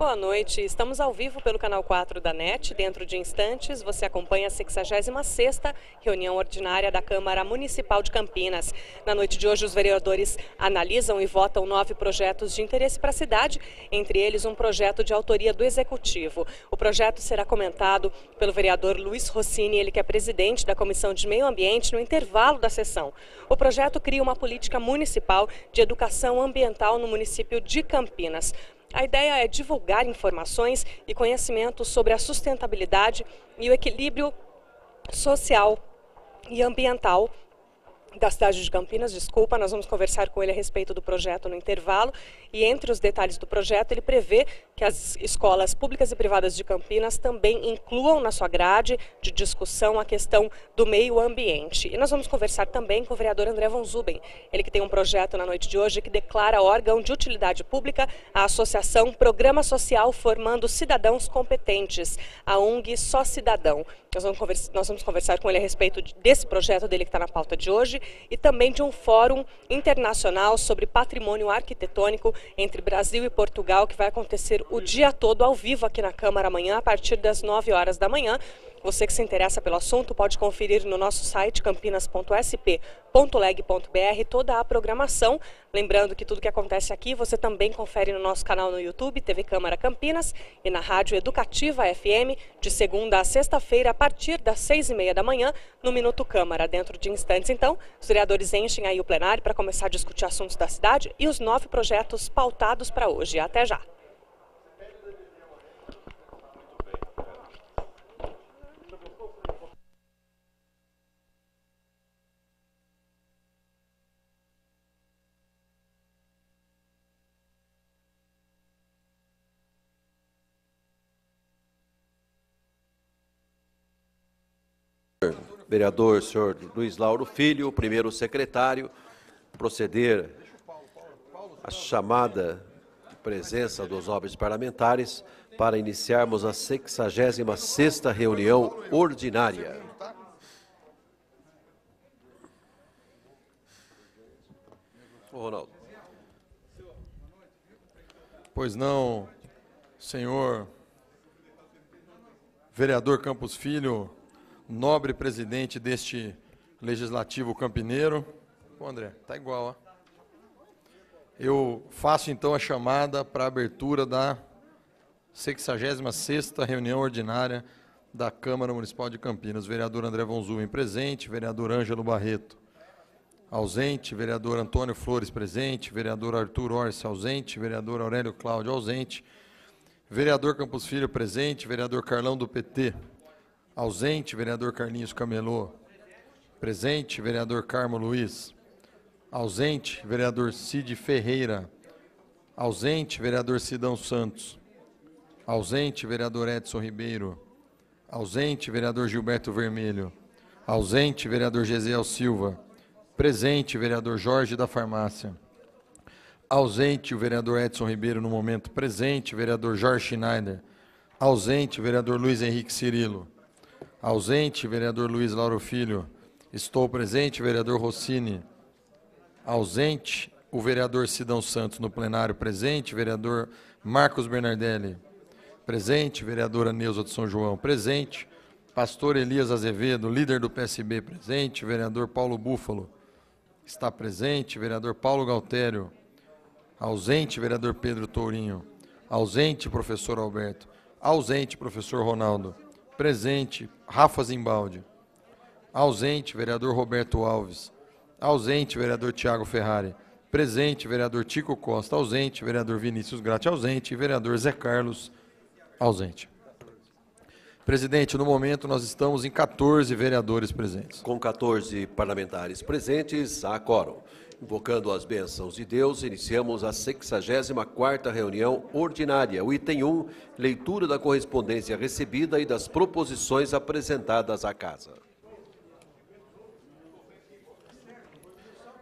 Boa noite. Estamos ao vivo pelo canal 4 da NET. Dentro de instantes, você acompanha a 66ª reunião ordinária da Câmara Municipal de Campinas. Na noite de hoje, os vereadores analisam e votam nove projetos de interesse para a cidade, entre eles um projeto de autoria do Executivo. O projeto será comentado pelo vereador Luiz Rossini, ele que é presidente da Comissão de Meio Ambiente, no intervalo da sessão. O projeto cria uma política municipal de educação ambiental no município de Campinas. A ideia é divulgar informações e conhecimentos sobre a sustentabilidade e o equilíbrio social e ambiental da cidade de Campinas, desculpa, nós vamos conversar com ele a respeito do projeto no intervalo e entre os detalhes do projeto ele prevê que as escolas públicas e privadas de Campinas também incluam na sua grade de discussão a questão do meio ambiente. E nós vamos conversar também com o vereador André Von Zuben, ele que tem um projeto na noite de hoje que declara órgão de utilidade pública a associação Programa Social Formando Cidadãos Competentes, a ONG Só Cidadão. Nós vamos, conversar, nós vamos conversar com ele a respeito desse projeto dele que está na pauta de hoje e também de um fórum internacional sobre patrimônio arquitetônico entre Brasil e Portugal que vai acontecer o dia todo ao vivo aqui na Câmara amanhã a partir das 9 horas da manhã. Você que se interessa pelo assunto pode conferir no nosso site campinas.sp.leg.br toda a programação. Lembrando que tudo que acontece aqui você também confere no nosso canal no YouTube, TV Câmara Campinas, e na Rádio Educativa FM, de segunda a sexta-feira, a partir das seis e meia da manhã, no Minuto Câmara. Dentro de instantes, então, os vereadores enchem aí o plenário para começar a discutir assuntos da cidade e os nove projetos pautados para hoje. Até já! Vereador senhor Luiz Lauro Filho, o primeiro secretário, proceder à chamada presença dos nobres parlamentares para iniciarmos a 66ª reunião ordinária. Ô, Ronaldo. Pois não, senhor vereador Campos Filho, nobre presidente deste legislativo campineiro. Pô, André, tá igual, ó. Eu faço então a chamada para a abertura da 66ª reunião ordinária da Câmara Municipal de Campinas. Vereador André Von presente, vereador Ângelo Barreto ausente, vereador Antônio Flores presente, vereador Arthur Orsi ausente, vereador Aurélio Cláudio ausente, vereador Campos Filho presente, vereador Carlão do PT Ausente, vereador Carlinhos Camelô. Presente, vereador Carmo Luiz. Ausente, vereador Cid Ferreira. Ausente, vereador Sidão Santos. Ausente, vereador Edson Ribeiro. Ausente, vereador Gilberto Vermelho. Ausente, vereador Gesiel Silva. Presente, vereador Jorge da Farmácia. Ausente, o vereador Edson Ribeiro no momento. Presente, vereador Jorge Schneider. Ausente, vereador Luiz Henrique Cirilo. Ausente, vereador Luiz Lauro Filho. Estou presente, vereador Rossini. Ausente, o vereador Sidão Santos no plenário. Presente, vereador Marcos Bernardelli. Presente, vereadora Neuza de São João. Presente, pastor Elias Azevedo, líder do PSB. Presente, vereador Paulo Búfalo. Está presente, vereador Paulo Galtério. Ausente, vereador Pedro Tourinho. Ausente, professor Alberto. Ausente, professor Ronaldo. Presente, Rafa Zimbaldi. Ausente, vereador Roberto Alves. Ausente, vereador Tiago Ferrari. Presente, vereador Tico Costa. Ausente, vereador Vinícius Gratti. Ausente, vereador Zé Carlos. Ausente. Presidente, no momento nós estamos em 14 vereadores presentes. Com 14 parlamentares presentes, há quórum. Invocando as bênçãos de Deus, iniciamos a 64ª reunião ordinária. O item 1, leitura da correspondência recebida e das proposições apresentadas à Casa.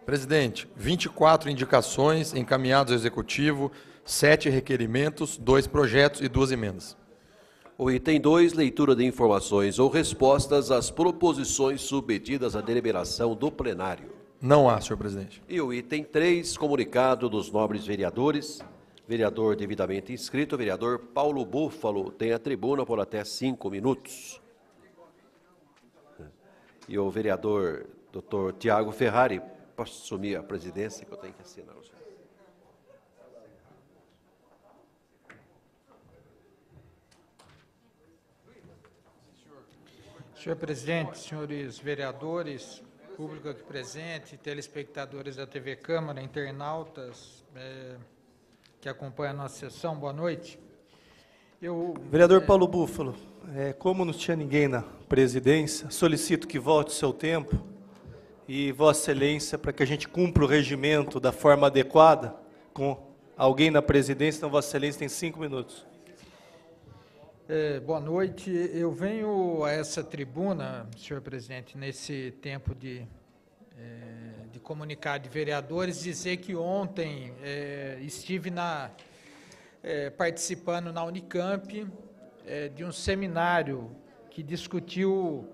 Presidente, 24 indicações encaminhadas ao Executivo, 7 requerimentos, 2 projetos e 2 emendas. O item 2, leitura de informações ou respostas às proposições submetidas à deliberação do plenário. Não há, senhor presidente. E o item 3, comunicado dos nobres vereadores. Vereador devidamente inscrito, vereador Paulo Búfalo, tem a tribuna por até cinco minutos. E o vereador doutor Tiago Ferrari, posso assumir a presidência que eu tenho que assinar. Senhor presidente, senhores vereadores, público aqui presente, telespectadores da TV Câmara, internautas é, que acompanham a nossa sessão, boa noite. Eu, Vereador é, Paulo Búfalo, é, como não tinha ninguém na presidência, solicito que volte o seu tempo e Vossa Excelência para que a gente cumpra o regimento da forma adequada com alguém na presidência, então Vossa Excelência tem cinco minutos. É, boa noite. Eu venho a essa tribuna, senhor presidente, nesse tempo de, é, de comunicar de vereadores, dizer que ontem é, estive na, é, participando na Unicamp é, de um seminário que discutiu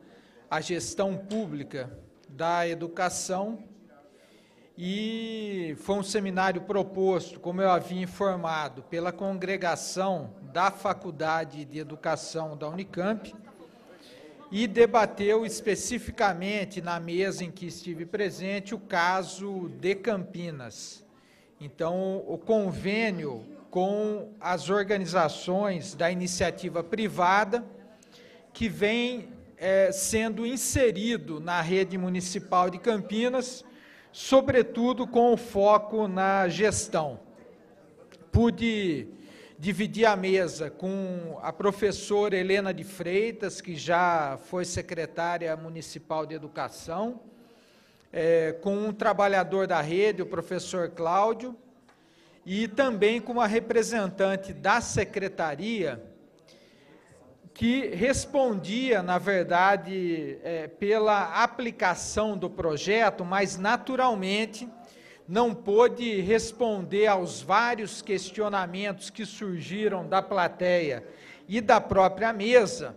a gestão pública da educação e foi um seminário proposto, como eu havia informado, pela congregação da Faculdade de Educação da Unicamp e debateu especificamente na mesa em que estive presente o caso de Campinas. Então, o convênio com as organizações da iniciativa privada que vem é, sendo inserido na rede municipal de Campinas sobretudo com o foco na gestão. Pude dividir a mesa com a professora Helena de Freitas, que já foi secretária municipal de educação, é, com um trabalhador da rede, o professor Cláudio, e também com uma representante da secretaria, que respondia, na verdade, é, pela aplicação do projeto, mas naturalmente não pôde responder aos vários questionamentos que surgiram da plateia e da própria mesa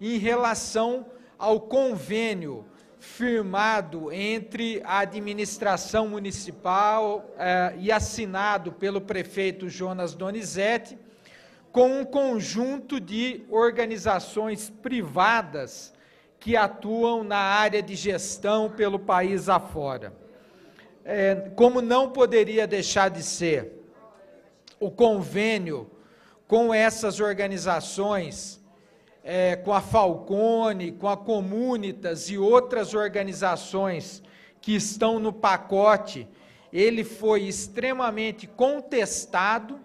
em relação ao convênio firmado entre a administração municipal eh, e assinado pelo prefeito Jonas Donizete com um conjunto de organizações privadas que atuam na área de gestão pelo país afora. É, como não poderia deixar de ser, o convênio com essas organizações, é, com a Falcone, com a Comunitas e outras organizações que estão no pacote, ele foi extremamente contestado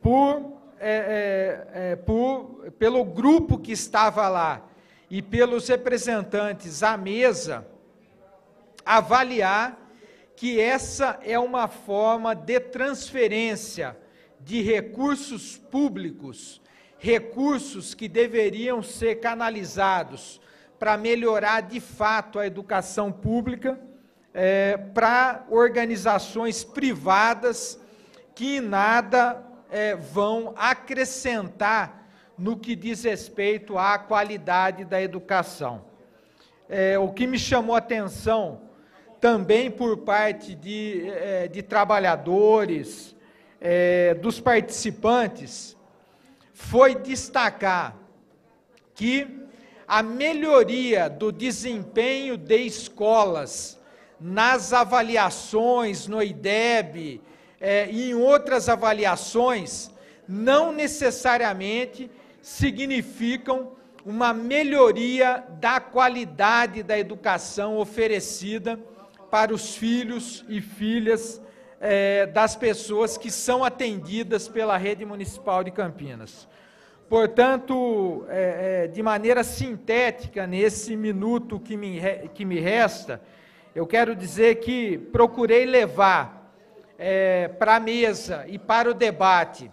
por é, é, é, por, pelo grupo que estava lá e pelos representantes à mesa, avaliar que essa é uma forma de transferência de recursos públicos, recursos que deveriam ser canalizados para melhorar de fato a educação pública, é, para organizações privadas que nada é, vão acrescentar no que diz respeito à qualidade da educação. É, o que me chamou a atenção também por parte de, é, de trabalhadores, é, dos participantes, foi destacar que a melhoria do desempenho de escolas nas avaliações no IDEB, e em outras avaliações, não necessariamente significam uma melhoria da qualidade da educação oferecida para os filhos e filhas é, das pessoas que são atendidas pela rede municipal de Campinas. Portanto, é, é, de maneira sintética, nesse minuto que me, que me resta, eu quero dizer que procurei levar é, para a mesa e para o debate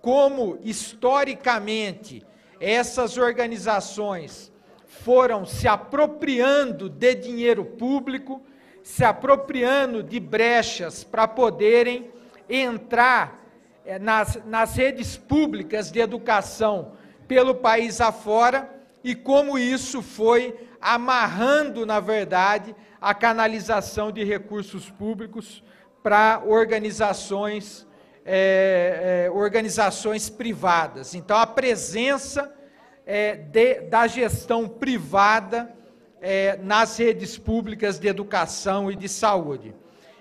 como historicamente essas organizações foram se apropriando de dinheiro público, se apropriando de brechas para poderem entrar é, nas, nas redes públicas de educação pelo país afora e como isso foi amarrando, na verdade, a canalização de recursos públicos para organizações é, é, organizações privadas. Então, a presença é, de, da gestão privada é, nas redes públicas de educação e de saúde.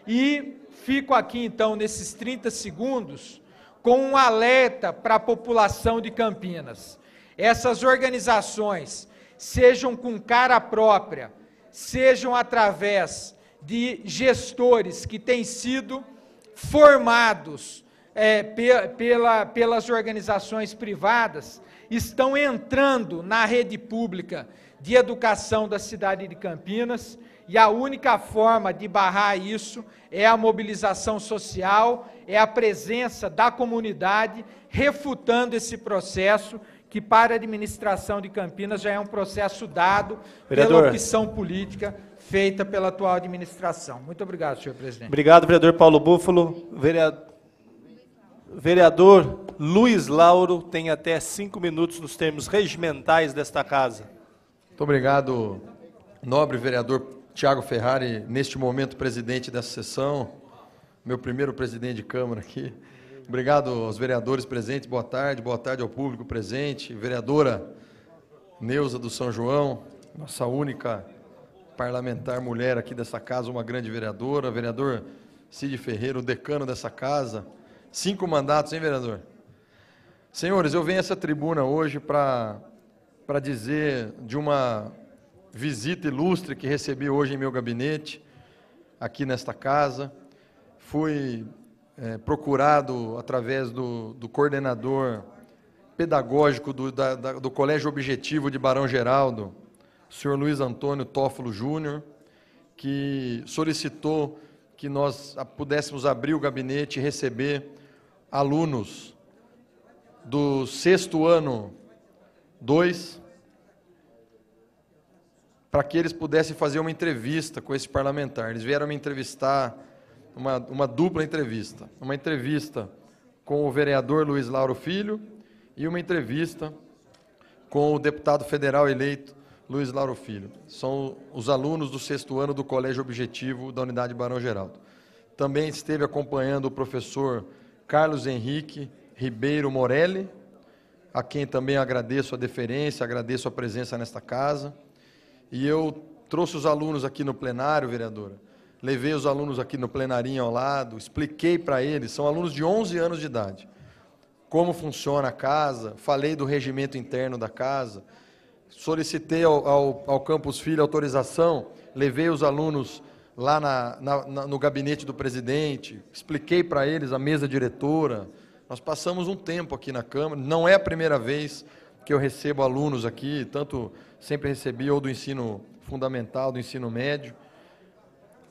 E fico aqui, então, nesses 30 segundos, com um alerta para a população de Campinas. Essas organizações, sejam com cara própria, sejam através de gestores que têm sido formados é, pela, pelas organizações privadas, estão entrando na rede pública de educação da cidade de Campinas, e a única forma de barrar isso é a mobilização social, é a presença da comunidade refutando esse processo que para a administração de Campinas já é um processo dado Vereador. pela opção política feita pela atual administração. Muito obrigado, senhor presidente. Obrigado, vereador Paulo Búfalo. Vereador, vereador Luiz Lauro tem até cinco minutos nos termos regimentais desta casa. Muito obrigado, nobre vereador Tiago Ferrari, neste momento presidente dessa sessão, meu primeiro presidente de Câmara aqui. Obrigado aos vereadores presentes, boa tarde, boa tarde ao público presente, vereadora Neuza do São João, nossa única parlamentar mulher aqui dessa casa, uma grande vereadora, vereador Cid Ferreira, o decano dessa casa. Cinco mandatos, hein, vereador? Senhores, eu venho a essa tribuna hoje para dizer de uma visita ilustre que recebi hoje em meu gabinete, aqui nesta casa. Fui é, procurado através do, do coordenador pedagógico do, da, da, do Colégio Objetivo de Barão Geraldo, o senhor Luiz Antônio Tófilo Júnior, que solicitou que nós pudéssemos abrir o gabinete e receber alunos do sexto ano 2, para que eles pudessem fazer uma entrevista com esse parlamentar. Eles vieram me entrevistar, uma, uma dupla entrevista. Uma entrevista com o vereador Luiz Lauro Filho e uma entrevista com o deputado federal eleito Luiz Lauro Filho. São os alunos do sexto ano do Colégio Objetivo da Unidade Barão Geraldo. Também esteve acompanhando o professor Carlos Henrique Ribeiro Morelli, a quem também agradeço a deferência, agradeço a presença nesta casa. E eu trouxe os alunos aqui no plenário, vereadora. Levei os alunos aqui no plenarinho ao lado, expliquei para eles, são alunos de 11 anos de idade, como funciona a casa, falei do regimento interno da casa, solicitei ao, ao, ao Campus Filho autorização, levei os alunos lá na, na, no gabinete do presidente, expliquei para eles a mesa diretora. Nós passamos um tempo aqui na Câmara, não é a primeira vez que eu recebo alunos aqui, tanto sempre recebi ou do ensino fundamental, do ensino médio.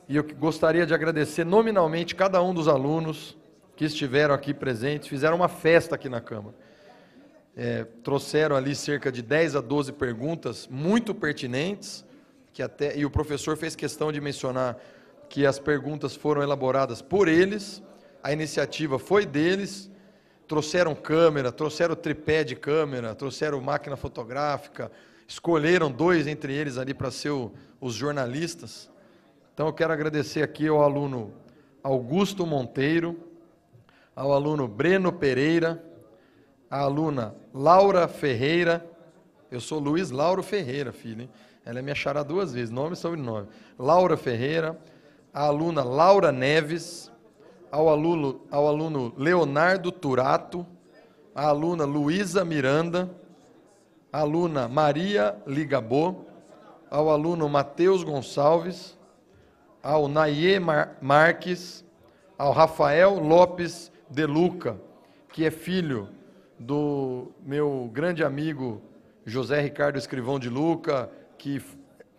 E eu gostaria de agradecer nominalmente cada um dos alunos que estiveram aqui presentes, fizeram uma festa aqui na Câmara é, trouxeram ali cerca de 10 a 12 perguntas muito pertinentes, que até, e o professor fez questão de mencionar que as perguntas foram elaboradas por eles, a iniciativa foi deles, trouxeram câmera, trouxeram tripé de câmera, trouxeram máquina fotográfica, escolheram dois entre eles ali para ser o, os jornalistas. Então eu quero agradecer aqui ao aluno Augusto Monteiro, ao aluno Breno Pereira, a aluna Laura Ferreira. Eu sou Luiz Lauro Ferreira, filho. Hein? Ela é me achará duas vezes, nome e sobrenome. Laura Ferreira, a aluna Laura Neves, ao aluno, ao aluno Leonardo Turato, a aluna Luísa Miranda, aluna Maria Ligabô, ao aluno Matheus Gonçalves, ao Naie Mar Marques, ao Rafael Lopes de Luca, que é filho do meu grande amigo José Ricardo Escrivão de Luca, que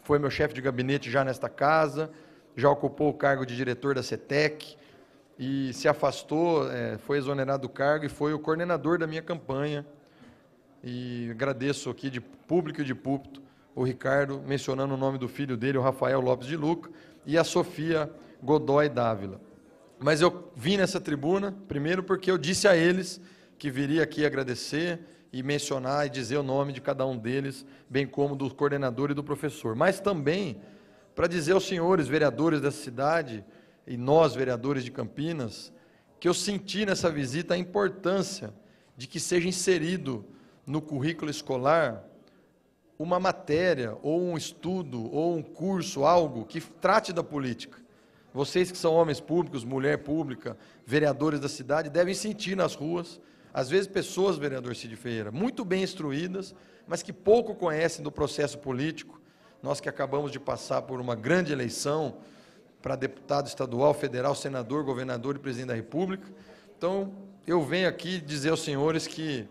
foi meu chefe de gabinete já nesta casa, já ocupou o cargo de diretor da CETEC e se afastou, é, foi exonerado do cargo e foi o coordenador da minha campanha. E agradeço aqui de público e de púlpito o Ricardo, mencionando o nome do filho dele, o Rafael Lopes de Luca, e a Sofia Godoy Dávila. Mas eu vim nessa tribuna, primeiro porque eu disse a eles que viria aqui agradecer e mencionar e dizer o nome de cada um deles, bem como do coordenador e do professor. Mas também para dizer aos senhores vereadores dessa cidade e nós, vereadores de Campinas, que eu senti nessa visita a importância de que seja inserido no currículo escolar uma matéria, ou um estudo, ou um curso, algo que trate da política. Vocês que são homens públicos, mulher pública, vereadores da cidade, devem sentir nas ruas, às vezes pessoas, vereador Cid Ferreira, muito bem instruídas, mas que pouco conhecem do processo político. Nós que acabamos de passar por uma grande eleição para deputado estadual, federal, senador, governador e presidente da República. Então, eu venho aqui dizer aos senhores que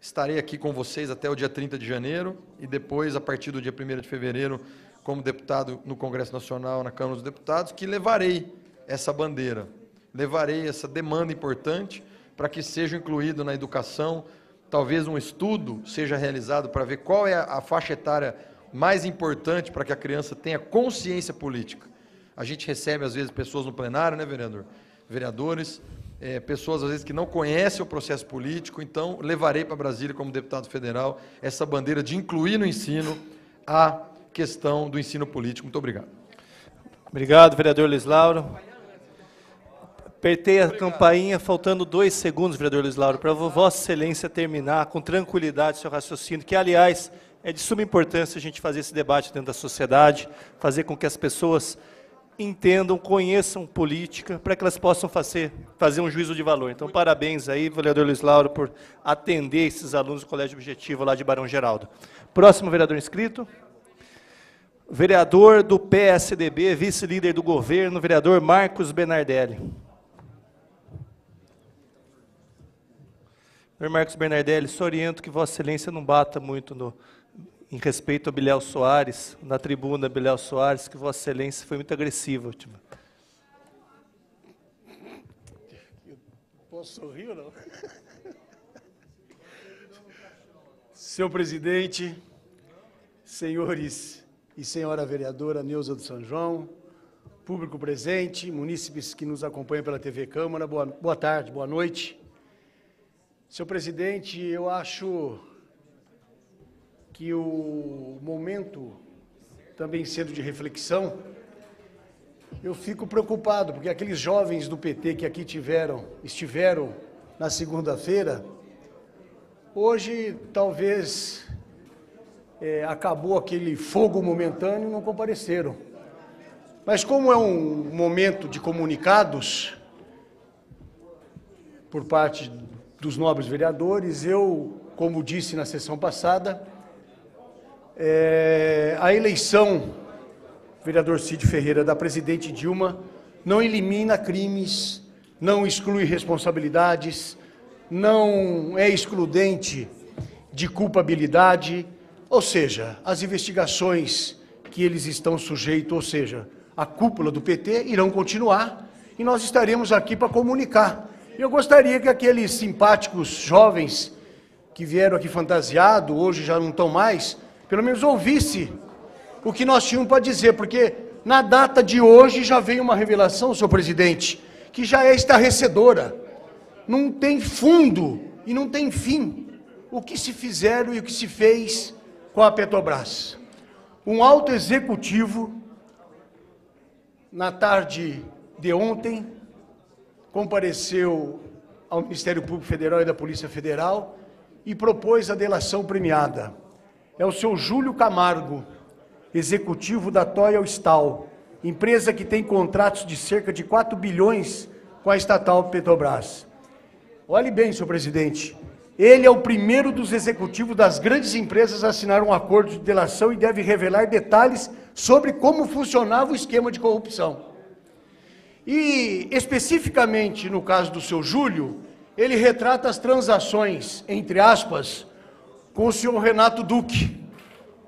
Estarei aqui com vocês até o dia 30 de janeiro e depois, a partir do dia 1 de fevereiro, como deputado no Congresso Nacional, na Câmara dos Deputados, que levarei essa bandeira, levarei essa demanda importante para que seja incluído na educação, talvez um estudo seja realizado para ver qual é a faixa etária mais importante para que a criança tenha consciência política. A gente recebe, às vezes, pessoas no plenário, né, vereador? Vereadores, é, pessoas às vezes que não conhecem o processo político, então levarei para Brasília como deputado federal essa bandeira de incluir no ensino a questão do ensino político. Muito obrigado. Obrigado, vereador Luiz Lauro. Apertei a campainha, faltando dois segundos, vereador Luiz Lauro, para Vossa Excelência terminar com tranquilidade seu raciocínio, que, aliás, é de suma importância a gente fazer esse debate dentro da sociedade, fazer com que as pessoas entendam, conheçam política, para que elas possam fazer, fazer um juízo de valor. Então, parabéns aí, vereador Luiz Lauro, por atender esses alunos do Colégio Objetivo lá de Barão Geraldo. Próximo vereador inscrito. Vereador do PSDB, vice-líder do governo, vereador Marcos Bernardelli. Vereador Marcos Bernardelli, só oriento que Vossa Excelência não bata muito no, em respeito a Bilhel Soares, na tribuna Bilhel Soares, que Vossa Excelência foi muito agressiva. Tipo. Posso sorrir ou não? Senhor presidente, senhores e senhora vereadora Neuza do São João, público presente, munícipes que nos acompanham pela TV Câmara, boa, boa tarde, boa noite. Senhor presidente, eu acho que o momento também sendo de reflexão, eu fico preocupado, porque aqueles jovens do PT que aqui tiveram, estiveram na segunda-feira, hoje talvez é, acabou aquele fogo momentâneo e não compareceram. Mas como é um momento de comunicados por parte dos nobres vereadores, eu, como disse na sessão passada, é, a eleição, vereador Cid Ferreira, da presidente Dilma, não elimina crimes, não exclui responsabilidades, não é excludente de culpabilidade, ou seja, as investigações que eles estão sujeitos, ou seja, a cúpula do PT, irão continuar e nós estaremos aqui para comunicar. Eu gostaria que aqueles simpáticos jovens que vieram aqui fantasiado, hoje já não estão mais, pelo menos ouvisse o que nós tínhamos para dizer, porque na data de hoje já veio uma revelação, senhor presidente, que já é estarrecedora. Não tem fundo e não tem fim o que se fizeram e o que se fez com a Petrobras. Um alto executivo, na tarde de ontem, compareceu ao Ministério Público Federal e da Polícia Federal e propôs a delação premiada é o seu Júlio Camargo, executivo da Toya Stal, empresa que tem contratos de cerca de 4 bilhões com a estatal Petrobras. Olhe bem, senhor presidente, ele é o primeiro dos executivos das grandes empresas a assinar um acordo de delação e deve revelar detalhes sobre como funcionava o esquema de corrupção. E, especificamente no caso do seu Júlio, ele retrata as transações, entre aspas, com o senhor Renato Duque,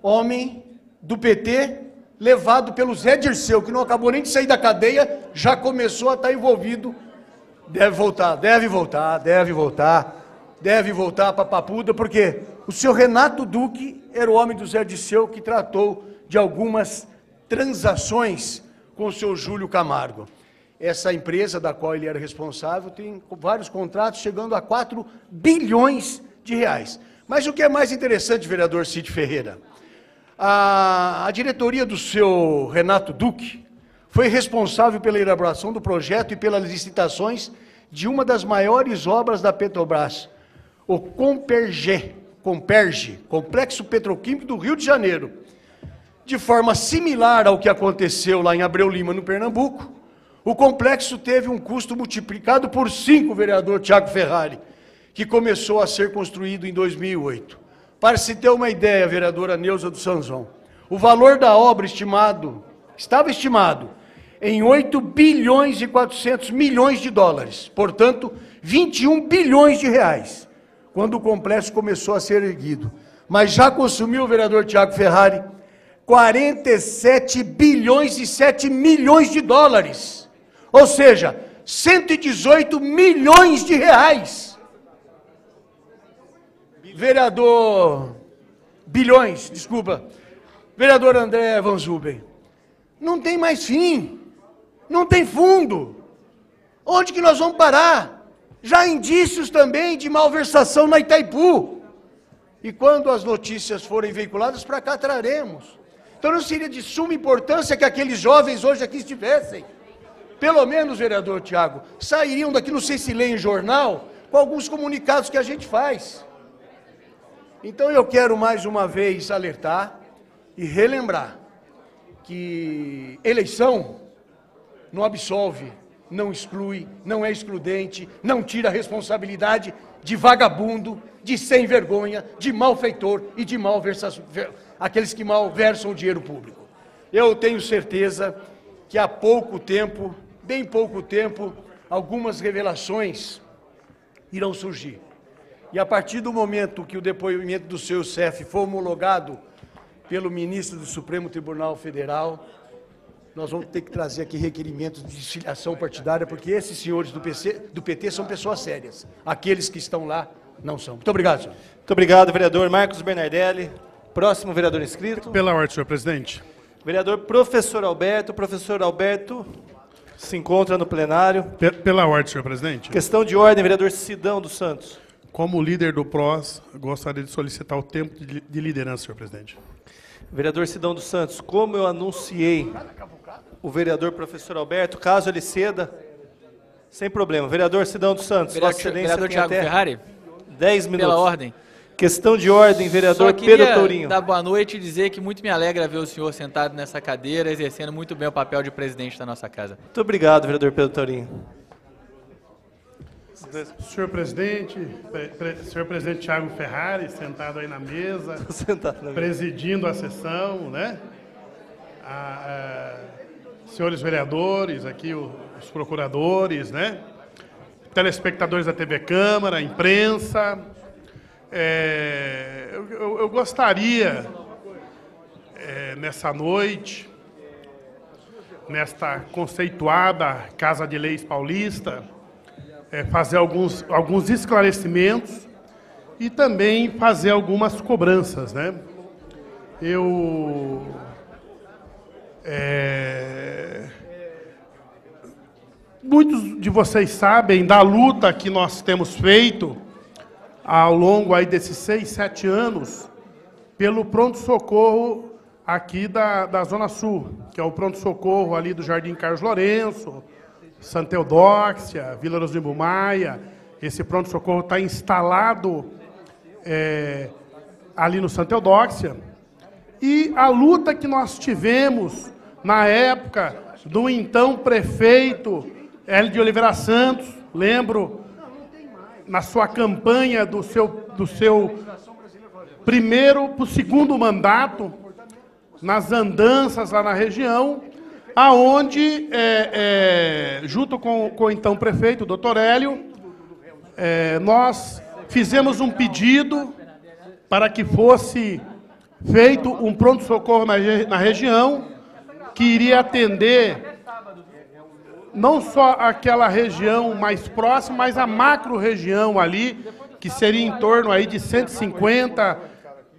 homem do PT, levado pelo Zé Dirceu, que não acabou nem de sair da cadeia, já começou a estar envolvido. Deve voltar, deve voltar, deve voltar, deve voltar para Papuda, porque o senhor Renato Duque era o homem do Zé Dirceu que tratou de algumas transações com o senhor Júlio Camargo. Essa empresa da qual ele era responsável tem vários contratos chegando a 4 bilhões de reais. Mas o que é mais interessante, vereador Cid Ferreira, a, a diretoria do seu Renato Duque foi responsável pela elaboração do projeto e pelas licitações de uma das maiores obras da Petrobras, o Comperge, Comperge, Complexo Petroquímico do Rio de Janeiro. De forma similar ao que aconteceu lá em Abreu Lima, no Pernambuco, o complexo teve um custo multiplicado por cinco, vereador Tiago Ferrari, que começou a ser construído em 2008. Para se ter uma ideia, vereadora Neuza do Sanzon, o valor da obra estimado, estava estimado em 8 bilhões e 400 milhões de dólares, portanto, 21 bilhões de reais, quando o complexo começou a ser erguido. Mas já consumiu vereador Tiago Ferrari 47 bilhões e 7 milhões de dólares. Ou seja, 118 milhões de reais. Vereador bilhões, desculpa. Vereador André Van Zuben. Não tem mais fim. Não tem fundo. Onde que nós vamos parar? Já há indícios também de malversação na Itaipu. E quando as notícias forem veiculadas, para cá traremos. Então não seria de suma importância que aqueles jovens hoje aqui estivessem. Pelo menos, vereador Tiago, sairiam daqui, não sei se lê em jornal, com alguns comunicados que a gente faz. Então eu quero mais uma vez alertar e relembrar que eleição não absolve, não exclui, não é excludente, não tira a responsabilidade de vagabundo, de sem vergonha, de malfeitor e de malversa, aqueles que malversam o dinheiro público. Eu tenho certeza que há pouco tempo, bem pouco tempo, algumas revelações irão surgir. E a partir do momento que o depoimento do seu chefe for homologado pelo ministro do Supremo Tribunal Federal, nós vamos ter que trazer aqui requerimentos de filiação partidária, porque esses senhores do, PC, do PT são pessoas sérias. Aqueles que estão lá não são. Muito obrigado, senhor. Muito obrigado, vereador Marcos Bernardelli. Próximo vereador inscrito. Pela ordem, senhor presidente. Vereador professor Alberto. Professor Alberto se encontra no plenário. Pela ordem, senhor presidente. Questão de ordem, vereador Sidão dos Santos. Como líder do PROS, gostaria de solicitar o tempo de liderança, senhor presidente. Vereador Sidão dos Santos, como eu anunciei o vereador professor Alberto, caso ele ceda, sem problema. Vereador Sidão dos Santos, vereador, Vossa Excelência. Vereador Tiago Ferrari. Dez minutos. Pela ordem. Questão de ordem, vereador Pedro Tourinho. dar boa noite e dizer que muito me alegra ver o senhor sentado nessa cadeira, exercendo muito bem o papel de presidente da nossa casa. Muito obrigado, vereador Pedro Tourinho. Senhor presidente, pre, senhor presidente Tiago Ferrari, sentado aí na mesa, sentado na presidindo mesa. a sessão, né? A, a, senhores vereadores, aqui os procuradores, né? telespectadores da TV Câmara, imprensa. É, eu, eu, gostaria, é, nessa noite, nesta conceituada Casa de Leis Paulista, é, fazer alguns, alguns esclarecimentos e também fazer algumas cobranças. Né? Eu é... Muitos de vocês sabem da luta que nós temos feito ao longo aí desses seis, sete anos pelo pronto-socorro aqui da, da Zona Sul, que é o pronto-socorro ali do Jardim Carlos Lourenço, Santa Eudóxia, Vila Rosimbo Maia. Esse pronto-socorro está instalado é, ali no Santa Eudóxia. E a luta que nós tivemos na época do então prefeito Hélio de Oliveira Santos, lembro, na sua campanha do seu, do seu primeiro para o segundo mandato, nas andanças lá na região, aonde, é, é, junto com, com o então prefeito, doutor Hélio, é, nós fizemos um pedido para que fosse feito um pronto-socorro na, na região, que iria atender não só aquela região mais próxima, mas a macro região ali, que seria em torno aí de 150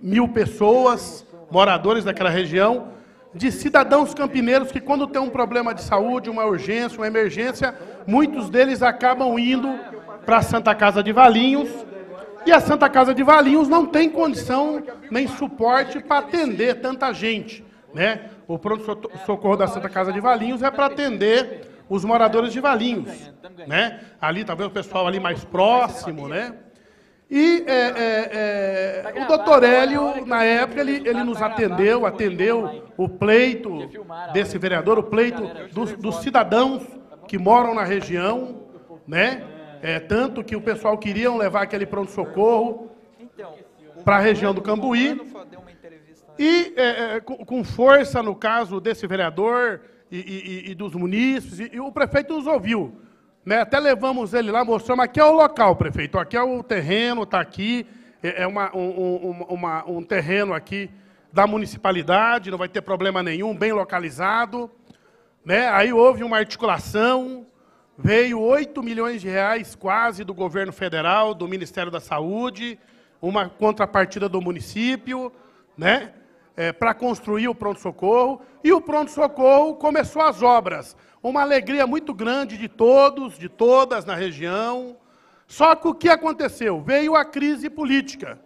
mil pessoas, moradores daquela região, de cidadãos campineiros que quando tem um problema de saúde, uma urgência, uma emergência, muitos deles acabam indo para a Santa Casa de Valinhos, e a Santa Casa de Valinhos não tem condição nem suporte para atender tanta gente. Né? O pronto-socorro da Santa Casa de Valinhos é para atender os moradores de Valinhos, né? Ali talvez o pessoal ali mais próximo, né? E é, é, é, o doutor Hélio, na época, ele, ele nos atendeu, atendeu o pleito desse vereador, o pleito dos, dos cidadãos que moram na região, né? É, tanto que o pessoal queria levar aquele pronto-socorro para a região do Cambuí. E é, é, com força, no caso desse vereador e, e, e dos munícipes, e, e, o prefeito nos ouviu. Né? Até levamos ele lá, mostramos, aqui é o local, prefeito, aqui é o terreno, está aqui, é, é uma, um, uma, um terreno aqui da municipalidade, não vai ter problema nenhum, bem localizado. Né? Aí houve uma articulação, veio 8 milhões de reais quase do governo federal, do Ministério da Saúde, uma contrapartida do município, né? É, para construir o pronto-socorro, e o pronto-socorro começou as obras. Uma alegria muito grande de todos, de todas na região. Só que o que aconteceu? Veio a crise política.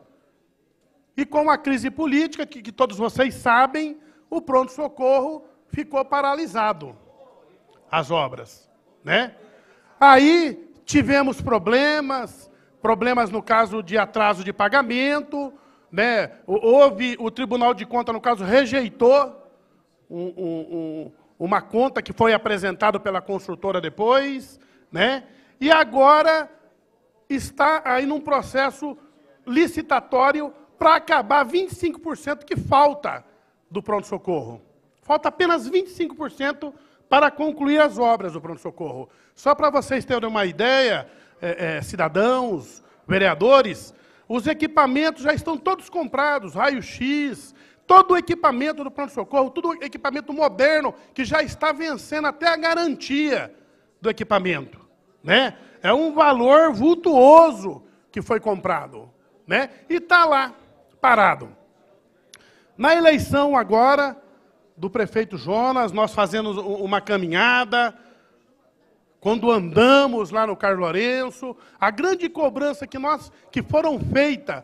E com a crise política, que, que todos vocês sabem, o pronto-socorro ficou paralisado. As obras. Né? Aí tivemos problemas, problemas no caso de atraso de pagamento, né? houve, o Tribunal de Contas, no caso, rejeitou um, um, uma conta que foi apresentada pela construtora depois, né? e agora está aí num processo licitatório para acabar 25% que falta do pronto-socorro. Falta apenas 25% para concluir as obras do pronto-socorro. Só para vocês terem uma ideia, é, é, cidadãos, vereadores, os equipamentos já estão todos comprados, raio-x, todo o equipamento do pronto-socorro, todo o equipamento moderno, que já está vencendo até a garantia do equipamento. Né? É um valor vultuoso que foi comprado. Né? E está lá, parado. Na eleição agora do prefeito Jonas, nós fazemos uma caminhada, quando andamos lá no Carlos Lourenço, a grande cobrança que nós que foram feita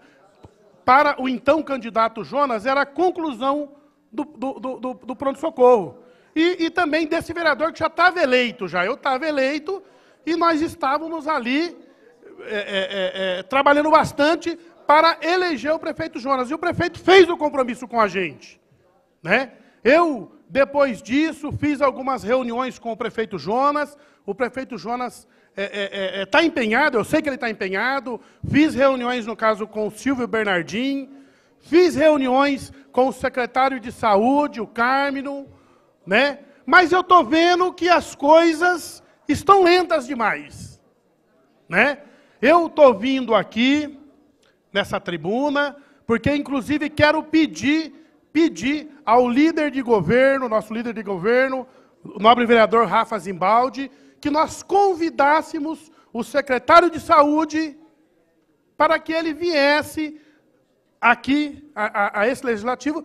para o então candidato Jonas era a conclusão do, do, do, do pronto-socorro. E, e, também desse vereador que já estava eleito, já eu estava eleito, e nós estávamos ali é, é, é, trabalhando bastante para eleger o prefeito Jonas. E o prefeito fez o compromisso com a gente. Né? Eu, depois disso, fiz algumas reuniões com o prefeito Jonas, o prefeito Jonas está é, é, é, tá empenhado, eu sei que ele está empenhado. Fiz reuniões, no caso, com o Silvio Bernardim. Fiz reuniões com o secretário de saúde, o Carmino. Né? Mas eu estou vendo que as coisas estão lentas demais. Né? Eu estou vindo aqui, nessa tribuna, porque, inclusive, quero pedir, pedir ao líder de governo, nosso líder de governo, o nobre vereador Rafa Zimbaldi, que nós convidássemos o secretário de saúde para que ele viesse aqui, a, a, a esse legislativo,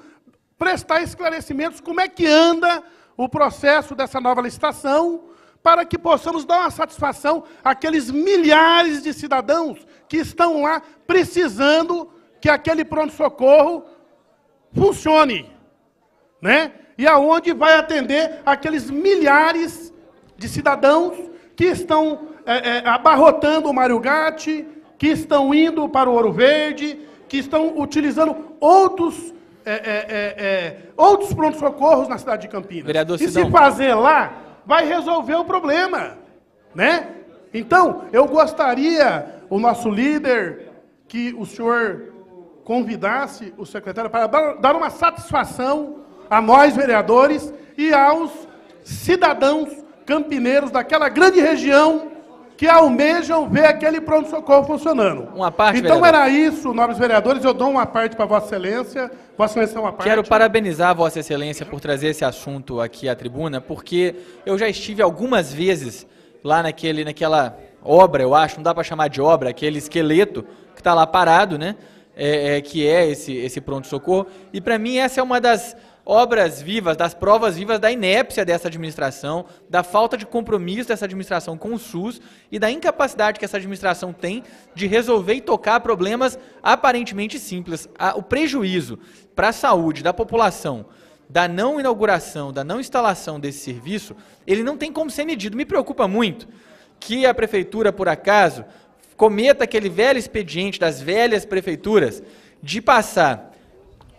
prestar esclarecimentos como é que anda o processo dessa nova licitação, para que possamos dar uma satisfação àqueles milhares de cidadãos que estão lá precisando que aquele pronto-socorro funcione, né? E aonde vai atender aqueles milhares de cidadãos que estão é, é, abarrotando o Mário Gatti, que estão indo para o Ouro Verde, que estão utilizando outros, é, é, é, é outros pronto-socorros na cidade de Campinas. Vereador e se fazer lá, vai resolver o problema. Né? Então, eu gostaria, o nosso líder, que o senhor convidasse o secretário para dar uma satisfação a nós, vereadores, e aos cidadãos campineiros daquela grande região que almejam ver aquele pronto-socorro funcionando. Uma parte, Então vereador. era isso, nobres vereadores, eu dou uma parte para Vossa Excelência. Vossa Excelência é uma parte. Quero parabenizar Vossa Excelência por trazer esse assunto aqui à tribuna, porque eu já estive algumas vezes lá naquele, naquela obra, eu acho, não dá para chamar de obra, aquele esqueleto que está lá parado, né? É, é, que é esse, esse pronto-socorro. E para mim essa é uma das obras vivas, das provas vivas da inépcia dessa administração, da falta de compromisso dessa administração com o SUS e da incapacidade que essa administração tem de resolver e tocar problemas aparentemente simples. O prejuízo para a saúde da população da não inauguração, da não instalação desse serviço, ele não tem como ser medido. Me preocupa muito que a prefeitura, por acaso, cometa aquele velho expediente das velhas prefeituras de passar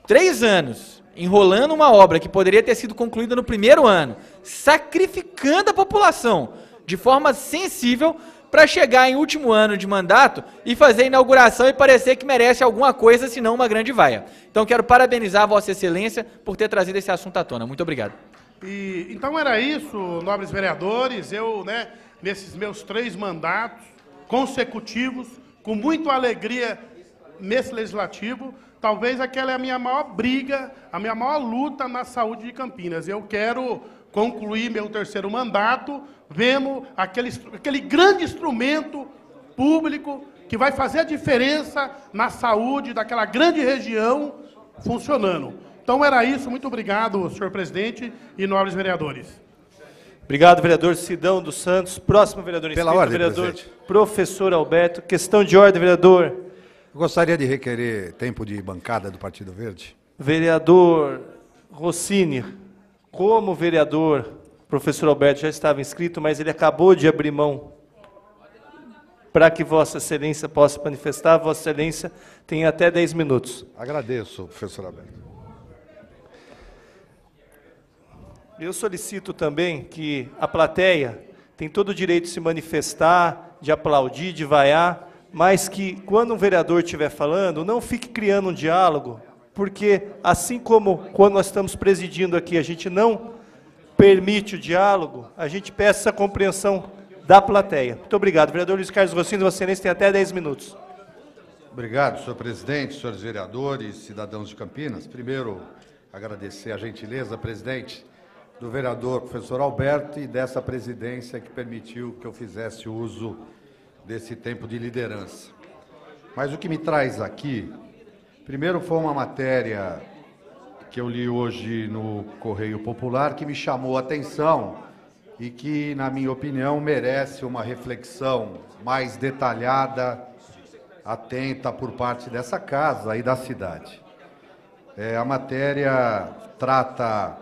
três anos enrolando uma obra que poderia ter sido concluída no primeiro ano, sacrificando a população de forma sensível para chegar em último ano de mandato e fazer inauguração e parecer que merece alguma coisa, senão uma grande vaia. Então quero parabenizar Vossa Excelência por ter trazido esse assunto à tona. Muito obrigado. E, então era isso, nobres vereadores. Eu, né, nesses meus três mandatos consecutivos, com muita alegria nesse legislativo, talvez aquela é a minha maior briga, a minha maior luta na saúde de Campinas. Eu quero concluir meu terceiro mandato, vemos aquele, aquele grande instrumento público que vai fazer a diferença na saúde daquela grande região funcionando. Então era isso, muito obrigado, senhor presidente e nobres vereadores. Obrigado, vereador Sidão dos Santos. Próximo vereador Pela inscrito, ordem, vereador presidente. professor Alberto. Questão de ordem, vereador. Eu gostaria de requerer tempo de bancada do Partido Verde. Vereador Rossini, como vereador, professor Alberto já estava inscrito, mas ele acabou de abrir mão para que Vossa Excelência possa manifestar. Vossa Excelência tem até 10 minutos. Agradeço, professor Alberto. Eu solicito também que a plateia tem todo o direito de se manifestar, de aplaudir, de vaiar, mas que quando um vereador estiver falando, não fique criando um diálogo, porque assim como quando nós estamos presidindo aqui, a gente não permite o diálogo, a gente peça essa compreensão da plateia. Muito obrigado. Vereador Luiz Carlos Rossini, Vossa Excelência tem até 10 minutos. Obrigado, senhor presidente, senhores vereadores, cidadãos de Campinas. Primeiro, agradecer a gentileza, presidente, do vereador professor Alberto e dessa presidência que permitiu que eu fizesse uso desse tempo de liderança. Mas o que me traz aqui, primeiro foi uma matéria que eu li hoje no Correio Popular que me chamou a atenção e que, na minha opinião, merece uma reflexão mais detalhada, atenta por parte dessa casa e da cidade. É, a matéria trata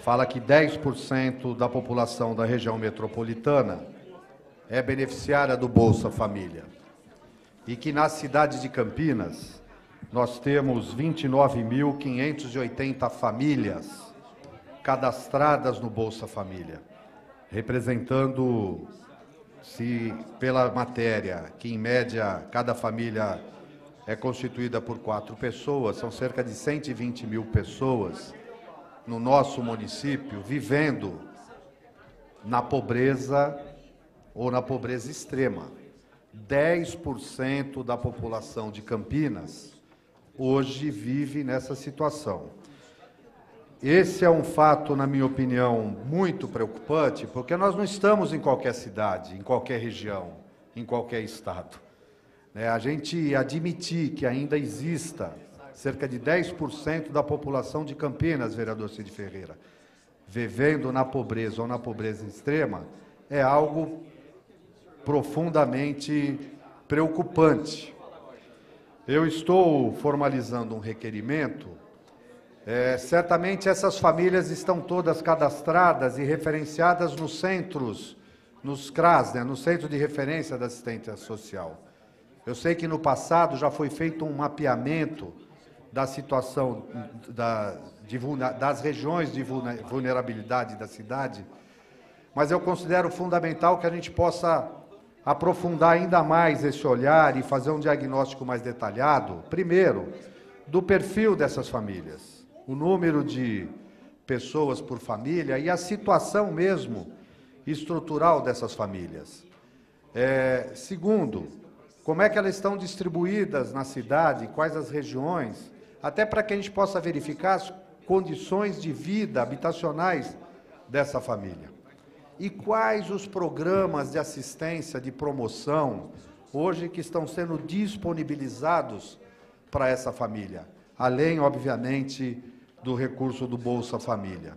fala que 10% da população da região metropolitana é beneficiária do Bolsa Família. E que na cidade de Campinas nós temos 29.580 famílias cadastradas no Bolsa Família, representando, se pela matéria, que em média cada família é constituída por quatro pessoas, são cerca de 120 mil pessoas no nosso município vivendo na pobreza ou na pobreza extrema. 10% da população de Campinas hoje vive nessa situação. Esse é um fato, na minha opinião, muito preocupante, porque nós não estamos em qualquer cidade, em qualquer região, em qualquer estado. É, a gente admitir que ainda exista cerca de 10% da população de Campinas, vereador Cid Ferreira, vivendo na pobreza ou na pobreza extrema, é algo profundamente preocupante. Eu estou formalizando um requerimento. É, certamente essas famílias estão todas cadastradas e referenciadas nos centros, nos CRAS, né, no Centro de Referência da Assistência Social. Eu sei que no passado já foi feito um mapeamento da situação da, de, das regiões de vulnerabilidade da cidade, mas eu considero fundamental que a gente possa aprofundar ainda mais esse olhar e fazer um diagnóstico mais detalhado, primeiro, do perfil dessas famílias, o número de pessoas por família e a situação mesmo estrutural dessas famílias. É, segundo, como é que elas estão distribuídas na cidade, quais as regiões, até para que a gente possa verificar as condições de vida habitacionais dessa família. E quais os programas de assistência, de promoção, hoje que estão sendo disponibilizados para essa família, além, obviamente, do recurso do Bolsa Família.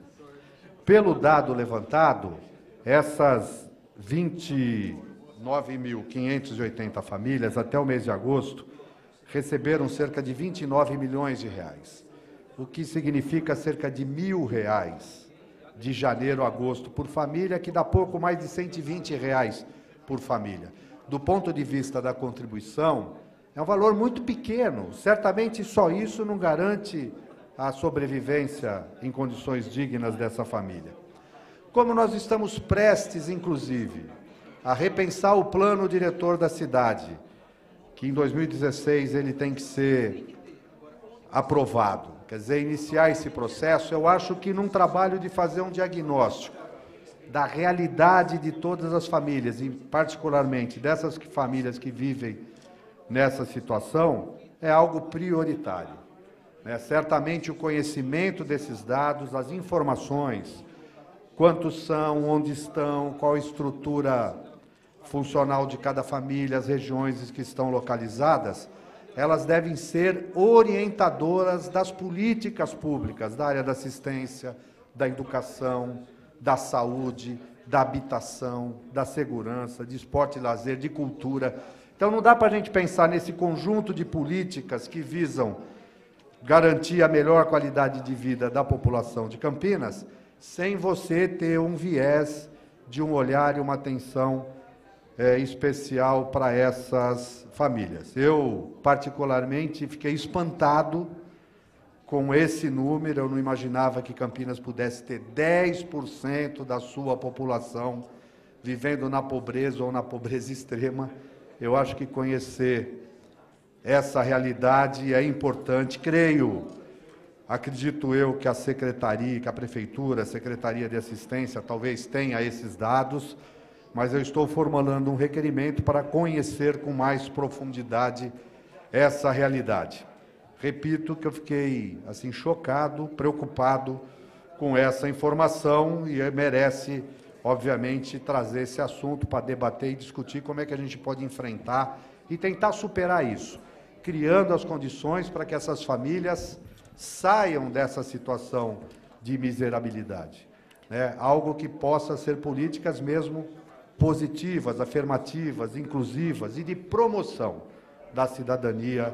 Pelo dado levantado, essas 29.580 famílias, até o mês de agosto, receberam cerca de 29 milhões de reais. o que significa cerca de mil reais de janeiro a agosto por família, que dá pouco mais de 120 reais por família. Do ponto de vista da contribuição, é um valor muito pequeno. Certamente só isso não garante a sobrevivência em condições dignas dessa família. Como nós estamos prestes, inclusive, a repensar o plano diretor da cidade, que em 2016 ele tem que ser aprovado, quer dizer, iniciar esse processo, eu acho que num trabalho de fazer um diagnóstico da realidade de todas as famílias, e particularmente dessas famílias que vivem nessa situação, é algo prioritário. Né? Certamente o conhecimento desses dados, as informações, quantos são, onde estão, qual a estrutura funcional de cada família, as regiões que estão localizadas, elas devem ser orientadoras das políticas públicas da área da assistência, da educação, da saúde, da habitação, da segurança, de esporte e lazer, de cultura. Então não dá para a gente pensar nesse conjunto de políticas que visam garantir a melhor qualidade de vida da população de Campinas, sem você ter um viés de um olhar e uma atenção é, especial para essas famílias. Eu, particularmente, fiquei espantado com esse número. Eu não imaginava que Campinas pudesse ter 10% da sua população vivendo na pobreza ou na pobreza extrema. Eu acho que conhecer essa realidade é importante. Creio, acredito eu, que a secretaria, que a prefeitura, a secretaria de assistência, talvez tenha esses dados mas eu estou formulando um requerimento para conhecer com mais profundidade essa realidade. Repito que eu fiquei assim chocado, preocupado com essa informação e merece, obviamente, trazer esse assunto para debater e discutir como é que a gente pode enfrentar e tentar superar isso, criando as condições para que essas famílias saiam dessa situação de miserabilidade. Né? Algo que possa ser políticas mesmo positivas, afirmativas, inclusivas e de promoção da cidadania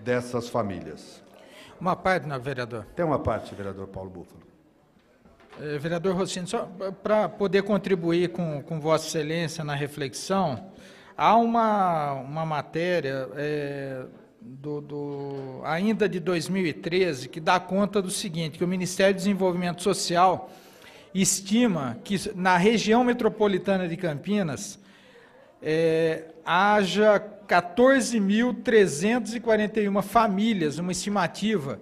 dessas famílias. Uma parte, não, vereador. Tem uma parte, vereador Paulo Búfalo. É, vereador Rossini, só para poder contribuir com, com Vossa Excelência na reflexão, há uma, uma matéria é, do, do, ainda de 2013 que dá conta do seguinte, que o Ministério do Desenvolvimento Social estima que na região metropolitana de Campinas é, haja 14.341 famílias, uma estimativa,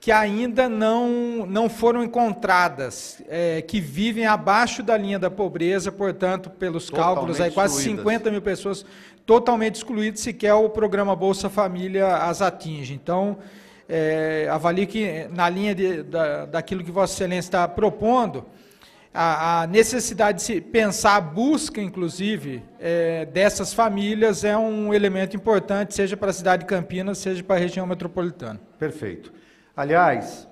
que ainda não, não foram encontradas, é, que vivem abaixo da linha da pobreza, portanto, pelos totalmente cálculos, aí, quase excluídas. 50 mil pessoas totalmente excluídas, sequer o programa Bolsa Família as atinge. Então, é, que, na linha de, da, daquilo que Vossa Excelência está propondo, a, a, necessidade de se pensar a busca, inclusive, é, dessas famílias é um elemento importante, seja para a cidade de Campinas, seja para a região metropolitana. Perfeito. Aliás,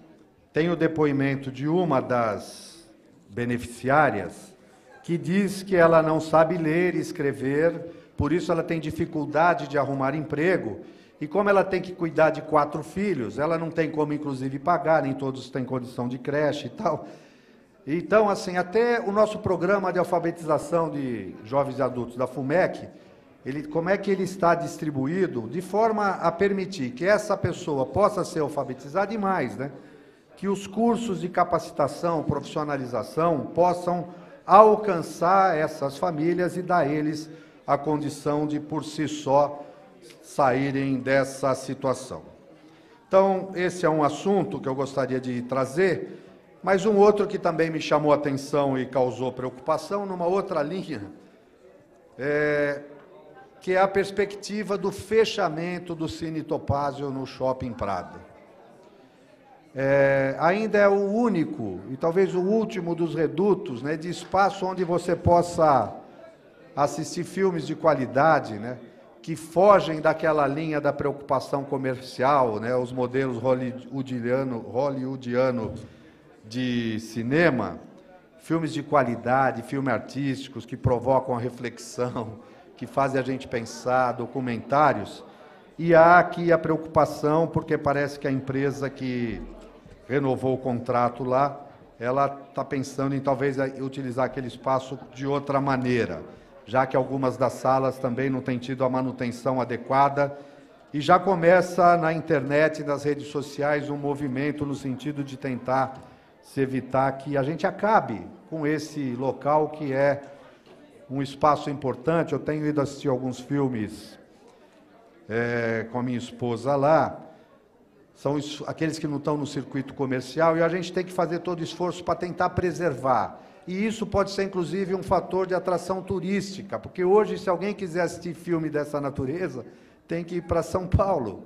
tem o depoimento de uma das beneficiárias que diz que ela não sabe ler e escrever, por isso ela tem dificuldade de arrumar emprego. E como ela tem que cuidar de quatro filhos, ela não tem como, inclusive, pagar, nem todos têm condição de creche e tal. Então, assim, até o nosso programa de alfabetização de jovens e adultos da FUMEC, ele, como é que ele está distribuído de forma a permitir que essa pessoa possa ser alfabetizada e mais, né? Que os cursos de capacitação, profissionalização possam alcançar essas famílias e dar a eles a condição de, por si só, saírem dessa situação. Então, esse é um assunto que eu gostaria de trazer mas um outro que também me chamou atenção e causou preocupação, numa outra linha, é, que é a perspectiva do fechamento do Cine Topázio no Shopping Prado. É, ainda é o único e talvez o último dos redutos né, de espaço onde você possa assistir filmes de qualidade, né, que fogem daquela linha da preocupação comercial, né, os modelos hollywoodiano, hollywoodiano de cinema, filmes de qualidade, filmes artísticos que provocam a reflexão, que fazem a gente pensar, documentários. E há aqui a preocupação, porque parece que a empresa que renovou o contrato lá, ela está pensando em talvez utilizar aquele espaço de outra maneira, já que algumas das salas também não têm tido a manutenção adequada. E já começa na internet e nas redes sociais um movimento no sentido de tentar se evitar que a gente acabe com esse local que é um espaço importante. Eu tenho ido assistir alguns filmes é, com a minha esposa lá, são aqueles que não estão no circuito comercial, e a gente tem que fazer todo o esforço para tentar preservar. E isso pode ser, inclusive, um fator de atração turística, porque hoje, se alguém quiser assistir filme dessa natureza, tem que ir para São Paulo.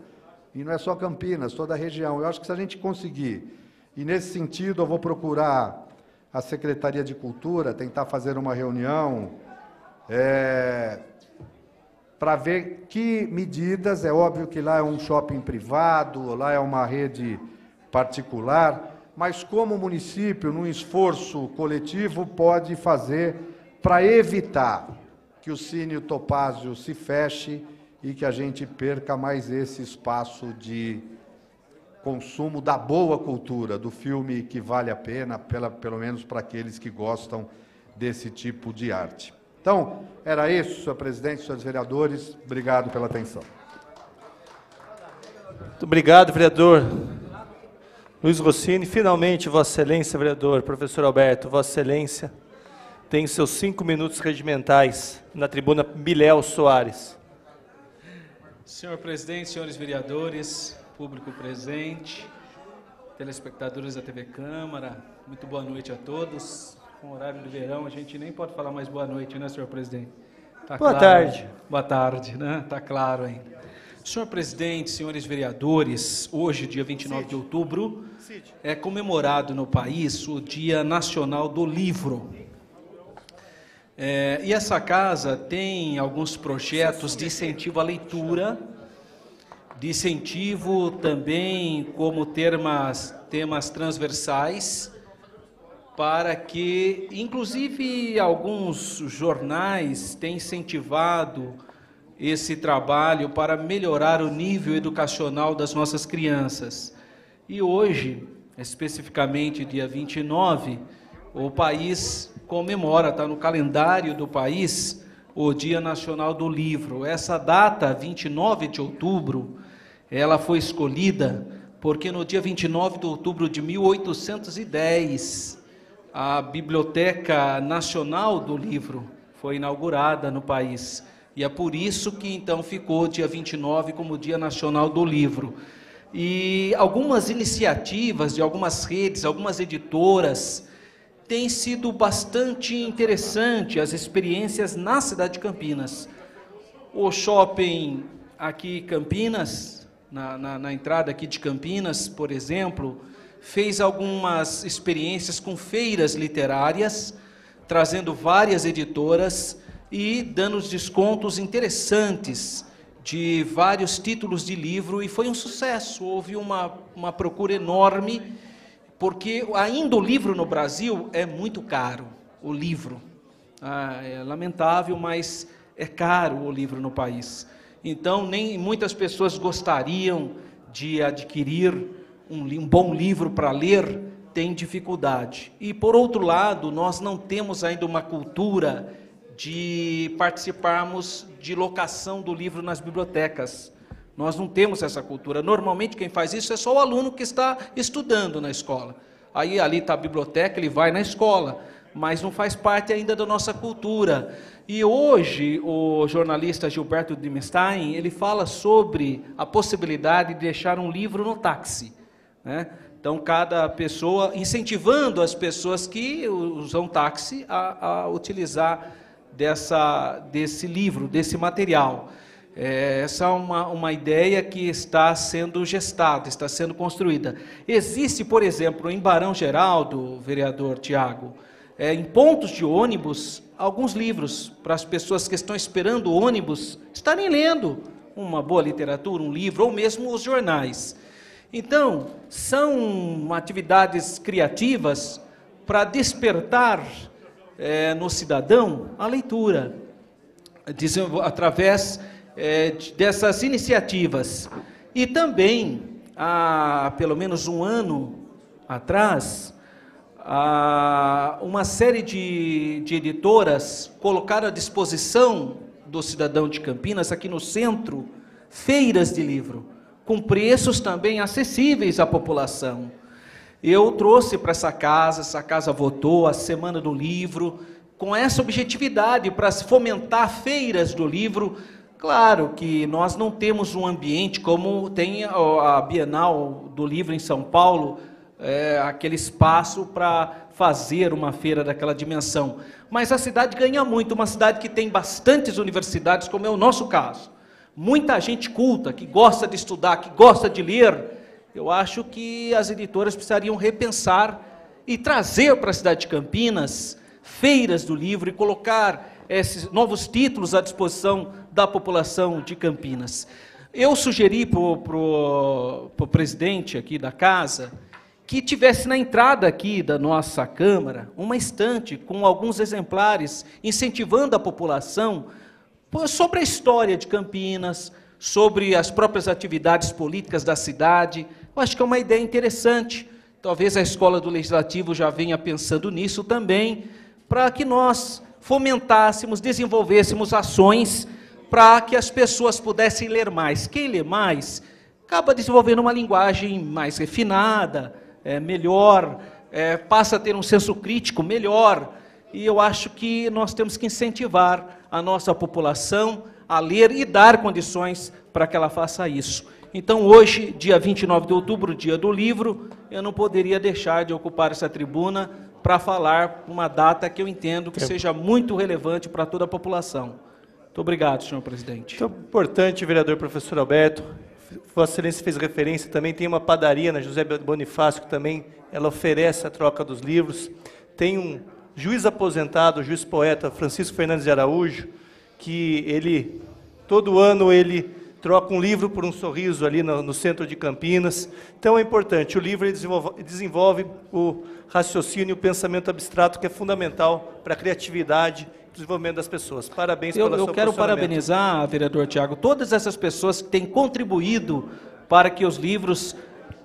E não é só Campinas, toda a região. Eu acho que se a gente conseguir, e nesse sentido eu vou procurar a Secretaria de Cultura, tentar fazer uma reunião, é, para ver que medidas, é óbvio que lá é um shopping privado, lá é uma rede particular, mas como o município, num esforço coletivo, pode fazer para evitar que o Cine Topázio se feche e que a gente perca mais esse espaço de consumo da boa cultura, do filme que vale a pena, pela, pelo menos para aqueles que gostam desse tipo de arte. Então, era isso, senhor presidente, senhores vereadores. Obrigado pela atenção. Muito obrigado, vereador Luiz Rossini. Finalmente, Vossa Excelência, vereador, professor Alberto, Vossa Excelência, tem seus cinco minutos regimentais na tribuna Biléu Soares. Senhor presidente, senhores vereadores, público presente, telespectadores da TV Câmara, muito boa noite a todos com horário de verão, a gente nem pode falar mais boa noite, né, senhor presidente? Tá boa claro, tarde. Boa tarde, né? Está claro ainda. Senhor presidente, senhores vereadores, hoje, dia 29 Cid. de outubro, é comemorado no país o Dia Nacional do Livro. É, e essa casa tem alguns projetos de incentivo à leitura, de incentivo também como temas, temas transversais, para que, inclusive, alguns jornais têm incentivado esse trabalho para melhorar o nível educacional das nossas crianças. E hoje, especificamente dia 29, o país comemora, está no calendário do país, o Dia Nacional do Livro. Essa data, 29 de outubro, ela foi escolhida porque no dia 29 de outubro de 1810, a Biblioteca Nacional do Livro foi inaugurada no país. E é por isso que então ficou dia 29 como Dia Nacional do Livro. E algumas iniciativas de algumas redes, algumas editoras, têm sido bastante interessante as experiências na cidade de Campinas. O shopping aqui Campinas, na, na, na entrada aqui de Campinas, por exemplo, fez algumas experiências com feiras literárias, trazendo várias editoras e dando descontos interessantes de vários títulos de livro e foi um sucesso. Houve uma, uma procura enorme, porque ainda o livro no Brasil é muito caro. O livro ah, é lamentável, mas é caro o livro no país. Então, nem muitas pessoas gostariam de adquirir um, um bom livro para ler tem dificuldade. E, por outro lado, nós não temos ainda uma cultura de participarmos de locação do livro nas bibliotecas. Nós não temos essa cultura. Normalmente, quem faz isso é só o aluno que está estudando na escola. Aí, ali está a biblioteca, ele vai na escola, mas não faz parte ainda da nossa cultura. E hoje, o jornalista Gilberto Dimestein, ele fala sobre a possibilidade de deixar um livro no táxi. Né? Então, cada pessoa, incentivando as pessoas que usam táxi a, a utilizar dessa, desse livro, desse material. É, essa é uma, uma ideia que está sendo gestada, está sendo construída. Existe, por exemplo, em Barão Geraldo, vereador Tiago, é, em pontos de ônibus, alguns livros para as pessoas que estão esperando o ônibus estarem lendo uma boa literatura, um livro, ou mesmo os jornais. Então, são atividades criativas para despertar é, no cidadão a leitura, através é, dessas iniciativas. E também, há pelo menos um ano, atrás, uma série de, de editoras colocaram à disposição do cidadão de Campinas, aqui no centro, feiras de livro, com preços também acessíveis à população. Eu trouxe para essa casa, essa casa votou a Semana do Livro, com essa objetividade para fomentar feiras do livro. Claro que nós não temos um ambiente como tem a Bienal do Livro em São Paulo, é, aquele espaço para fazer uma feira daquela dimensão. Mas a cidade ganha muito, uma cidade que tem bastantes universidades, como é o nosso caso. Muita gente culta, que gosta de estudar, que gosta de ler. Eu acho que as editoras precisariam repensar e trazer para a cidade de Campinas feiras do livro e colocar esses novos títulos à disposição da população de Campinas. Eu sugeri para o presidente aqui da casa que tivesse na entrada aqui da nossa Câmara uma estante com alguns exemplares, incentivando a população sobre a história de Campinas, sobre as próprias atividades políticas da cidade. Eu acho que é uma ideia interessante. Talvez a Escola do Legislativo já venha pensando nisso também, para que nós fomentássemos, desenvolvêssemos ações para que as pessoas pudessem ler mais. Quem lê mais acaba desenvolvendo uma linguagem mais refinada, é, melhor, é, passa a ter um senso crítico melhor. E eu acho que nós temos que incentivar a nossa população a ler e dar condições para que ela faça isso. Então, hoje, dia 29 de outubro, dia do livro, eu não poderia deixar de ocupar essa tribuna para falar uma data que eu entendo que seja muito relevante para toda a população. Muito obrigado, senhor presidente. Muito importante, vereador professor Alberto. Vossa Excelência fez referência também, tem uma padaria na José Bonifácio que também ela oferece a troca dos livros. Tem um juiz aposentado, juiz poeta Francisco Fernandes de Araújo, que ele todo ano ele troca um livro por um sorriso ali no, no centro de Campinas. Então é importante, o livro desenvolve, desenvolve o raciocínio, o pensamento abstrato, que é fundamental para a criatividade e desenvolvimento das pessoas. Parabéns eu, pelo Eu quero parabenizar, vereador Tiago, todas essas pessoas que têm contribuído para que os livros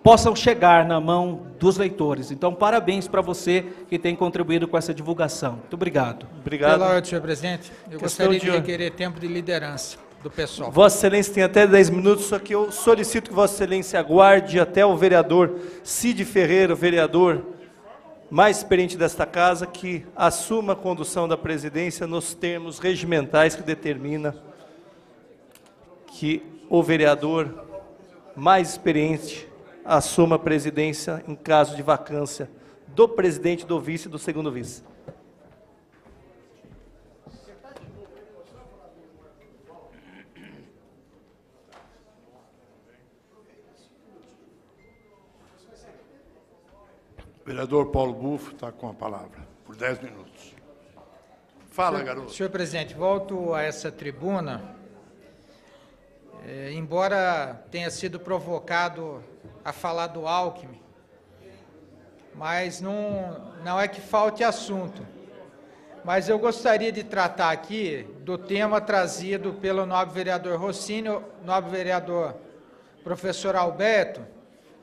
possam chegar na mão dos leitores. Então, parabéns para você que tem contribuído com essa divulgação. Muito obrigado. Obrigado. Pela ordem, senhor presidente, eu Questão gostaria de requerer tempo de liderança do pessoal. Vossa Excelência tem até 10 minutos, só que eu solicito que Vossa Excelência aguarde até o vereador Cid Ferreira, o vereador mais experiente desta casa, que assuma a condução da presidência nos termos regimentais que determina que o vereador mais experiente assuma a presidência em caso de vacância do presidente, do vice e do segundo vice. Vereador Paulo Bufo está com a palavra, por 10 minutos. Fala, senhor, garoto. Senhor presidente, volto a essa tribuna. É, embora tenha sido provocado a falar do Alckmin, mas não, não é que falte assunto. Mas eu gostaria de tratar aqui do tema trazido pelo nobre vereador Rossini, nobre vereador professor Alberto,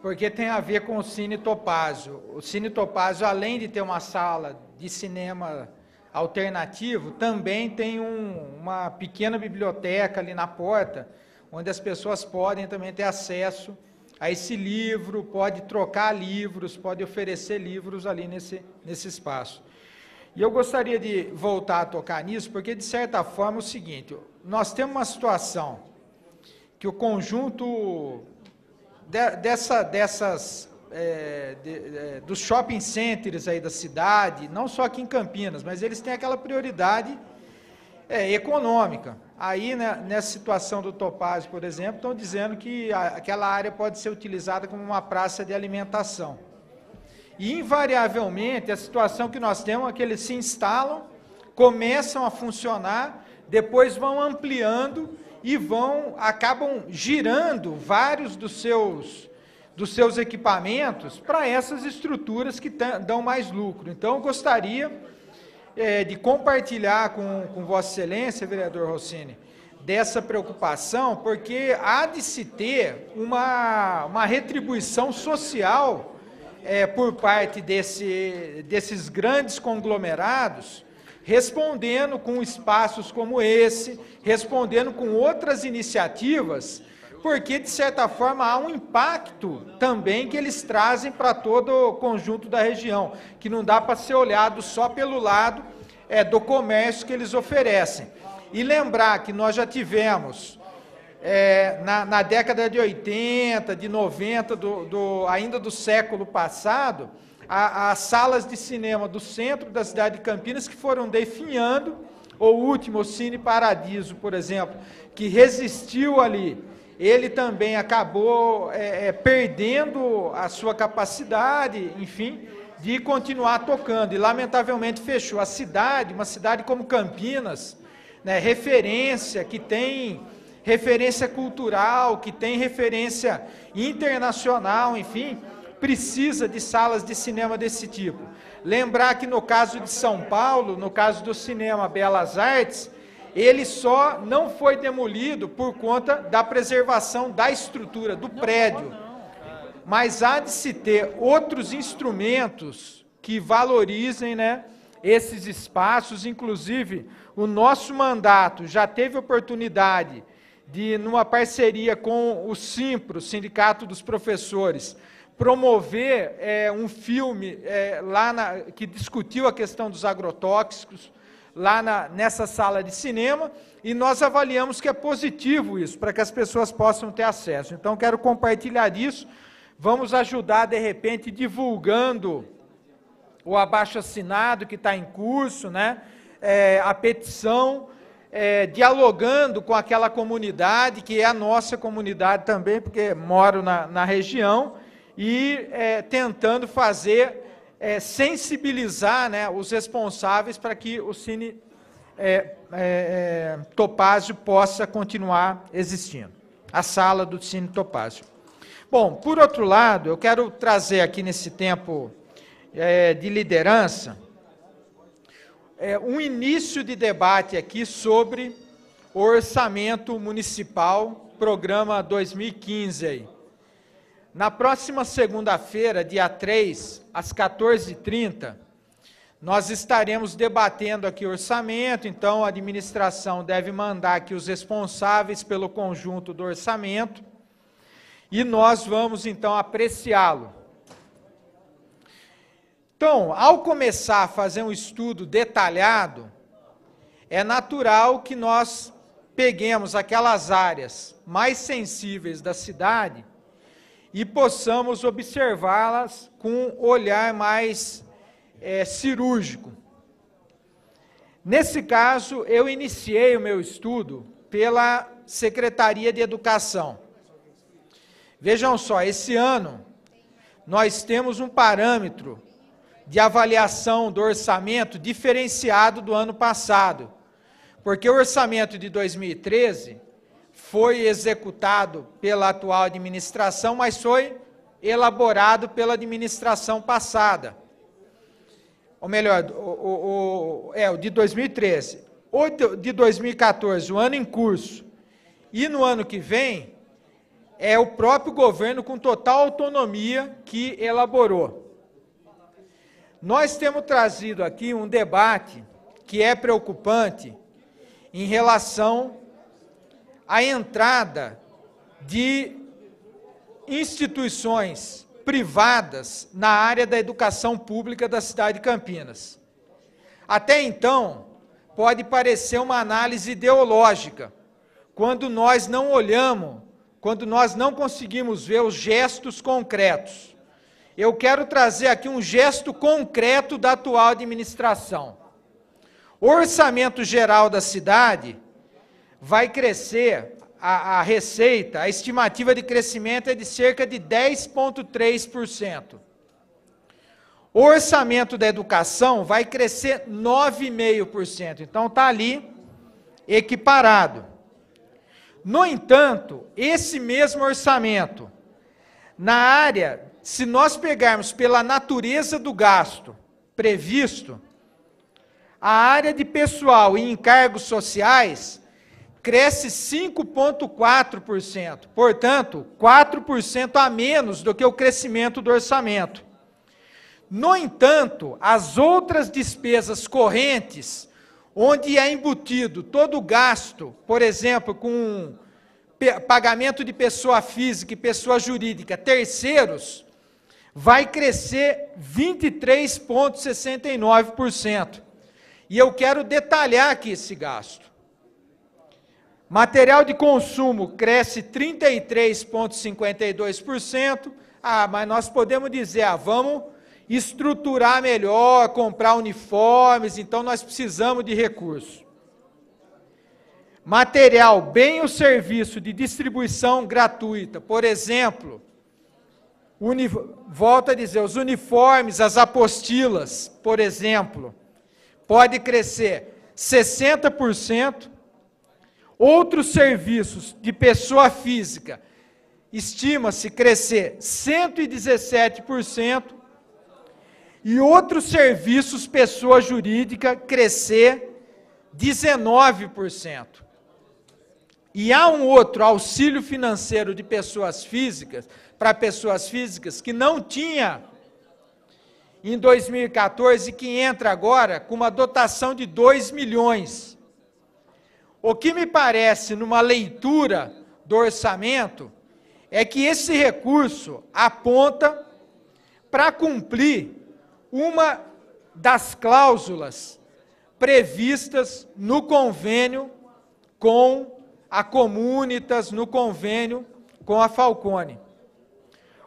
porque tem a ver com o Cine Topázio. O Cine Topázio, além de ter uma sala de cinema alternativo, também tem um, uma pequena biblioteca ali na porta, onde as pessoas podem também ter acesso a esse livro, pode trocar livros, pode oferecer livros ali nesse, nesse espaço. E eu gostaria de voltar a tocar nisso, porque, de certa forma, é o seguinte: nós temos uma situação que o conjunto de, dessa, dessas, é, de, é, dos shopping centers aí da cidade, não só aqui em Campinas, mas eles têm aquela prioridade é, econômica. Aí, né, nessa situação do Topaz, por exemplo, estão dizendo que a, aquela área pode ser utilizada como uma praça de alimentação. E, invariavelmente, a situação que nós temos é que eles se instalam, começam a funcionar, depois vão ampliando e vão acabam girando vários dos seus dos seus equipamentos para essas estruturas que dão mais lucro. Então, eu gostaria é, de compartilhar com, com Vossa Excelência, vereador Rossini, dessa preocupação, porque há de se ter uma, uma retribuição social é, por parte desse, desses grandes conglomerados, respondendo com espaços como esse, respondendo com outras iniciativas, porque, de certa forma, há um impacto também que eles trazem para todo o conjunto da região, que não dá para ser olhado só pelo lado é, do comércio que eles oferecem. E lembrar que nós já tivemos, é, na, na, década de 80, de 90, do, do ainda do século passado, as salas de cinema do centro da cidade de Campinas que foram definhando, o último, o Cine Paradiso, por exemplo, que resistiu ali ele também acabou é, é, perdendo a sua capacidade, enfim, de continuar tocando. E, lamentavelmente, fechou. A cidade, uma cidade como Campinas, né, referência, que tem referência cultural, que tem referência internacional, enfim, precisa de salas de cinema desse tipo. Lembrar que no caso de São Paulo, no caso do cinema Belas Artes, ele só não foi demolido por conta da preservação da estrutura, do prédio. Mas há de se ter outros instrumentos que valorizem né, esses espaços, inclusive o nosso mandato já teve oportunidade de, numa parceria com o Simpro, Sindicato dos Professores, promover é, um filme é, lá na, que discutiu a questão dos agrotóxicos, lá na, nessa sala de cinema e nós avaliamos que é positivo isso, para que as pessoas possam ter acesso. Então, quero compartilhar isso. Vamos ajudar, de repente, divulgando o abaixo-assinado que está em curso, né? É, a petição, é, dialogando com aquela comunidade, que é a nossa comunidade também, porque moro na, na região, e é, tentando fazer é, sensibilizar né, os responsáveis para que o Cine é, é, é, Topázio possa continuar existindo. A sala do Cine Topázio. Bom, por outro lado, eu quero trazer aqui nesse tempo de liderança um início de debate aqui sobre o orçamento municipal, programa 2015 aí. Na próxima segunda-feira, dia 3, às 14h30, nós estaremos debatendo aqui o orçamento, então a administração deve mandar aqui os responsáveis pelo conjunto do orçamento e nós vamos então apreciá-lo. Então, ao começar a fazer um estudo detalhado, é natural que nós peguemos aquelas áreas mais sensíveis da cidade e possamos observá-las com um olhar mais é, cirúrgico. Nesse caso, eu iniciei o meu estudo pela Secretaria de Educação. Vejam só, esse ano nós temos um parâmetro de avaliação do orçamento diferenciado do ano passado, porque o orçamento de 2013 foi executado pela atual administração, mas foi elaborado pela administração passada. Ou melhor, o, o, o, é, o de 2013. O de 2014, o ano em curso, e no ano que vem, é o próprio governo com total autonomia que elaborou. Nós temos trazido aqui um debate que é preocupante em relação a entrada de instituições privadas na área da educação pública da cidade de Campinas. Até então, pode parecer uma análise ideológica, quando nós não olhamos, quando nós não conseguimos ver os gestos concretos. Eu quero trazer aqui um gesto concreto da atual administração. O orçamento geral da cidade vai crescer a, a receita, a estimativa de crescimento é de cerca de 10,3%. O orçamento da educação vai crescer 9,5%. Então está ali equiparado. No entanto, esse mesmo orçamento, na área, se nós pegarmos pela natureza do gasto previsto, a área de pessoal e encargos sociais cresce 5,4%. Portanto, 4% a menos do que o crescimento do orçamento. No entanto, as outras despesas correntes, onde é embutido todo o gasto, por exemplo, com pagamento de pessoa física e pessoa jurídica, terceiros, vai crescer 23,69%. E eu quero detalhar aqui esse gasto. Material de consumo cresce 33,52%. Ah, mas nós podemos dizer, ah, vamos estruturar melhor, comprar uniformes, então nós precisamos de recursos. Material, bem o serviço de distribuição gratuita, por exemplo, uni, volta a dizer, os uniformes, as apostilas, por exemplo, pode crescer 60%. Outros serviços de pessoa física, estima-se crescer 117%. E outros serviços, pessoa jurídica, crescer 19%. E há um outro auxílio financeiro de pessoas físicas, para pessoas físicas, que não tinha em 2014, que entra agora com uma dotação de 2 milhões. O que me parece, numa leitura do orçamento, é que esse recurso aponta para cumprir uma das cláusulas previstas no convênio com a Comunitas, no convênio com a Falcone.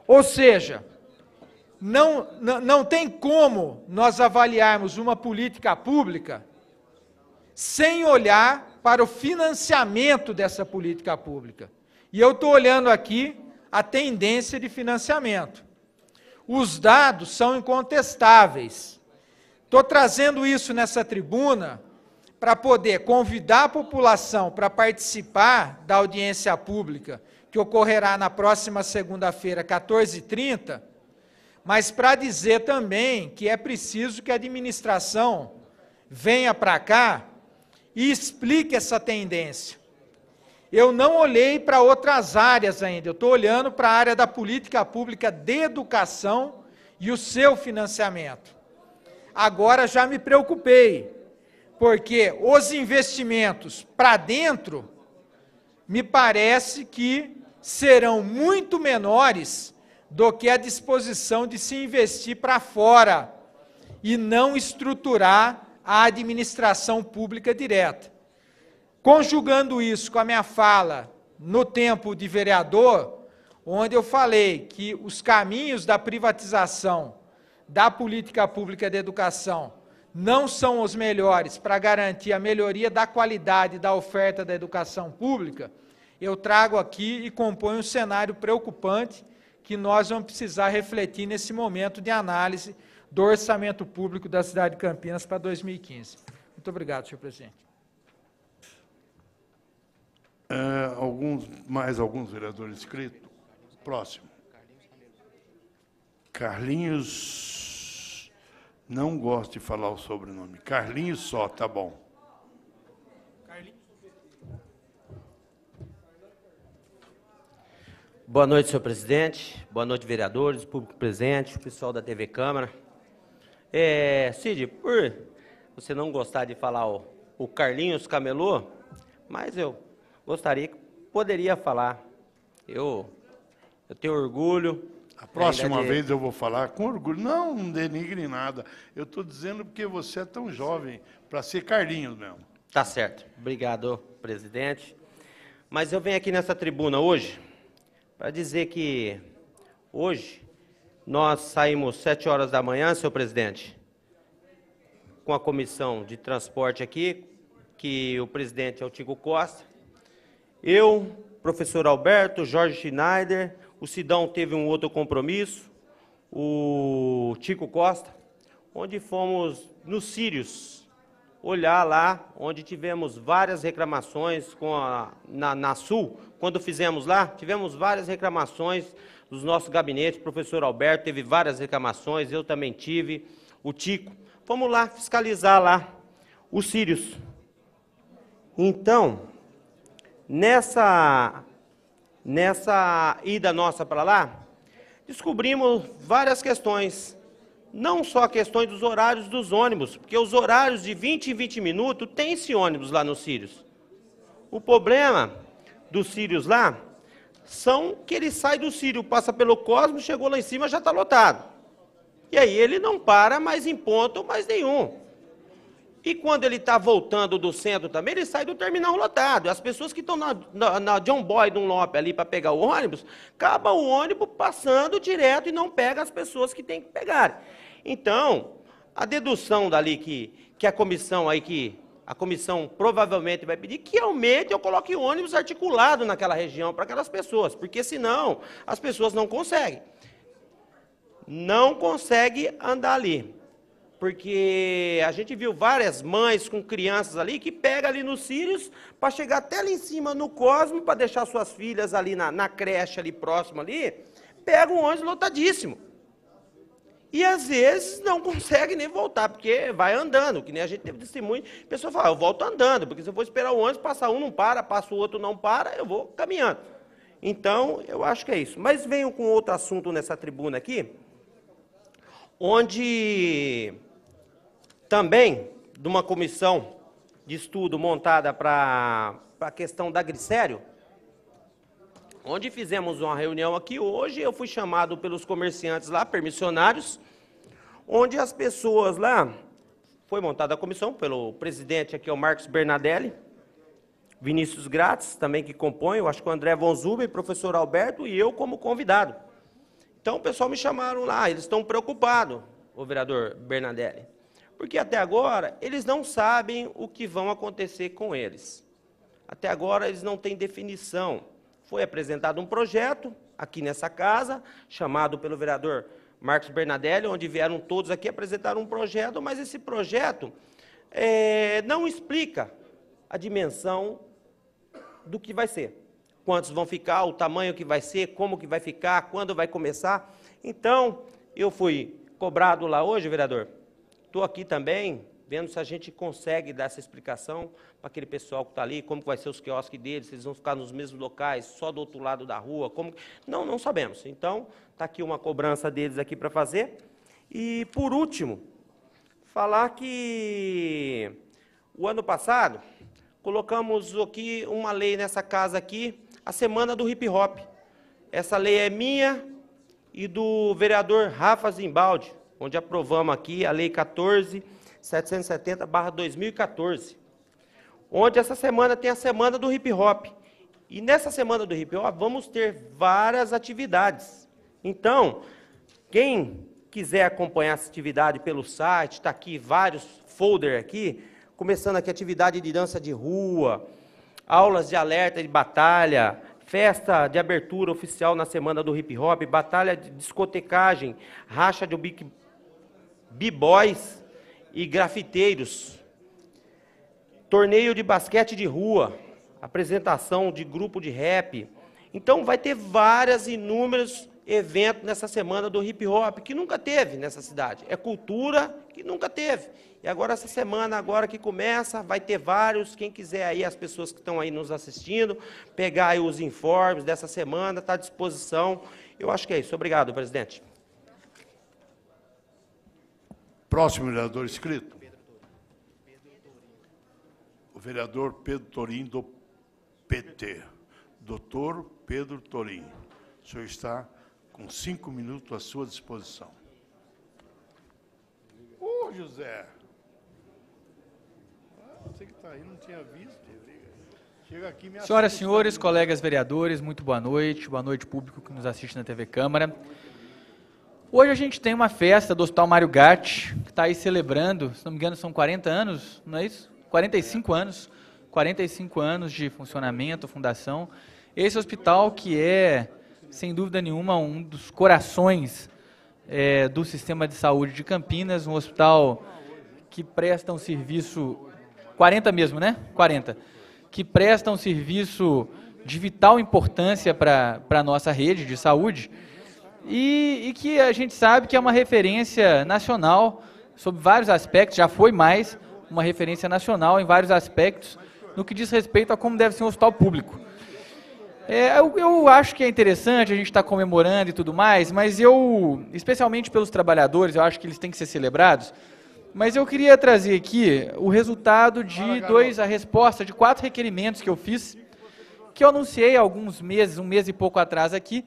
Ou seja, não, não, não tem como nós avaliarmos uma política pública sem olhar para o financiamento dessa política pública. E eu estou olhando aqui a tendência de financiamento. Os dados são incontestáveis. Estou trazendo isso nessa tribuna para poder convidar a população para participar da audiência pública, que ocorrerá na próxima segunda-feira, 14h30, mas para dizer também que é preciso que a administração venha para cá e explique essa tendência. Eu não olhei para outras áreas ainda, eu estou olhando para a área da política pública de educação e o seu financiamento. Agora já me preocupei, porque os investimentos para dentro me parece que serão muito menores do que a disposição de se investir para fora e não estruturar a administração pública direta. Conjugando isso com a minha fala no tempo de vereador, onde eu falei que os caminhos da privatização da política pública de educação não são os melhores para garantir a melhoria da qualidade da oferta da educação pública, eu trago aqui e componho um cenário preocupante que nós vamos precisar refletir nesse momento de análise do orçamento público da cidade de Campinas para 2015. Muito obrigado, senhor presidente. Uh, alguns, mais alguns vereadores inscritos? Próximo. Carlinhos. Não gosto de falar o sobrenome. Carlinhos só, tá bom. Boa noite, senhor presidente. Boa noite, vereadores, público presente, pessoal da TV Câmara. É, Cid, por você não gostar de falar o, o Carlinhos Camelô, mas eu gostaria que poderia falar. Eu, eu tenho orgulho. A próxima de... vez eu vou falar com orgulho. Não, não denigre nada. Eu estou dizendo porque você é tão jovem para ser Carlinhos mesmo. Tá certo. Obrigado, presidente. Mas eu venho aqui nessa tribuna hoje para dizer que hoje nós saímos sete horas da manhã, senhor presidente, com a comissão de transporte aqui, que o presidente é o Tigo Costa, eu, professor Alberto, Jorge Schneider, o Sidão teve um outro compromisso, o Tico Costa, onde fomos nos Sírios, olhar lá, onde tivemos várias reclamações com a, na, na Sul, quando fizemos lá, tivemos várias reclamações dos nossos gabinetes, o professor Alberto teve várias reclamações, eu também tive, o Tico. Fomos lá fiscalizar lá os Sírios. Então, Nessa, nessa ida nossa para lá, descobrimos várias questões não só questões dos horários dos ônibus, porque os horários de 20 em 20 minutos tem esse ônibus lá nos Sírios. O problema dos Sírios lá são que ele sai do Sírio, passa pelo Cosmo, chegou lá em cima, já está lotado. E aí ele não para mais em ponto mais nenhum. E quando ele está voltando do centro também, ele sai do terminal lotado. As pessoas que estão na, na, na John Boy ali para pegar o ônibus, acaba o ônibus passando direto e não pega as pessoas que tem que pegar. Então, a dedução dali que, que a comissão aí que a comissão provavelmente vai pedir que aumente ou coloque ônibus articulado naquela região para aquelas pessoas, porque senão as pessoas não conseguem. Não consegue andar ali porque a gente viu várias mães com crianças ali que pega ali nos Sírios para chegar até ali em cima no Cosmo para deixar suas filhas ali na, na creche ali próximo ali, pega um ônibus lotadíssimo. E às vezes não consegue nem voltar, porque vai andando, que nem a gente teve testemunho. A pessoa fala, eu volto andando, porque se eu for esperar o ônibus, passa um, não para, passa o outro, não para, eu vou caminhando. Então, eu acho que é isso. Mas venho com outro assunto nessa tribuna aqui, onde também de uma comissão de estudo montada para a questão da glicério, onde fizemos uma reunião aqui hoje, eu fui chamado pelos comerciantes lá, permissionários, onde as pessoas lá, foi montada a comissão pelo presidente aqui, o Marcos Bernadelli, Vinícius Gratz, também que compõe, eu acho que o André Von Zuber, professor Alberto e eu como convidado. Então o pessoal me chamaram lá, eles estão preocupados, o vereador Bernadelli. Porque até agora eles não sabem o que vão acontecer com eles. Até agora eles não têm definição. Foi apresentado um projeto aqui nessa casa, chamado pelo vereador Marcos Bernadelli, onde vieram todos aqui apresentar um projeto, mas esse projeto é, não explica a dimensão do que vai ser. Quantos vão ficar, o tamanho que vai ser, como que vai ficar, quando vai começar. Então, eu fui cobrado lá hoje, vereador, Estou aqui também vendo se a gente consegue dar essa explicação para aquele pessoal que está ali, como vai ser os quiosques deles, se eles vão ficar nos mesmos locais, só do outro lado da rua, como... Não, não sabemos. Então, está aqui uma cobrança deles aqui para fazer. E, por último, falar que o ano passado colocamos aqui uma lei nessa casa aqui, a Semana do Hip Hop. Essa lei é minha e do vereador Rafa Zimbaldi, onde aprovamos aqui a Lei 14.770-2014, onde essa semana tem a Semana do Hip Hop. E nessa Semana do Hip Hop vamos ter várias atividades. Então, quem quiser acompanhar essa atividade pelo site, está aqui vários folders aqui, começando aqui atividade de dança de rua, aulas de alerta de batalha, festa de abertura oficial na semana do hip hop, batalha de discotecagem, racha de b-boys e grafiteiros, torneio de basquete de rua, apresentação de grupo de rap. Então vai ter várias inúmeros eventos nessa semana do hip hop que nunca teve nessa cidade. É cultura que nunca teve. E agora essa semana agora que começa, vai ter vários, quem quiser aí as pessoas que estão aí nos assistindo, pegar os informes dessa semana, está à disposição. Eu acho que é isso. Obrigado, presidente. Próximo vereador inscrito. O vereador Pedro Torim, do PT. Doutor Pedro Torim. O senhor está com cinco minutos à sua disposição. Ô, oh, José. Ah, você que está aí não tinha visto. Chega aqui me Senhoras e senhores, colegas vereadores, muito boa noite. Boa noite, público que nos assiste na TV Câmara. Hoje a gente tem uma festa do Hospital Mário Gatti, que está aí celebrando, se não me engano são 40 anos, não é isso? 45 anos, 45 anos de funcionamento, fundação. Esse hospital que é, sem dúvida nenhuma, um dos corações é, do sistema de saúde de Campinas, um hospital que presta um serviço, 40 mesmo, né? 40. Que presta um serviço de vital importância para a nossa rede de saúde e, e, que a gente sabe que é uma referência nacional sobre vários aspectos, já foi mais uma referência nacional em vários aspectos no que diz respeito a como deve ser um hospital público. É, eu, eu, acho que é interessante a gente estar tá comemorando e tudo mais, mas eu, especialmente pelos trabalhadores, eu acho que eles têm que ser celebrados. Mas eu queria trazer aqui o resultado de dois, a resposta de quatro requerimentos que eu fiz, que eu anunciei há alguns meses, um mês e pouco atrás aqui,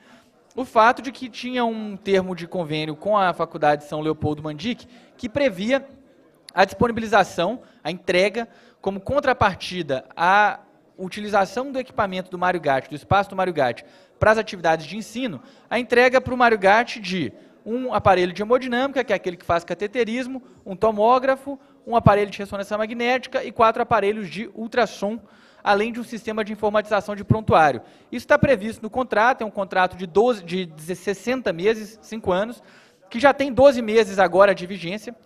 o fato de que tinha um termo de convênio com a Faculdade São Leopoldo Mandic que previa a disponibilização, a entrega, como contrapartida à utilização do equipamento do Mário Gatti, do espaço do Mário Gatti, para as atividades de ensino, a entrega para o Mário Gatti de um aparelho de hemodinâmica, que é aquele que faz cateterismo, um tomógrafo, um aparelho de ressonância magnética e quatro aparelhos de ultrassom, além de um sistema de informatização de prontuário. Isso está previsto no contrato, é um contrato de, 12, de 60 meses, 5 anos, que já tem 12 meses agora de vigência.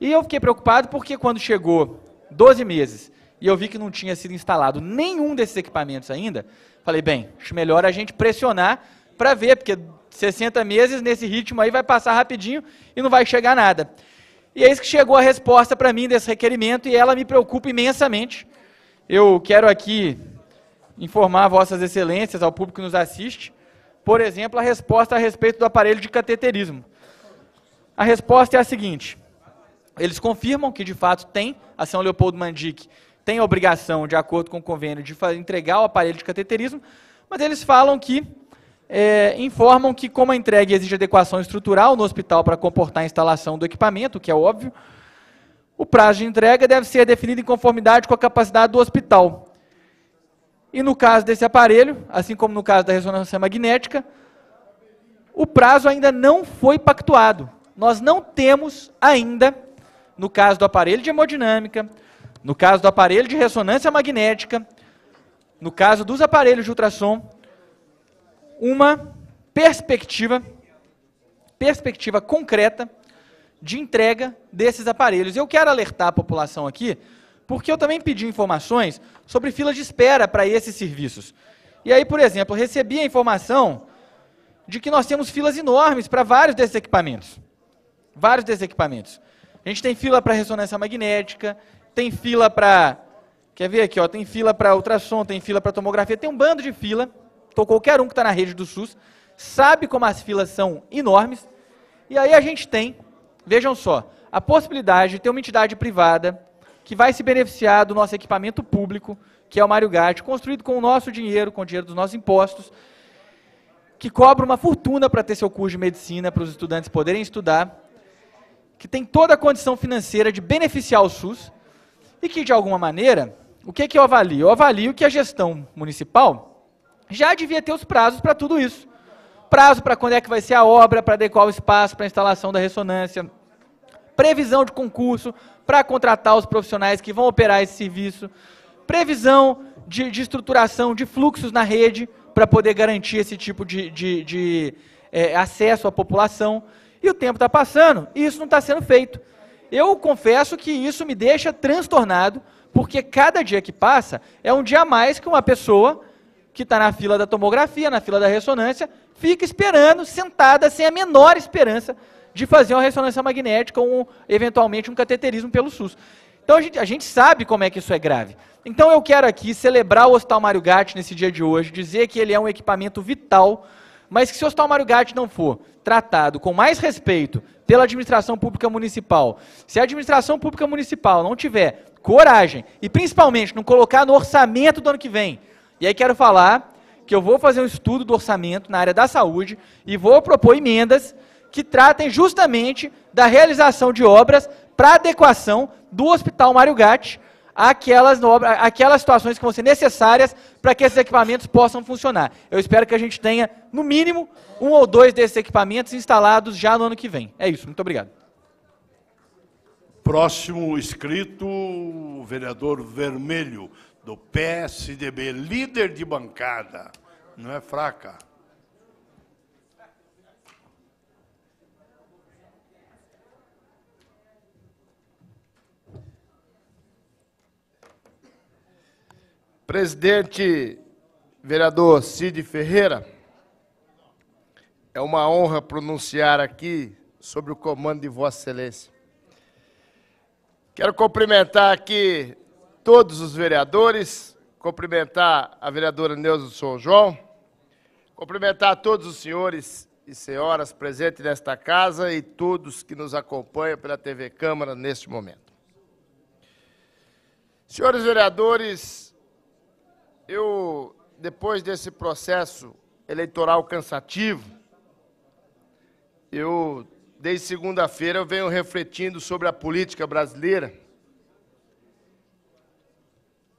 E eu fiquei preocupado porque quando chegou 12 meses e eu vi que não tinha sido instalado nenhum desses equipamentos ainda, falei, bem, acho melhor a gente pressionar para ver, porque 60 meses nesse ritmo aí vai passar rapidinho e não vai chegar nada. E é isso que chegou a resposta para mim desse requerimento e ela me preocupa imensamente. Eu quero aqui informar vossas excelências, ao público que nos assiste, por exemplo, a resposta a respeito do aparelho de cateterismo. A resposta é a seguinte: eles confirmam que de fato tem, a São Leopoldo Mandic tem a obrigação, de acordo com o convênio, de entregar o aparelho de cateterismo, mas eles falam que, é, informam que, como a entrega exige adequação estrutural no hospital para comportar a instalação do equipamento, que é óbvio, o prazo de entrega deve ser definido em conformidade com a capacidade do hospital. E no caso desse aparelho, assim como no caso da ressonância magnética, o prazo ainda não foi pactuado. Nós não temos ainda no caso do aparelho de hemodinâmica, no caso do aparelho de ressonância magnética, no caso dos aparelhos de ultrassom, uma perspectiva, perspectiva concreta de entrega desses aparelhos. Eu quero alertar a população aqui, porque eu também pedi informações sobre filas de espera para esses serviços. E aí, por exemplo, recebi a informação de que nós temos filas enormes para vários desses equipamentos. Vários desses equipamentos. A gente tem fila para ressonância magnética, tem fila para. Quer ver aqui, ó? Tem fila para ultrassom, tem fila para tomografia, tem um bando de fila. Então, qualquer um que está na rede do SUS sabe como as filas são enormes. E aí a gente tem, vejam só, a possibilidade de ter uma entidade privada que vai se beneficiar do nosso equipamento público, que é o Mário Gatti, construído com o nosso dinheiro, com o dinheiro dos nossos impostos, que cobra uma fortuna para ter seu curso de medicina, para os estudantes poderem estudar, que tem toda a condição financeira de beneficiar o SUS e que, de alguma maneira, o que, é que eu avalio? Eu avalio que a gestão municipal já devia ter os prazos para tudo isso. Prazo para quando é que vai ser a obra, para adequar o espaço para a instalação da ressonância, previsão de concurso para contratar os profissionais que vão operar esse serviço, previsão de, de estruturação de fluxos na rede para poder garantir esse tipo de, de, de é, acesso à população. E o tempo está passando e isso não está sendo feito. Eu confesso que isso me deixa transtornado, porque cada dia que passa é um dia a mais que uma pessoa que está na fila da tomografia, na fila da ressonância, fica esperando, sentada, sem a menor esperança de fazer uma ressonância magnética ou, eventualmente, um cateterismo pelo SUS. Então, a gente, a gente sabe como é que isso é grave. Então, eu quero aqui celebrar o Hospital Mário Gatti nesse dia de hoje, dizer que ele é um equipamento vital mas que se o Hospital Mário Gatti não for tratado com mais respeito pela administração pública municipal, se a administração pública municipal não tiver coragem e principalmente não colocar no orçamento do ano que vem, e aí quero falar que eu vou fazer um estudo do orçamento na área da saúde e vou propor emendas que tratem justamente da realização de obras para adequação do Hospital Mário Gatti aquelas, aquelas situações que vão ser necessárias para que esses equipamentos possam funcionar. Eu espero que a gente tenha, no mínimo, um ou dois desses equipamentos instalados já no ano que vem. É isso, muito obrigado. Próximo inscrito, o vereador Vermelho, do PSDB, líder de bancada. Não é fraca. Presidente vereador Cid Ferreira, é uma honra pronunciar aqui sobre o comando de Vossa Excelência. Quero cumprimentar aqui todos os vereadores, cumprimentar a vereadora Neuza São João, Cumprimentar todos os senhores e senhoras presentes nesta casa e todos que nos acompanham pela TV Câmara neste momento. Senhores vereadores, eu, depois desse processo eleitoral cansativo, eu, desde segunda-feira, eu venho refletindo sobre a política brasileira,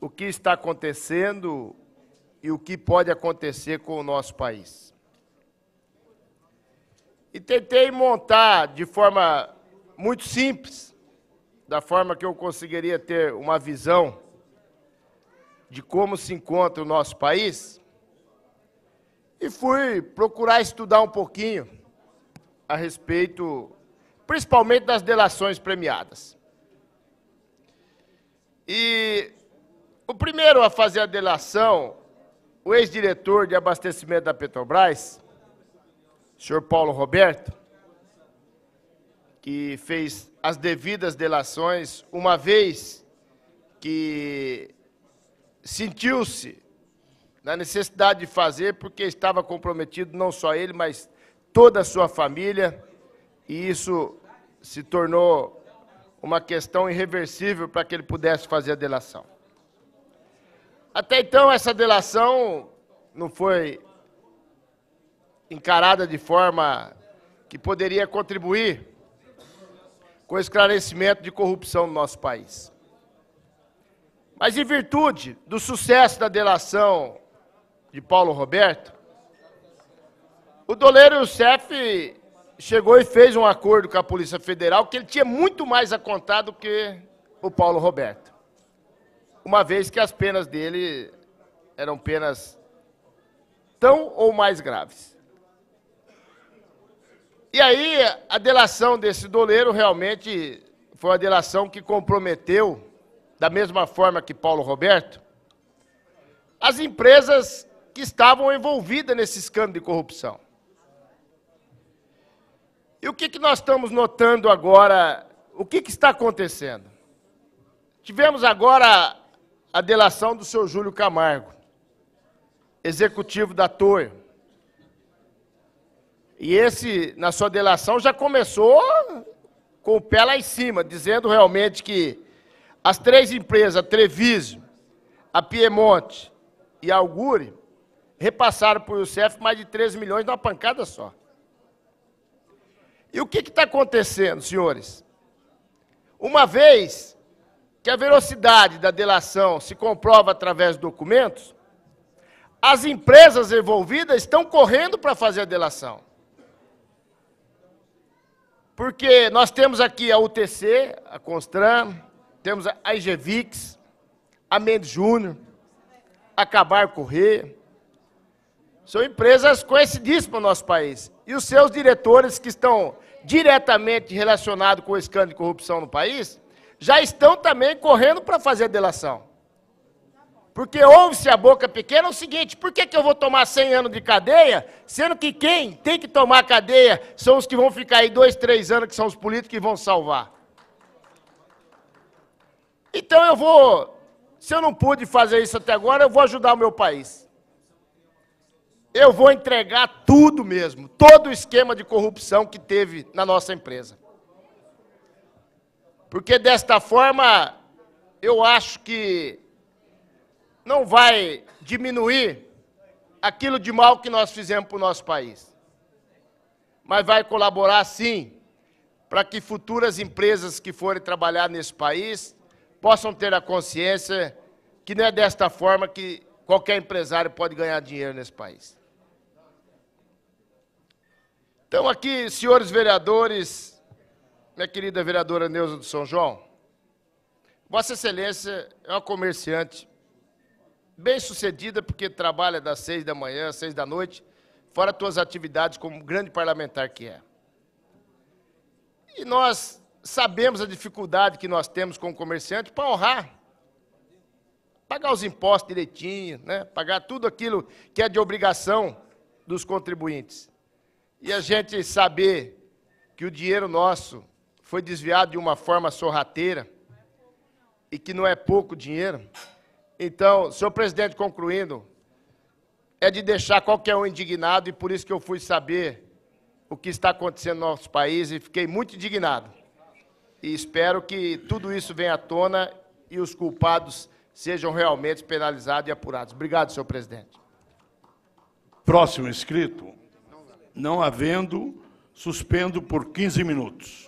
o que está acontecendo e o que pode acontecer com o nosso país. E tentei montar de forma muito simples, da forma que eu conseguiria ter uma visão de como se encontra o nosso país, e fui procurar estudar um pouquinho a respeito, principalmente das delações premiadas. E o primeiro a fazer a delação o ex-diretor de abastecimento da Petrobras, senhor Paulo Roberto, que fez as devidas delações, uma vez que sentiu-se na necessidade de fazer, porque estava comprometido não só ele, mas toda a sua família, e isso se tornou uma questão irreversível para que ele pudesse fazer a delação. Até então, essa delação não foi encarada de forma que poderia contribuir com o esclarecimento de corrupção no nosso país. Mas, em virtude do sucesso da delação de Paulo Roberto, o doleiro Youssef chegou e fez um acordo com a Polícia Federal que ele tinha muito mais a contar do que o Paulo Roberto uma vez que as penas dele eram penas tão ou mais graves. E aí, a delação desse doleiro realmente foi uma delação que comprometeu, da mesma forma que Paulo Roberto, as empresas que estavam envolvidas nesse escândalo de corrupção. E o que, que nós estamos notando agora? O que, que está acontecendo? Tivemos agora a delação do seu Júlio Camargo, executivo da Torre. E esse, na sua delação, já começou com o pé lá em cima, dizendo realmente que as três empresas, a Treviso, a Piemonte e a Augure, repassaram para o Youssef mais de 13 milhões numa pancada só. E o que está acontecendo, senhores? Uma vez que a velocidade da delação se comprova através de documentos, as empresas envolvidas estão correndo para fazer a delação. Porque nós temos aqui a UTC, a Constran, temos a IGVix, a Mendes Júnior, a Cabar Corrêa. São empresas conhecidíssimas no nosso país. E os seus diretores que estão diretamente relacionados com o escândalo de corrupção no país, já estão também correndo para fazer delação. Porque ouve-se a boca pequena é o seguinte: por que, que eu vou tomar 100 anos de cadeia, sendo que quem tem que tomar cadeia são os que vão ficar aí dois, três anos, que são os políticos que vão salvar? Então eu vou, se eu não pude fazer isso até agora, eu vou ajudar o meu país. Eu vou entregar tudo mesmo, todo o esquema de corrupção que teve na nossa empresa. Porque desta forma, eu acho que não vai diminuir aquilo de mal que nós fizemos para o nosso país. Mas vai colaborar, sim, para que futuras empresas que forem trabalhar nesse país possam ter a consciência que não é desta forma que qualquer empresário pode ganhar dinheiro nesse país. Então, aqui, senhores vereadores, minha querida vereadora Neuza do São João, Vossa Excelência é uma comerciante bem sucedida, porque trabalha das seis da manhã às seis da noite, fora tuas atividades como grande parlamentar que é. E nós sabemos a dificuldade que nós temos como comerciante para honrar, pagar os impostos direitinho, né? pagar tudo aquilo que é de obrigação dos contribuintes. E a gente saber que o dinheiro nosso foi desviado de uma forma sorrateira e que não é pouco dinheiro. Então, senhor presidente, concluindo, é de deixar qualquer um indignado, e por isso que eu fui saber o que está acontecendo no nosso país e fiquei muito indignado. E espero que tudo isso venha à tona e os culpados sejam realmente penalizados e apurados. Obrigado, senhor presidente. Próximo inscrito. Não havendo, suspendo por 15 minutos.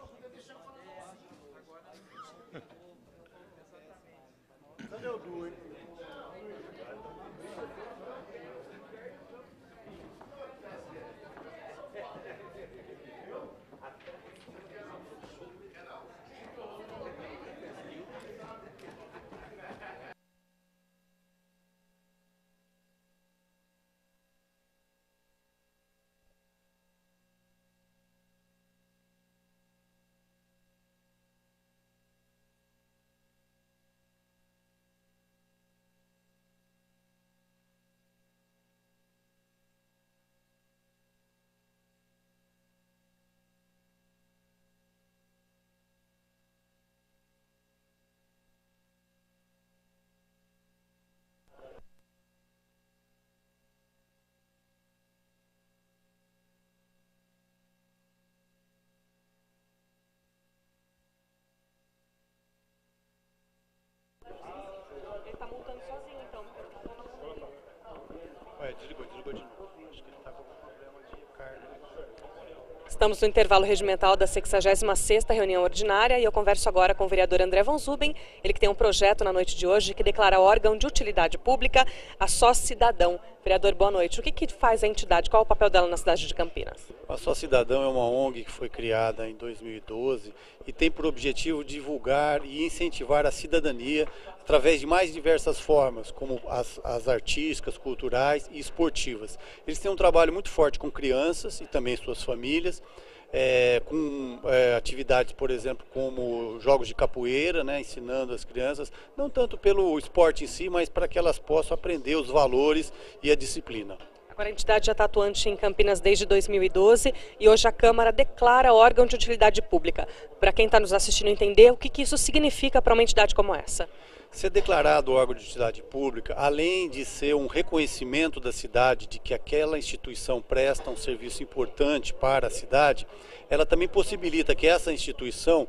Estamos no intervalo regimental da 66ª reunião ordinária e eu converso agora com o vereador André Von Zuben, ele que tem um projeto na noite de hoje que declara órgão de utilidade pública a só cidadão. Vereador, boa noite. O que, que faz a entidade? Qual é o papel dela na cidade de Campinas? A Só Cidadão é uma ONG que foi criada em 2012 e tem por objetivo divulgar e incentivar a cidadania através de mais diversas formas, como as, as artísticas, culturais e esportivas. Eles têm um trabalho muito forte com crianças e também suas famílias, é, com é, atividades, por exemplo, como jogos de capoeira, né, ensinando as crianças, não tanto pelo esporte em si, mas para que elas possam aprender os valores e a disciplina. Agora, a entidade já está atuante em Campinas desde 2012 e hoje a Câmara declara órgão de utilidade pública. Para quem está nos assistindo entender, o que, que isso significa para uma entidade como essa? Ser declarado órgão de utilidade pública, além de ser um reconhecimento da cidade de que aquela instituição presta um serviço importante para a cidade, ela também possibilita que essa instituição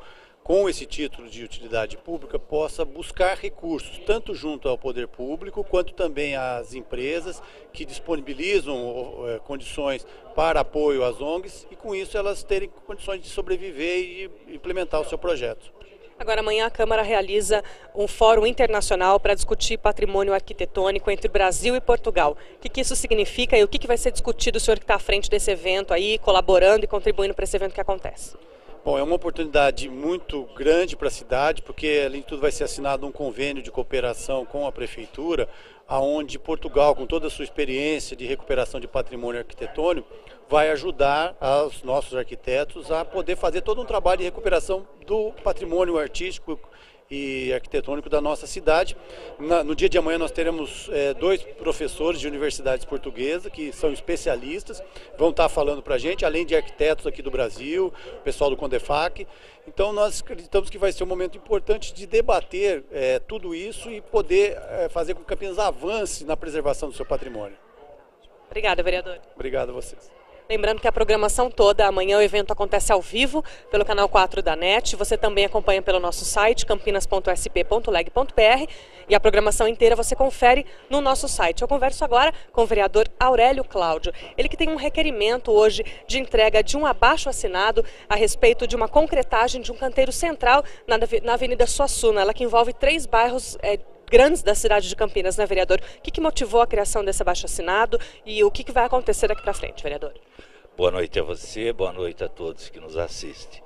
com esse título de utilidade pública, possa buscar recursos, tanto junto ao poder público, quanto também às empresas que disponibilizam é, condições para apoio às ONGs e, com isso, elas terem condições de sobreviver e implementar o seu projeto. Agora, amanhã a Câmara realiza um fórum internacional para discutir patrimônio arquitetônico entre Brasil e Portugal. O que, que isso significa e o que, que vai ser discutido, o senhor que está à frente desse evento aí, colaborando e contribuindo para esse evento que acontece? Bom, é uma oportunidade muito grande para a cidade, porque além de tudo vai ser assinado um convênio de cooperação com a prefeitura, aonde Portugal, com toda a sua experiência de recuperação de patrimônio arquitetônico, vai ajudar os nossos arquitetos a poder fazer todo um trabalho de recuperação do patrimônio artístico e arquitetônico da nossa cidade. Na, no dia de amanhã nós teremos é, dois professores de universidades portuguesas que são especialistas, vão estar falando para a gente, além de arquitetos aqui do Brasil, pessoal do Condefac. Então nós acreditamos que vai ser um momento importante de debater é, tudo isso e poder é, fazer com que Campinas avance na preservação do seu patrimônio. Obrigada, vereador. Obrigado a vocês. Lembrando que a programação toda, amanhã o evento acontece ao vivo pelo canal 4 da NET. Você também acompanha pelo nosso site, campinas.sp.leg.br. E a programação inteira você confere no nosso site. Eu converso agora com o vereador Aurélio Cláudio. Ele que tem um requerimento hoje de entrega de um abaixo assinado a respeito de uma concretagem de um canteiro central na Avenida Suassuna, ela que envolve três bairros. É, grandes da cidade de Campinas, né, vereador? O que, que motivou a criação desse abaixo-assinado e o que, que vai acontecer daqui para frente, vereador? Boa noite a você, boa noite a todos que nos assistem.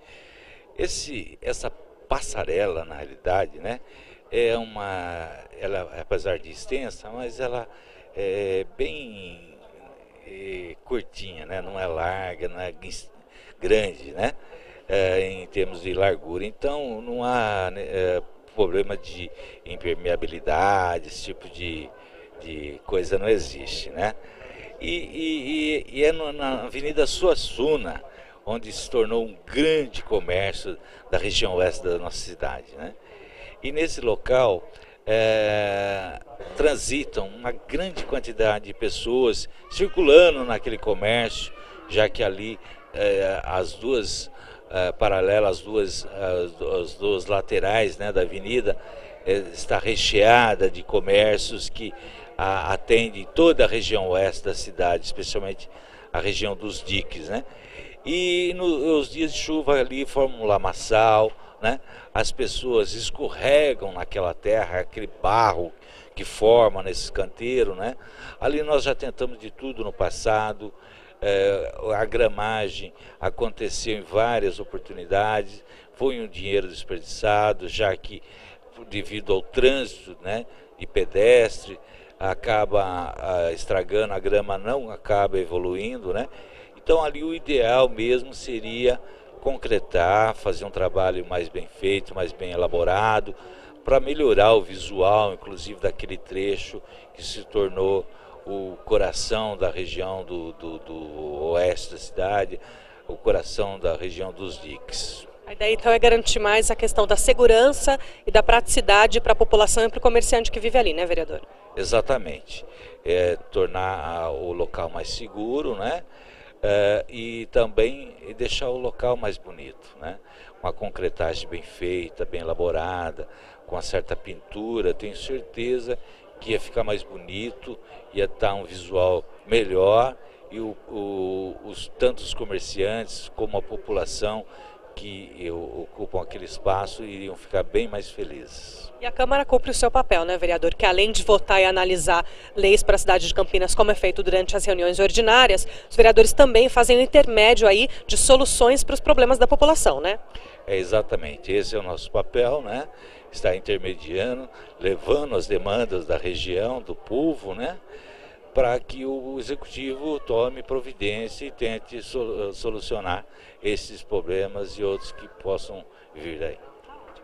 Esse, essa passarela, na realidade, né, é uma, ela, apesar de extensa, mas ela é bem é, curtinha, né, não é larga, não é grande, né, é, em termos de largura. Então, não há né, é, problema de impermeabilidade, esse tipo de, de coisa não existe, né? E, e, e é na Avenida Suassuna, onde se tornou um grande comércio da região oeste da nossa cidade, né? E nesse local é, transitam uma grande quantidade de pessoas circulando naquele comércio, já que ali é, as duas é, paralelas, as duas, as, as, duas laterais né, da avenida, é, está recheada de comércios que a, atendem toda a região oeste da cidade, especialmente a região dos diques. Né? E nos dias de chuva ali formam um lamaçal, né? as pessoas escorregam naquela terra, aquele barro que forma nesse canteiro. Né? Ali nós já tentamos de tudo no passado, é, a gramagem aconteceu em várias oportunidades, foi um dinheiro desperdiçado, já que devido ao trânsito né, de pedestre, acaba estragando, a grama não acaba evoluindo, né? Então ali o ideal mesmo seria concretar, fazer um trabalho mais bem feito, mais bem elaborado, para melhorar o visual, inclusive daquele trecho que se tornou o coração da região do, do, do oeste da cidade, o coração da região dos diques. A ideia então é garantir mais a questão da segurança e da praticidade para a população e para o comerciante que vive ali, né, vereador? Exatamente. É, tornar o local mais seguro, né? É, e também deixar o local mais bonito, né? Uma concretagem bem feita, bem elaborada, com uma certa pintura, tenho certeza que ia ficar mais bonito, ia estar um visual melhor e o, o, os tantos comerciantes como a população que ocupam aquele espaço iriam ficar bem mais felizes. E a Câmara cumpre o seu papel, né, vereador? Que além de votar e analisar leis para a cidade de Campinas, como é feito durante as reuniões ordinárias, os vereadores também fazem um intermédio aí de soluções para os problemas da população, né? É exatamente, esse é o nosso papel, né? Está intermediando, levando as demandas da região, do povo, né? para que o executivo tome providência e tente solucionar esses problemas e outros que possam vir daí.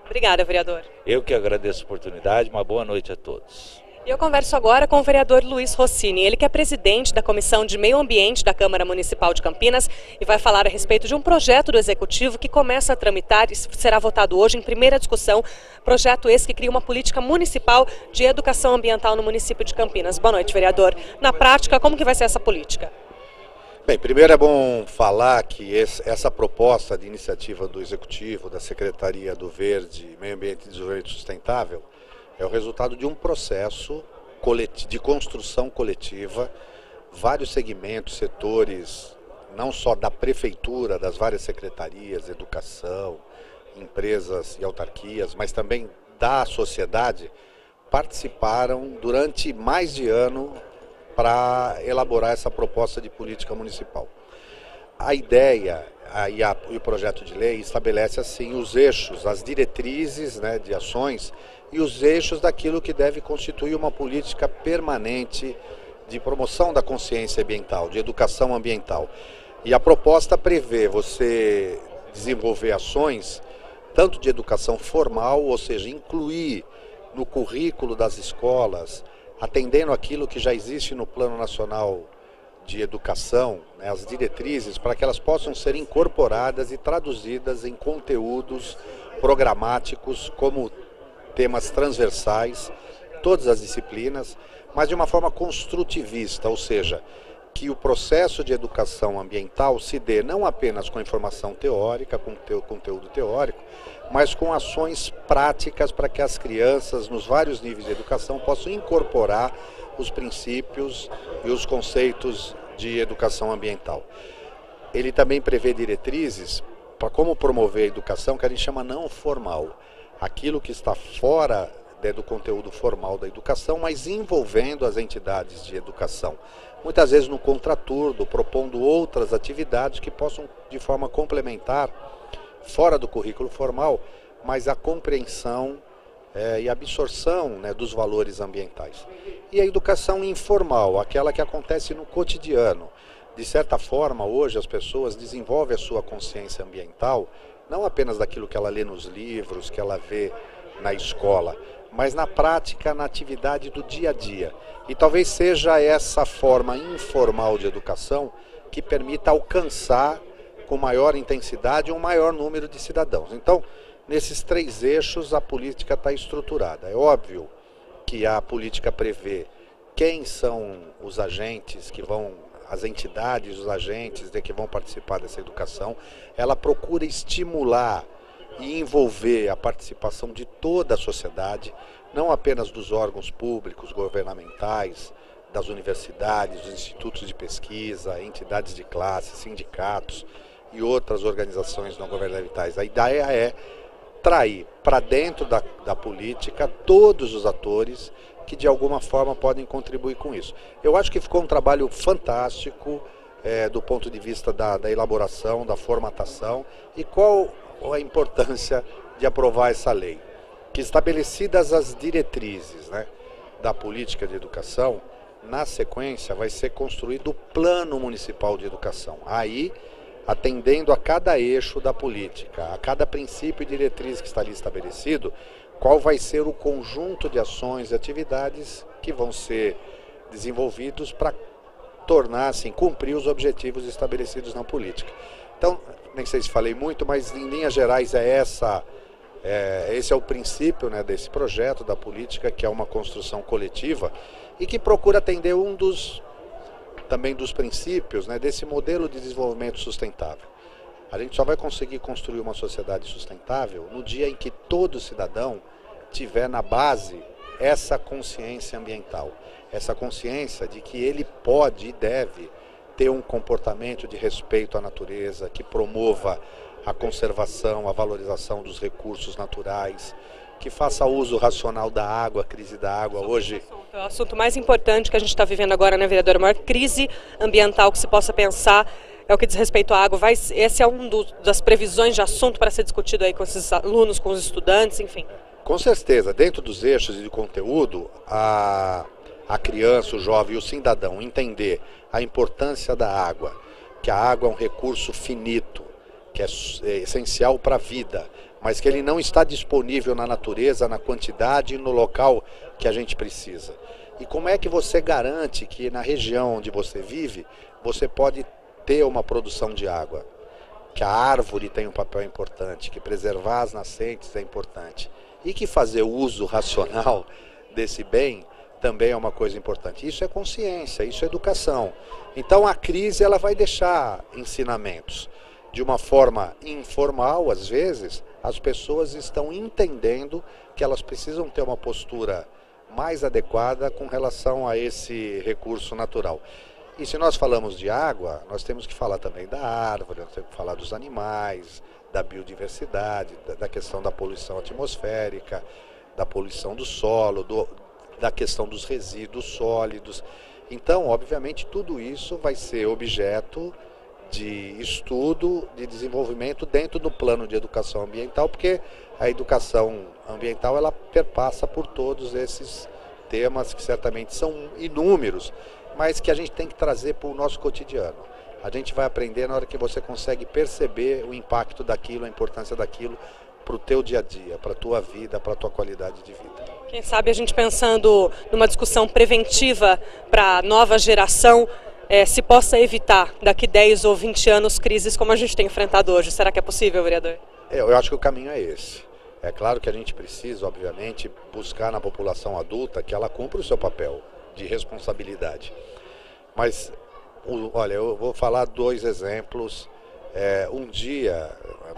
Obrigada, vereador. Eu que agradeço a oportunidade. Uma boa noite a todos. Eu converso agora com o vereador Luiz Rossini, ele que é presidente da Comissão de Meio Ambiente da Câmara Municipal de Campinas e vai falar a respeito de um projeto do Executivo que começa a tramitar e será votado hoje em primeira discussão. Projeto esse que cria uma política municipal de educação ambiental no município de Campinas. Boa noite, vereador. Na prática, como que vai ser essa política? Bem, primeiro é bom falar que essa proposta de iniciativa do Executivo, da Secretaria do Verde, Meio Ambiente e Desenvolvimento Sustentável, é o resultado de um processo de construção coletiva, vários segmentos, setores, não só da prefeitura, das várias secretarias, educação, empresas e autarquias, mas também da sociedade, participaram durante mais de ano para elaborar essa proposta de política municipal. A ideia a, e, a, e, o projeto de lei estabelece assim os eixos, as diretrizes né, de ações e os eixos daquilo que deve constituir uma política permanente de promoção da consciência ambiental, de educação ambiental. E a proposta prevê você desenvolver ações tanto de educação formal, ou seja, incluir no currículo das escolas, atendendo aquilo que já existe no Plano Nacional de Educação, né, as diretrizes, para que elas possam ser incorporadas e traduzidas em conteúdos programáticos como temas transversais, todas as disciplinas, mas de uma forma construtivista, ou seja, que o processo de educação ambiental se dê não apenas com informação teórica, com conteúdo teórico, mas com ações práticas para que as crianças, nos vários níveis de educação, possam incorporar os princípios e os conceitos de educação ambiental. Ele também prevê diretrizes para como promover a educação que a gente chama não formal aquilo que está fora né, do conteúdo formal da educação, mas envolvendo as entidades de educação. Muitas vezes no contraturno, propondo outras atividades que possam, de forma complementar, fora do currículo formal, mas a compreensão é, e absorção né, dos valores ambientais. E a educação informal, aquela que acontece no cotidiano. De certa forma, hoje as pessoas desenvolvem a sua consciência ambiental não apenas daquilo que ela lê nos livros, que ela vê na escola, mas na prática, na atividade do dia a dia. E talvez seja essa forma informal de educação que permita alcançar com maior intensidade um maior número de cidadãos. Então, nesses três eixos, a política está estruturada. É óbvio que a política prevê quem são os agentes que vão, as entidades, os agentes de que vão participar dessa educação, ela procura estimular e envolver a participação de toda a sociedade, não apenas dos órgãos públicos, governamentais, das universidades, dos institutos de pesquisa, entidades de classe, sindicatos e outras organizações não governamentais. A ideia é trair para dentro da, da política todos os atores que de alguma forma podem contribuir com isso. Eu acho que ficou um trabalho fantástico é, do ponto de vista da, da elaboração, da formatação e qual a importância de aprovar essa lei. Que estabelecidas as diretrizes né, da política de educação, na sequência vai ser construído o Plano Municipal de Educação. Aí, atendendo a cada eixo da política, a cada princípio e diretriz que está ali estabelecido, qual vai ser o conjunto de ações e atividades que vão ser desenvolvidos para tornar, assim, cumprir os objetivos estabelecidos na política. Então, nem sei se falei muito, mas em linhas gerais é essa, é, esse é o princípio né, desse projeto da política, que é uma construção coletiva e que procura atender um dos também dos princípios né, desse modelo de desenvolvimento sustentável. A gente só vai conseguir construir uma sociedade sustentável no dia em que todo cidadão tiver na base essa consciência ambiental, essa consciência de que ele pode e deve ter um comportamento de respeito à natureza, que promova a conservação, a valorização dos recursos naturais, que faça uso racional da água, a crise da água hoje. É o assunto mais importante que a gente está vivendo agora, né, vereador? A maior crise ambiental que se possa pensar é o que diz respeito à água. Vai, esse é um do, das previsões de assunto para ser discutido aí com esses alunos, com os estudantes, enfim. Com certeza, dentro dos eixos de conteúdo, a, a criança, o jovem e o cidadão entender a importância da água, que a água é um recurso finito, que é, é essencial para a vida, mas que ele não está disponível na natureza, na quantidade e no local que a gente precisa. E como é que você garante que na região onde você vive, você pode ter uma produção de água? Que a árvore tem um papel importante, que preservar as nascentes é importante. E que fazer o uso racional desse bem também é uma coisa importante. Isso é consciência, isso é educação. Então a crise ela vai deixar ensinamentos de uma forma informal, às vezes, as pessoas estão entendendo que elas precisam ter uma postura mais adequada com relação a esse recurso natural. E se nós falamos de água, nós temos que falar também da árvore, nós temos que falar dos animais, da biodiversidade, da questão da poluição atmosférica, da poluição do solo, do, da questão dos resíduos sólidos. Então, obviamente, tudo isso vai ser objeto de estudo, de desenvolvimento dentro do plano de educação ambiental, porque a educação ambiental ela perpassa por todos esses temas que certamente são inúmeros, mas que a gente tem que trazer para o nosso cotidiano. A gente vai aprender na hora que você consegue perceber o impacto daquilo, a importância daquilo para o teu dia a dia, para a tua vida, para a tua qualidade de vida. Quem sabe a gente pensando numa discussão preventiva para a nova geração, é, se possa evitar daqui 10 ou 20 anos crises como a gente tem enfrentado hoje. Será que é possível, vereador? É, eu acho que o caminho é esse. É claro que a gente precisa, obviamente, buscar na população adulta que ela cumpra o seu papel de responsabilidade. Mas, olha, eu vou falar dois exemplos. É, um dia,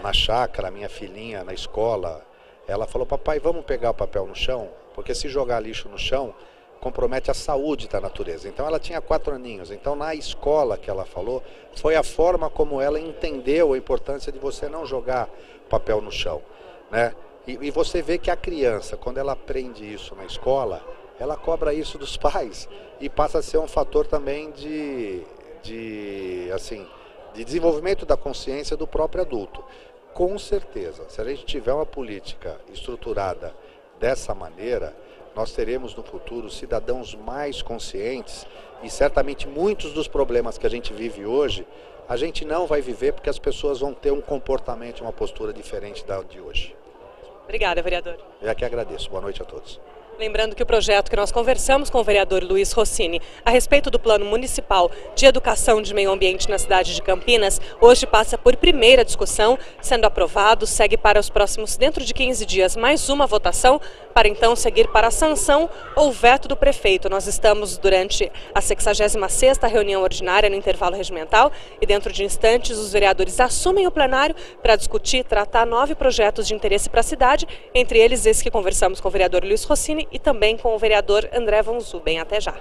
na chácara, minha filhinha, na escola, ela falou, papai, vamos pegar o papel no chão? Porque se jogar lixo no chão, compromete a saúde da natureza. Então ela tinha quatro aninhos. Então na escola que ela falou, foi a forma como ela entendeu a importância de você não jogar papel no chão, né? E, e você vê que a criança, quando ela aprende isso na escola, ela cobra isso dos pais e passa a ser um fator também de, de assim, de desenvolvimento da consciência do próprio adulto. Com certeza, se a gente tiver uma política estruturada dessa maneira, nós teremos no futuro cidadãos mais conscientes e certamente muitos dos problemas que a gente vive hoje, a gente não vai viver porque as pessoas vão ter um comportamento, uma postura diferente da de hoje. Obrigada, vereador. Eu é que agradeço. Boa noite a todos. Lembrando que o projeto que nós conversamos com o vereador Luiz Rossini a respeito do Plano Municipal de Educação de Meio Ambiente na cidade de Campinas, hoje passa por primeira discussão, sendo aprovado, segue para os próximos, dentro de 15 dias, mais uma votação, para então seguir para a sanção ou veto do prefeito. Nós estamos durante a 66ª reunião ordinária no intervalo regimental e dentro de instantes os vereadores assumem o plenário para discutir e tratar nove projetos de interesse para a cidade, entre eles esse que conversamos com o vereador Luiz Rossini e também com o vereador André Von Zuben. Até já.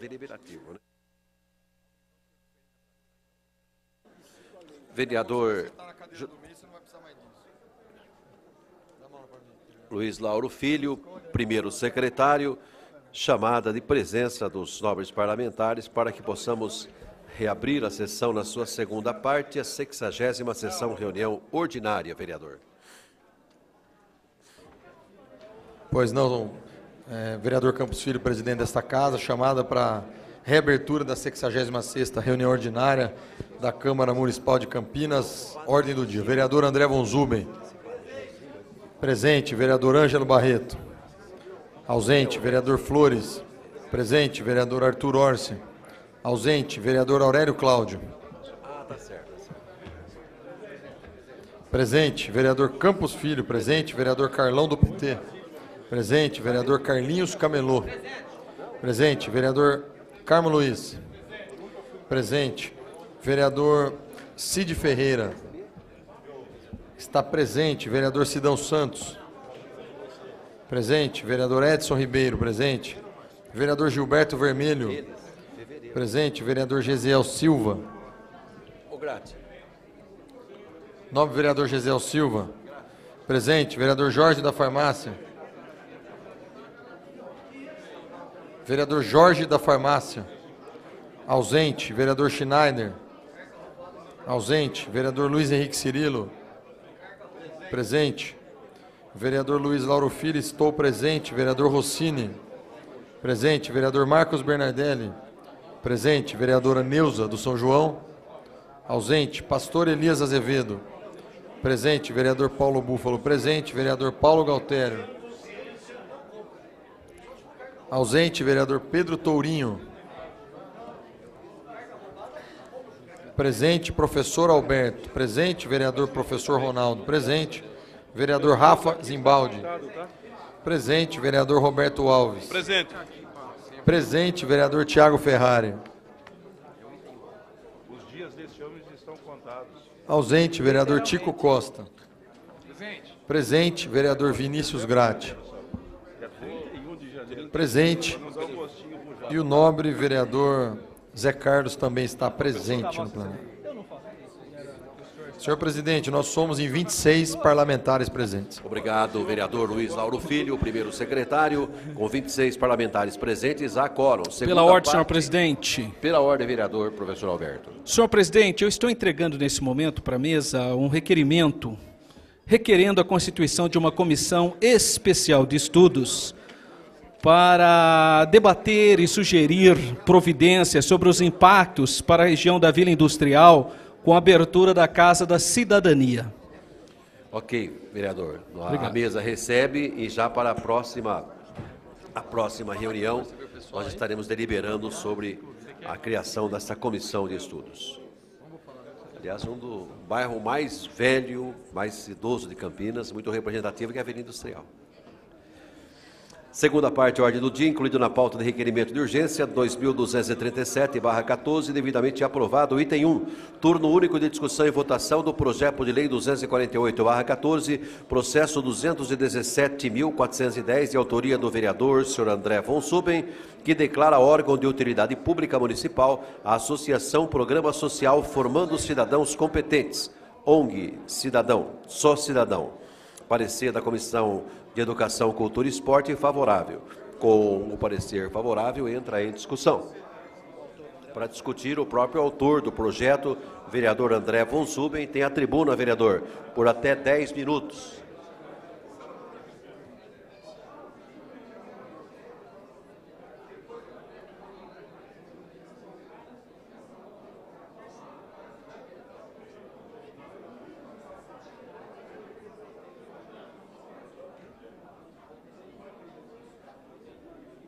deliberativo. Né? Vereador Ju... Luiz Lauro Filho, primeiro secretário, chamada de presença dos nobres parlamentares para que possamos reabrir a sessão na sua segunda parte, a sexagésima sessão reunião ordinária, vereador. Pois não, é, vereador Campos Filho, presidente desta casa, chamada para reabertura da 66ª reunião ordinária da Câmara Municipal de Campinas, ordem do dia. Vereador André Von Zuben, presente. Vereador Ângelo Barreto, ausente. Vereador Flores, presente. Vereador Arthur Orsi, ausente. Vereador Aurélio Cláudio. Presente, vereador Campos Filho, presente, vereador Carlão do PT. Presente, vereador Carlinhos Camelô. Presente, vereador Carmo Luiz. Presente, vereador Cid Ferreira. Está presente, vereador Sidão Santos. Presente, vereador Edson Ribeiro. Presente, vereador Gilberto Vermelho. Presente, vereador Gesiel Silva. Novo vereador Gesiel Silva. Presente, vereador Jorge da Farmácia. Vereador Jorge da Farmácia. Ausente. Vereador Schneider. Ausente. Vereador Luiz Henrique Cirilo. Presente. Vereador Luiz Lauro Filho, estou presente. Vereador Rossini. Presente. Vereador Marcos Bernardelli. Presente. Vereadora Neuza do São João. Ausente. Pastor Elias Azevedo. Presente. Vereador Paulo Búfalo. Presente. Vereador Paulo Galtério. Ausente, vereador Pedro Tourinho. Presente, professor Alberto. Presente, vereador professor Ronaldo. Presente, vereador Rafa Zimbaldi. Presente, vereador Roberto Alves. Presente. Presente, vereador Tiago Ferrari. Os dias desse homem estão contados. Ausente, vereador Tico Costa. Presente. Presente, vereador Vinícius Gratti presente. E o nobre vereador Zé Carlos também está presente no plenário. Senhor presidente, nós somos em 26 parlamentares presentes. Obrigado, vereador Luiz Lauro Filho, primeiro secretário, com 26 parlamentares presentes, a quórum. Pela ordem, parte, senhor presidente. Pela ordem, vereador professor Alberto. Senhor presidente, eu estou entregando nesse momento para a mesa um requerimento requerendo a constituição de uma comissão especial de estudos para debater e sugerir providências sobre os impactos para a região da Vila Industrial com a abertura da Casa da Cidadania. Ok, vereador. Obrigado. A mesa recebe e já para a próxima, a próxima reunião nós estaremos deliberando sobre a criação dessa comissão de estudos. Aliás, um do bairro mais velho, mais idoso de Campinas, muito representativo, que é a Avenida Industrial. Segunda parte, ordem do dia, incluído na pauta de requerimento de urgência 2237-14, devidamente aprovado. Item 1, turno único de discussão e votação do projeto de lei 248-14, processo 217.410, de autoria do vereador Sr. André Von Suben, que declara órgão de utilidade pública municipal a Associação Programa Social Formando Cidadãos Competentes, ONG Cidadão, Só Cidadão Parecer da Comissão de Educação, Cultura e Esporte favorável. Com o parecer favorável, entra em discussão. Para discutir o próprio autor do projeto, vereador André Von Suben, tem a tribuna, vereador, por até 10 minutos.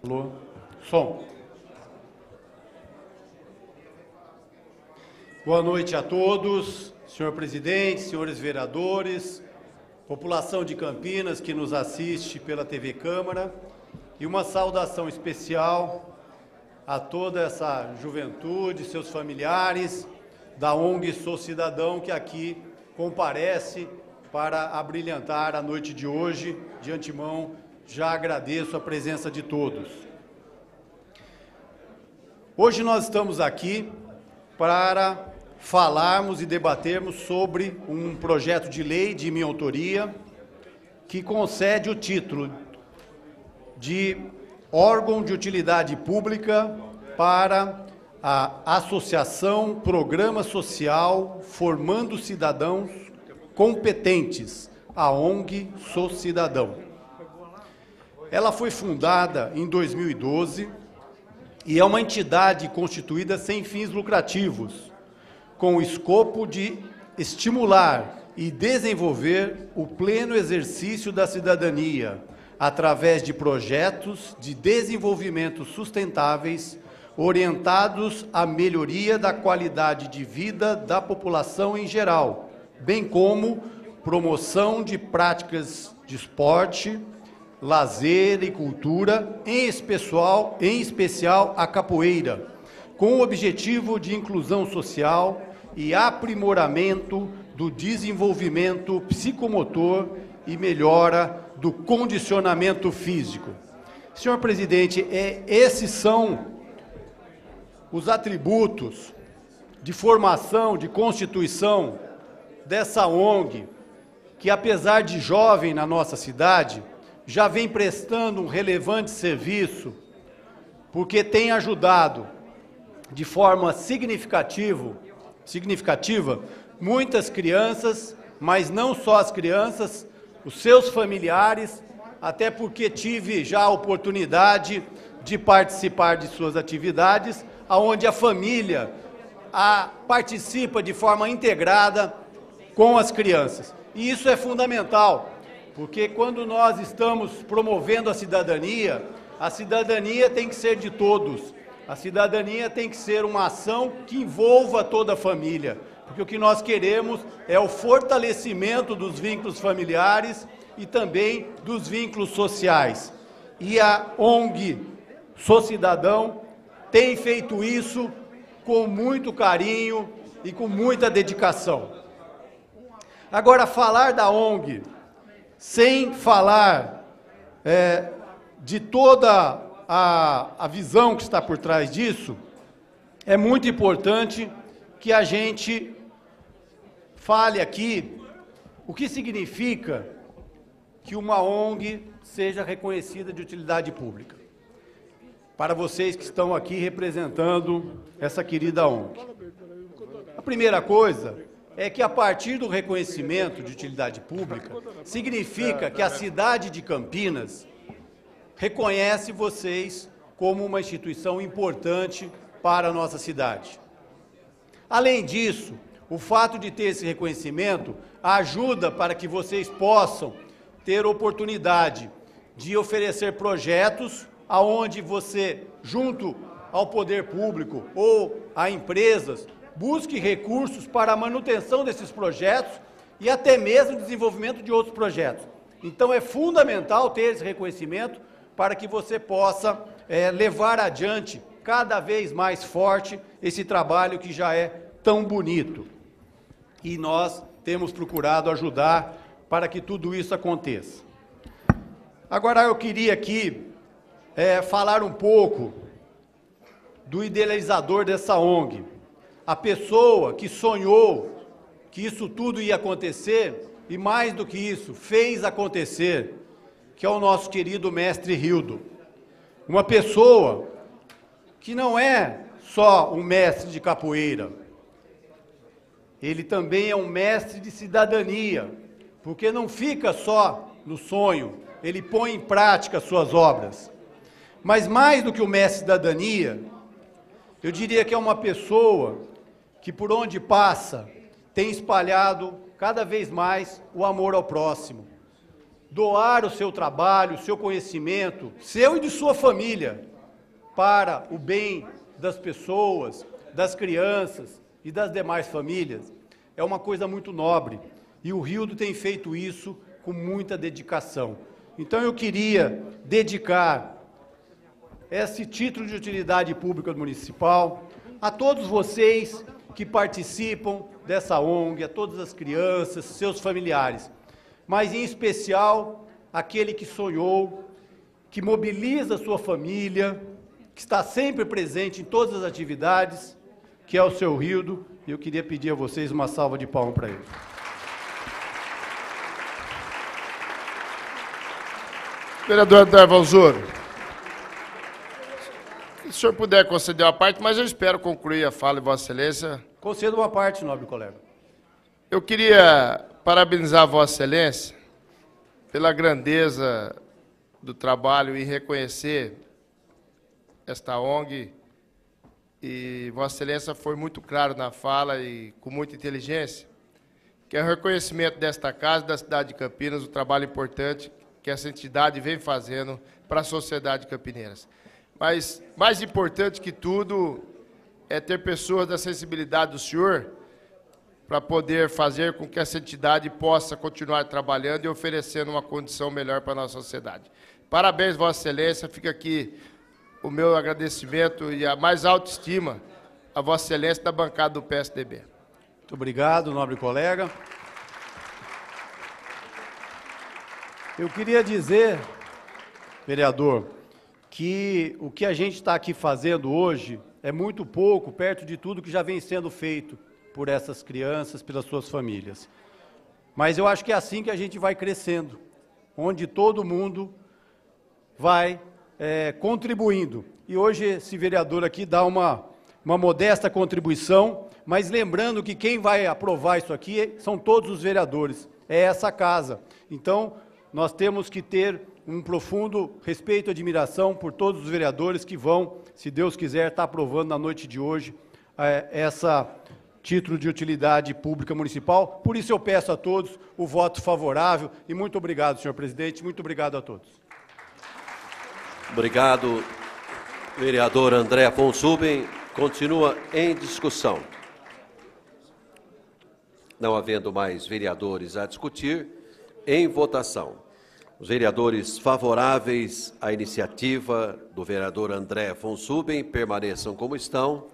Alô? Som. Boa noite a todos, senhor presidente, senhores vereadores, população de Campinas que nos assiste pela TV Câmara e uma saudação especial a toda essa juventude, seus familiares da ONG Sou Cidadão que aqui comparece para abrilhantar a noite de hoje. De antemão, já agradeço a presença de todos. Hoje nós estamos aqui para falarmos e debatermos sobre um projeto de lei de minha autoria que concede o título de órgão de utilidade pública para a Associação Programa Social Formando Cidadãos Competentes, a ONG Sou Cidadão. Ela foi fundada em 2012 e é uma entidade constituída sem fins lucrativos, com o escopo de estimular e desenvolver o pleno exercício da cidadania através de projetos de desenvolvimento sustentáveis orientados à melhoria da qualidade de vida da população em geral, bem como promoção de práticas de esporte, lazer e cultura, em especial, em especial a capoeira, com o objetivo de inclusão social e aprimoramento do desenvolvimento psicomotor e melhora do condicionamento físico. Senhor presidente, é, esses são os atributos de formação, de constituição dessa ONG, que apesar de jovem na nossa cidade, já vem prestando um relevante serviço, porque tem ajudado de forma significativa, significativa muitas crianças, mas não só as crianças, os seus familiares, até porque tive já a oportunidade de participar de suas atividades, aonde a família a, participa de forma integrada com as crianças. E isso é fundamental, porque quando nós estamos promovendo a cidadania, a cidadania tem que ser de todos. A cidadania tem que ser uma ação que envolva toda a família, porque o que nós queremos é o fortalecimento dos vínculos familiares e também dos vínculos sociais. E a ONG Sou Cidadão tem feito isso com muito carinho e com muita dedicação. Agora, falar da ONG sem falar é, de toda a, a visão que está por trás disso, é muito importante que a gente fale aqui o que significa que uma ONG seja reconhecida de utilidade pública. Para vocês que estão aqui representando essa querida ONG. A primeira coisa é que a partir do reconhecimento de utilidade pública, significa que a cidade de Campinas reconhece vocês como uma instituição importante para a nossa cidade. Além disso, o fato de ter esse reconhecimento ajuda para que vocês possam ter oportunidade de oferecer projetos aonde você, junto ao poder público ou a empresas, busque recursos para a manutenção desses projetos e até mesmo desenvolvimento de outros projetos. Então é fundamental ter esse reconhecimento para que você possa é, levar adiante cada vez mais forte esse trabalho que já é tão bonito. E nós temos procurado ajudar para que tudo isso aconteça. Agora eu queria aqui é, falar um pouco do idealizador dessa ONG, a pessoa que sonhou que isso tudo ia acontecer e mais do que isso, fez acontecer, que é o nosso querido mestre Rildo. Uma pessoa que não é só um mestre de capoeira, ele também é um mestre de cidadania, porque não fica só no sonho, ele põe em prática suas obras. Mas mais do que o mestre de cidadania, eu diria que é uma pessoa que por onde passa tem espalhado cada vez mais o amor ao próximo. Doar o seu trabalho, o seu conhecimento, seu e de sua família, para o bem das pessoas, das crianças e das demais famílias, é uma coisa muito nobre. E o Rildo tem feito isso com muita dedicação. Então eu queria dedicar esse título de utilidade pública municipal a todos vocês que participam dessa ONG, a todas as crianças, seus familiares, mas em especial aquele que sonhou, que mobiliza sua família, que está sempre presente em todas as atividades, que é o seu Rildo, e eu queria pedir a vocês uma salva de palmas para ele. Vereador André Valzoro, se o senhor puder conceder uma parte, mas eu espero concluir a fala de Vossa Excelência. Conceda uma parte, nobre colega. Eu queria parabenizar Vossa Excelência pela grandeza do trabalho e reconhecer esta ONG. E Vossa Excelência foi muito claro na fala e com muita inteligência, que é o reconhecimento desta casa, da cidade de Campinas, o trabalho importante que essa entidade vem fazendo para a sociedade campinense. Mas mais importante que tudo é ter pessoas da sensibilidade do senhor para poder fazer com que essa entidade possa continuar trabalhando e oferecendo uma condição melhor para a nossa sociedade. Parabéns, Vossa Excelência. Fica aqui o meu agradecimento e a mais alta estima a Vossa Excelência da bancada do PSDB. Muito obrigado, nobre colega. Eu queria dizer, vereador, que o que a gente está aqui fazendo hoje é muito pouco perto de tudo que já vem sendo feito por essas crianças, pelas suas famílias. Mas eu acho que é assim que a gente vai crescendo, onde todo mundo vai é, contribuindo. E hoje esse vereador aqui dá uma, uma modesta contribuição, mas lembrando que quem vai aprovar isso aqui são todos os vereadores, é essa casa. Então, nós temos que ter um profundo respeito e admiração por todos os vereadores que vão, se Deus quiser, estar aprovando na noite de hoje é, essa título de utilidade pública municipal. Por isso eu peço a todos o voto favorável e muito obrigado, senhor presidente, muito obrigado a todos. Obrigado, vereador André Afonso Continua em discussão. Não havendo mais vereadores a discutir, em votação. Os vereadores favoráveis à iniciativa do vereador André Fonsuben permaneçam como estão.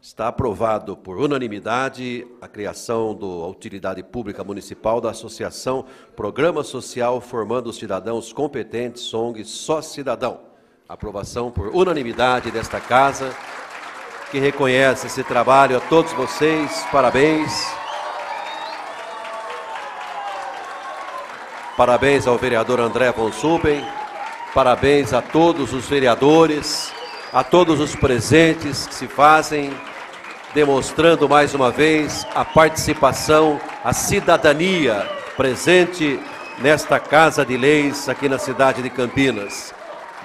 Está aprovado por unanimidade a criação da Utilidade Pública Municipal da Associação Programa Social Formando Cidadãos Competentes, SONG Só Cidadão. Aprovação por unanimidade desta casa, que reconhece esse trabalho a todos vocês. Parabéns. Parabéns ao vereador André von Suben, parabéns a todos os vereadores, a todos os presentes que se fazem, demonstrando mais uma vez a participação, a cidadania presente nesta Casa de Leis aqui na cidade de Campinas.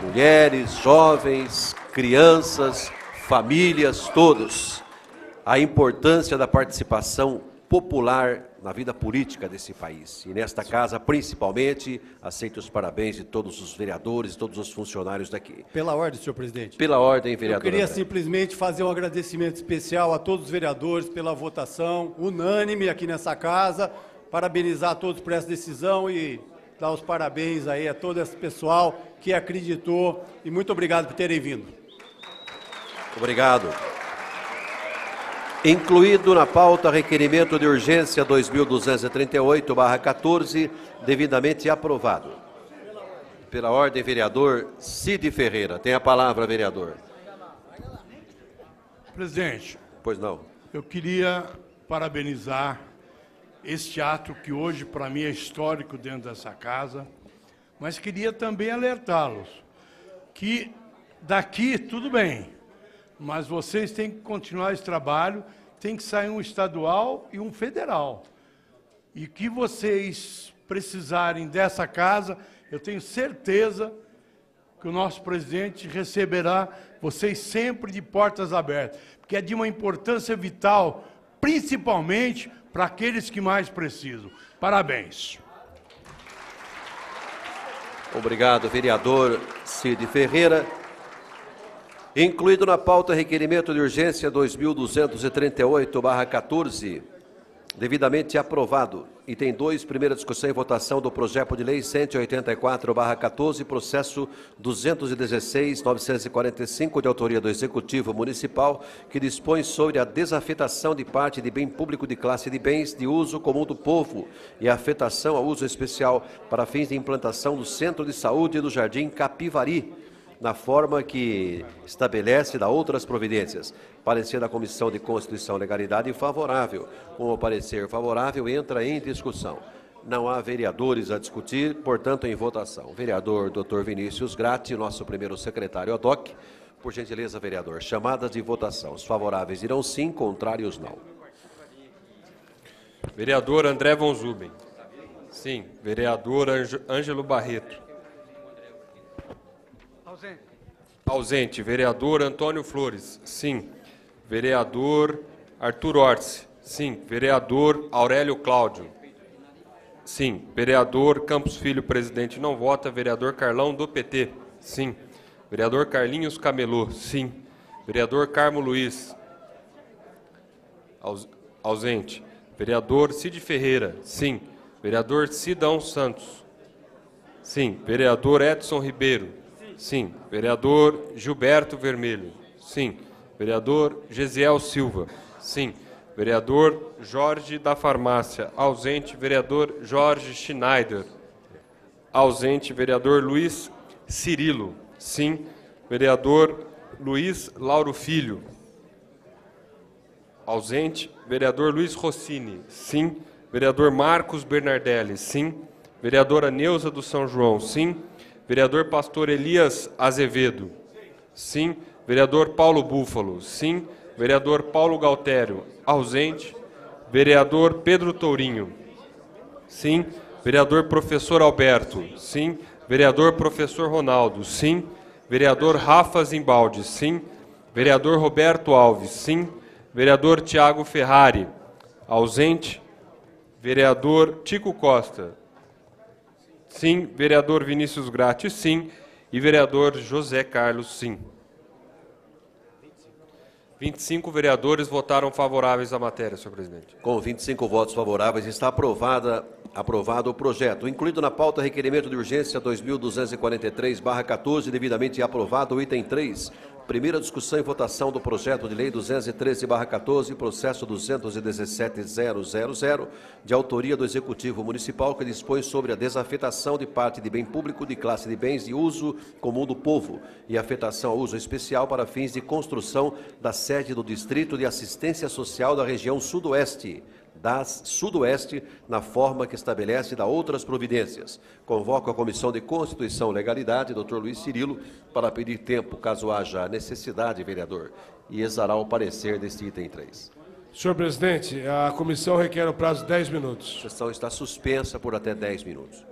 Mulheres, jovens, crianças, famílias, todos. A importância da participação popular na vida política desse país. E nesta casa, principalmente, aceito os parabéns de todos os vereadores, todos os funcionários daqui. Pela ordem, senhor presidente. Pela ordem, vereador. Eu queria simplesmente fazer um agradecimento especial a todos os vereadores pela votação unânime aqui nessa casa, parabenizar a todos por essa decisão e dar os parabéns aí a todo esse pessoal que acreditou e muito obrigado por terem vindo. Obrigado. Incluído na pauta requerimento de urgência 2238-14, devidamente aprovado. Pela ordem, vereador Cid Ferreira. Tem a palavra, vereador. Presidente. Pois não. Eu queria parabenizar este ato que hoje para mim é histórico dentro dessa casa, mas queria também alertá-los que daqui tudo bem, mas vocês têm que continuar esse trabalho, tem que sair um estadual e um federal. E que vocês precisarem dessa casa, eu tenho certeza que o nosso presidente receberá vocês sempre de portas abertas, porque é de uma importância vital, principalmente para aqueles que mais precisam. Parabéns. Obrigado, vereador Cid Ferreira. Incluído na pauta requerimento de urgência 2238-14, devidamente aprovado. Item 2, primeira discussão e votação do projeto de lei 184-14, processo 216-945, de autoria do Executivo Municipal, que dispõe sobre a desafetação de parte de bem público de classe de bens de uso comum do povo e afetação a uso especial para fins de implantação do Centro de Saúde do Jardim Capivari na forma que estabelece da outras providências. Parecer da Comissão de Constituição e Legalidade favorável. Com o parecer favorável, entra em discussão. Não há vereadores a discutir, portanto, em votação. Vereador Dr. Vinícius Gratti, nosso primeiro secretário ad hoc. Por gentileza, vereador. Chamadas de votação. Os favoráveis irão sim, contrários não. Vereador André Von Zuben. Sim. Vereador Ângelo Barreto. Ausente. Ausente. Vereador Antônio Flores. Sim. Vereador Arthur Orsi. Sim. Vereador Aurélio Cláudio. Sim. Vereador Campos Filho, presidente, não vota. Vereador Carlão, do PT. Sim. Vereador Carlinhos Camelô. Sim. Vereador Carmo Luiz. Aus ausente. Vereador Cid Ferreira. Sim. Vereador Sidão Santos. Sim. Vereador Edson Ribeiro. Sim. Vereador Gilberto Vermelho. Sim. Vereador Gesiel Silva. Sim. Vereador Jorge da Farmácia. Ausente. Vereador Jorge Schneider. Ausente. Vereador Luiz Cirilo. Sim. Vereador Luiz Lauro Filho. Ausente. Vereador Luiz Rossini. Sim. Vereador Marcos Bernardelli. Sim. Vereadora Neuza do São João. Sim. Vereador Pastor Elias Azevedo. Sim. Vereador Paulo Búfalo. Sim. Vereador Paulo Galtério. Ausente. Vereador Pedro Tourinho. Sim. Vereador Professor Alberto. Sim. Vereador Professor Ronaldo. Sim. Vereador Rafa Zimbaldi. Sim. Vereador Roberto Alves. Sim. Vereador Tiago Ferrari. Ausente. Vereador Tico Costa. Sim. Vereador Vinícius Gratti. Sim. E vereador José Carlos. Sim. 25 vereadores votaram favoráveis à matéria, senhor presidente. Com 25 votos favoráveis, está aprovada, aprovado o projeto. Incluído na pauta requerimento de urgência 2243-14, devidamente aprovado o item 3. Primeira discussão e votação do projeto de lei 213-14, processo 217.000, de autoria do Executivo Municipal, que dispõe sobre a desafetação de parte de bem público de classe de bens de uso comum do povo e afetação a uso especial para fins de construção da sede do Distrito de Assistência Social da região Sudoeste das Sudoeste, na forma que estabelece da outras providências. Convoco a Comissão de Constituição e Legalidade, Dr. Luiz Cirilo, para pedir tempo, caso haja necessidade, vereador, e exará o parecer deste item 3. Senhor presidente, a comissão requer o prazo de 10 minutos. A sessão está suspensa por até 10 minutos.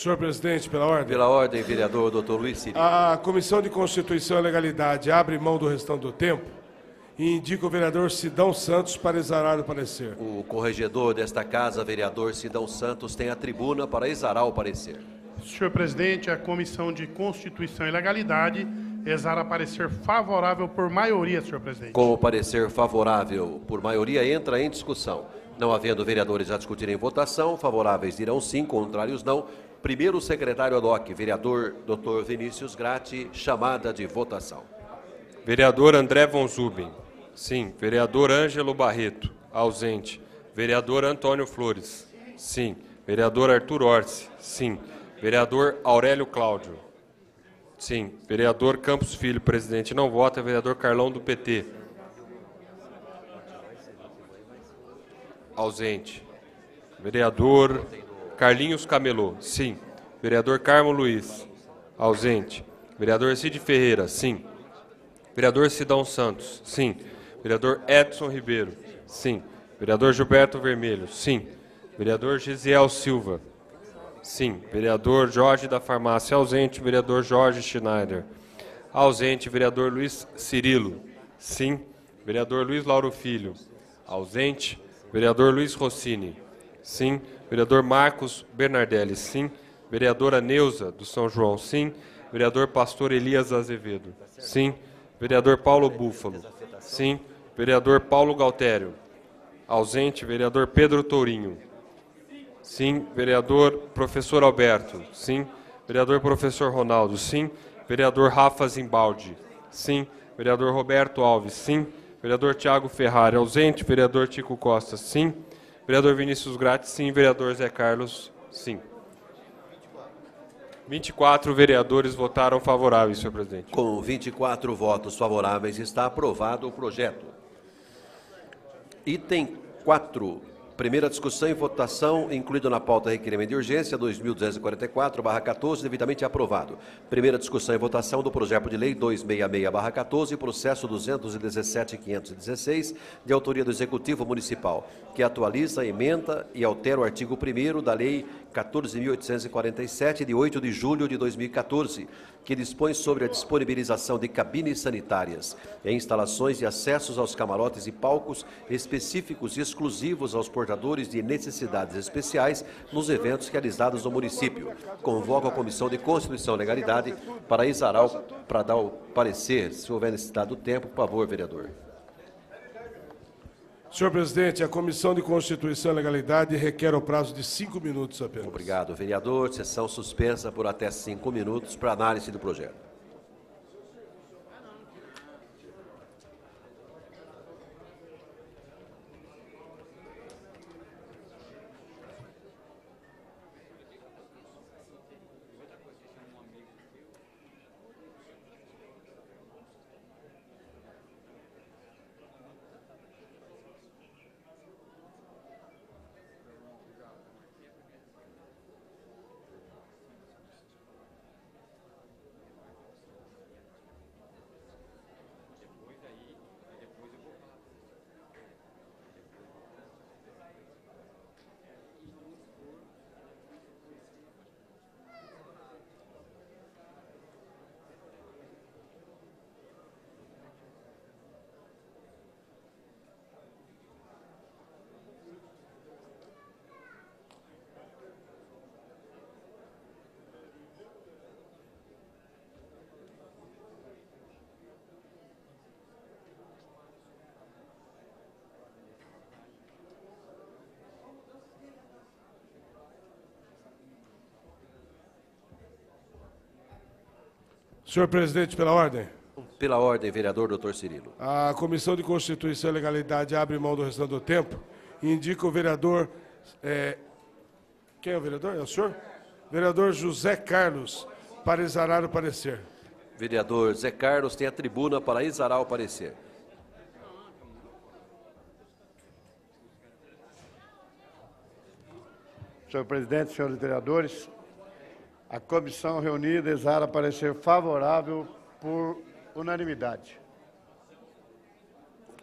Senhor presidente, pela ordem. Pela ordem, vereador Dr. Luiz Cirilo. A Comissão de Constituição e Legalidade abre mão do restante do tempo e indica o vereador Sidão Santos para exarar o parecer. O corregedor desta casa, vereador Sidão Santos, tem a tribuna para exarar o parecer. Senhor presidente, a Comissão de Constituição e Legalidade exara parecer favorável por maioria, senhor presidente. Com o parecer favorável por maioria, entra em discussão. Não havendo vereadores a discutir em votação, favoráveis dirão sim, contrários não. Primeiro secretário ADOC, vereador Dr. Vinícius Gratti, chamada de votação. Vereador André Von Zuben. Sim. Vereador Ângelo Barreto. Ausente. Vereador Antônio Flores. Sim. Vereador Arthur Orsi. Sim. Vereador Aurélio Cláudio. Sim. Vereador Campos Filho, presidente, não vota. Vereador Carlão do PT. Ausente. Vereador Carlinhos Camelô. Sim. Vereador Carmo Luiz. Ausente. Vereador Cid Ferreira. Sim. Vereador Sidão Santos. Sim. Vereador Edson Ribeiro. Sim. Vereador Gilberto Vermelho. Sim. Vereador Gisiel Silva. Sim. Vereador Jorge da Farmácia. Ausente. Vereador Jorge Schneider. Ausente. Vereador Luiz Cirilo. Sim. Vereador Luiz Lauro Filho. Ausente. Vereador Luiz Rossini. Sim. Vereador Marcos Bernardelli. Sim. Vereadora Neuza do São João. Sim. Vereador Pastor Elias Azevedo. Sim. Vereador Paulo Búfalo. Sim. Vereador Paulo Galtério. Ausente. Vereador Pedro Tourinho. Sim. Vereador Professor Alberto. Sim. Vereador Professor Ronaldo. Sim. Vereador Rafa Zimbaldi. Sim. Vereador Roberto Alves. Sim. Vereador Tiago Ferrari. Ausente. Vereador Tico Costa. Sim. Vereador Vinícius Gratti. Sim. Vereador Zé Carlos. Sim. 24 vereadores votaram favoráveis, senhor presidente. Com 24 votos favoráveis, está aprovado o projeto. Item 4. Primeira discussão e votação, incluído na pauta requerimento de urgência 2244-14, devidamente aprovado. Primeira discussão e votação do projeto de lei 266-14, processo 217.516, de autoria do Executivo Municipal, que atualiza, emenda e altera o artigo 1 da Lei 14.847, de 8 de julho de 2014, que dispõe sobre a disponibilização de cabines sanitárias em instalações e acessos aos camarotes e palcos específicos e exclusivos aos portadores de necessidades especiais nos eventos realizados no município. Convoco a Comissão de Constituição e Legalidade para exarar, para dar o parecer, se houver necessidade do tempo, por favor, vereador. Senhor presidente, a Comissão de Constituição e Legalidade requer o prazo de cinco minutos apenas. Obrigado, vereador. Sessão suspensa por até cinco minutos para análise do projeto. Senhor presidente, pela ordem. Pela ordem, vereador doutor Cirilo. A Comissão de Constituição e Legalidade abre mão do restante do tempo e indica o vereador. é, quem é o vereador? É o senhor? Vereador José Carlos, para exarar o parecer. Vereador Zé Carlos tem a tribuna para exarar o parecer. Senhor presidente, senhores vereadores, a comissão reunida exara parecer favorável por unanimidade.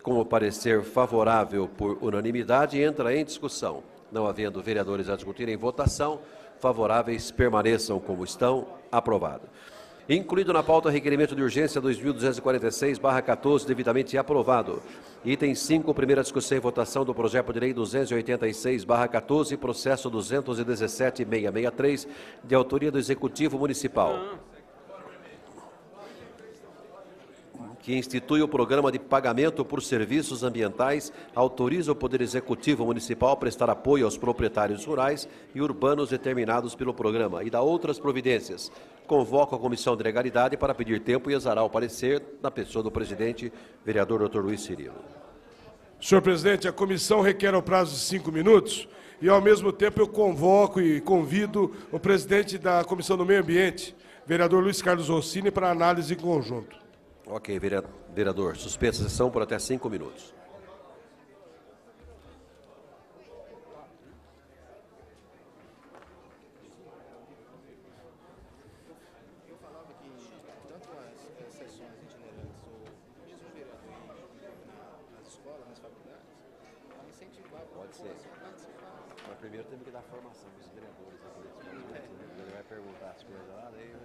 Com o parecer favorável por unanimidade, entra em discussão. Não havendo vereadores a discutir em votação, favoráveis permaneçam como estão. Aprovado. Incluído na pauta requerimento de urgência 2246-14, devidamente aprovado. Item 5, primeira discussão e votação do projeto de lei 286-14, processo 217-663, de autoria do Executivo Municipal. Que institui o programa de pagamento por serviços ambientais, autoriza o Poder Executivo Municipal a prestar apoio aos proprietários rurais e urbanos determinados pelo programa e dá outras providências. Convoca a Comissão de Legalidade para pedir tempo e exarar o parecer na pessoa do presidente, vereador Dr. Luiz Cirilo. Senhor presidente, a comissão requer o prazo de cinco minutos e, ao mesmo tempo, eu convoco e convido o presidente da Comissão do Meio Ambiente, vereador Luiz Carlos Rossini, para análise em conjunto. Ok, vereador. Suspensa a sessão por até cinco minutos. Pode ser. Mas primeiro temos que dar formação para os vereadores. Ele vai perguntar as coisas lá, daí...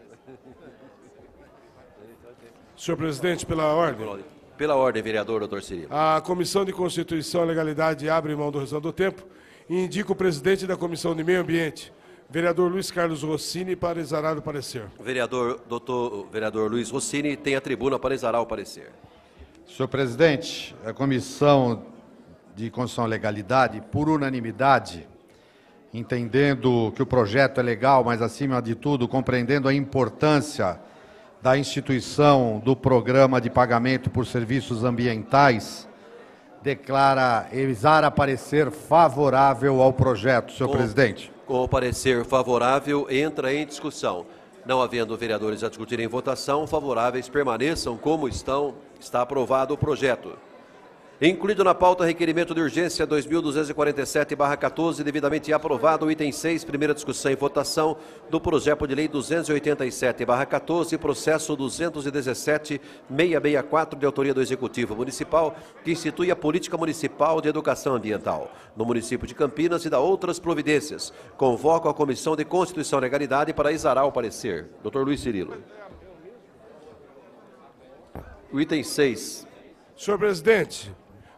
Senhor presidente, pela ordem. Pela ordem, vereador doutor Cirilo. A Comissão de Constituição e Legalidade abre mão do restante do tempo e indica o presidente da Comissão de Meio Ambiente, vereador Luiz Carlos Rossini, para exarar o parecer. Vereador, doutor, vereador Luiz Rossini tem a tribuna para exarar o parecer. Senhor presidente, a Comissão de Constituição e Legalidade, por unanimidade, entendendo que o projeto é legal, mas acima de tudo, compreendendo a importância da instituição do programa de pagamento por serviços ambientais, declara exar parecer favorável ao projeto, senhor com, presidente. Com o parecer favorável, entra em discussão. Não havendo vereadores a discutirem em votação, favoráveis permaneçam como estão. Está aprovado o projeto. Incluído na pauta requerimento de urgência 2247-14, devidamente aprovado item 6, primeira discussão e votação do projeto de lei 287-14, processo 217-664 de autoria do Executivo Municipal, que institui a política municipal de educação ambiental no município de Campinas e dá outras providências. Convoco a Comissão de Constituição e Legalidade para exarar o parecer. Doutor Luiz Cirilo. O item 6. Senhor presidente,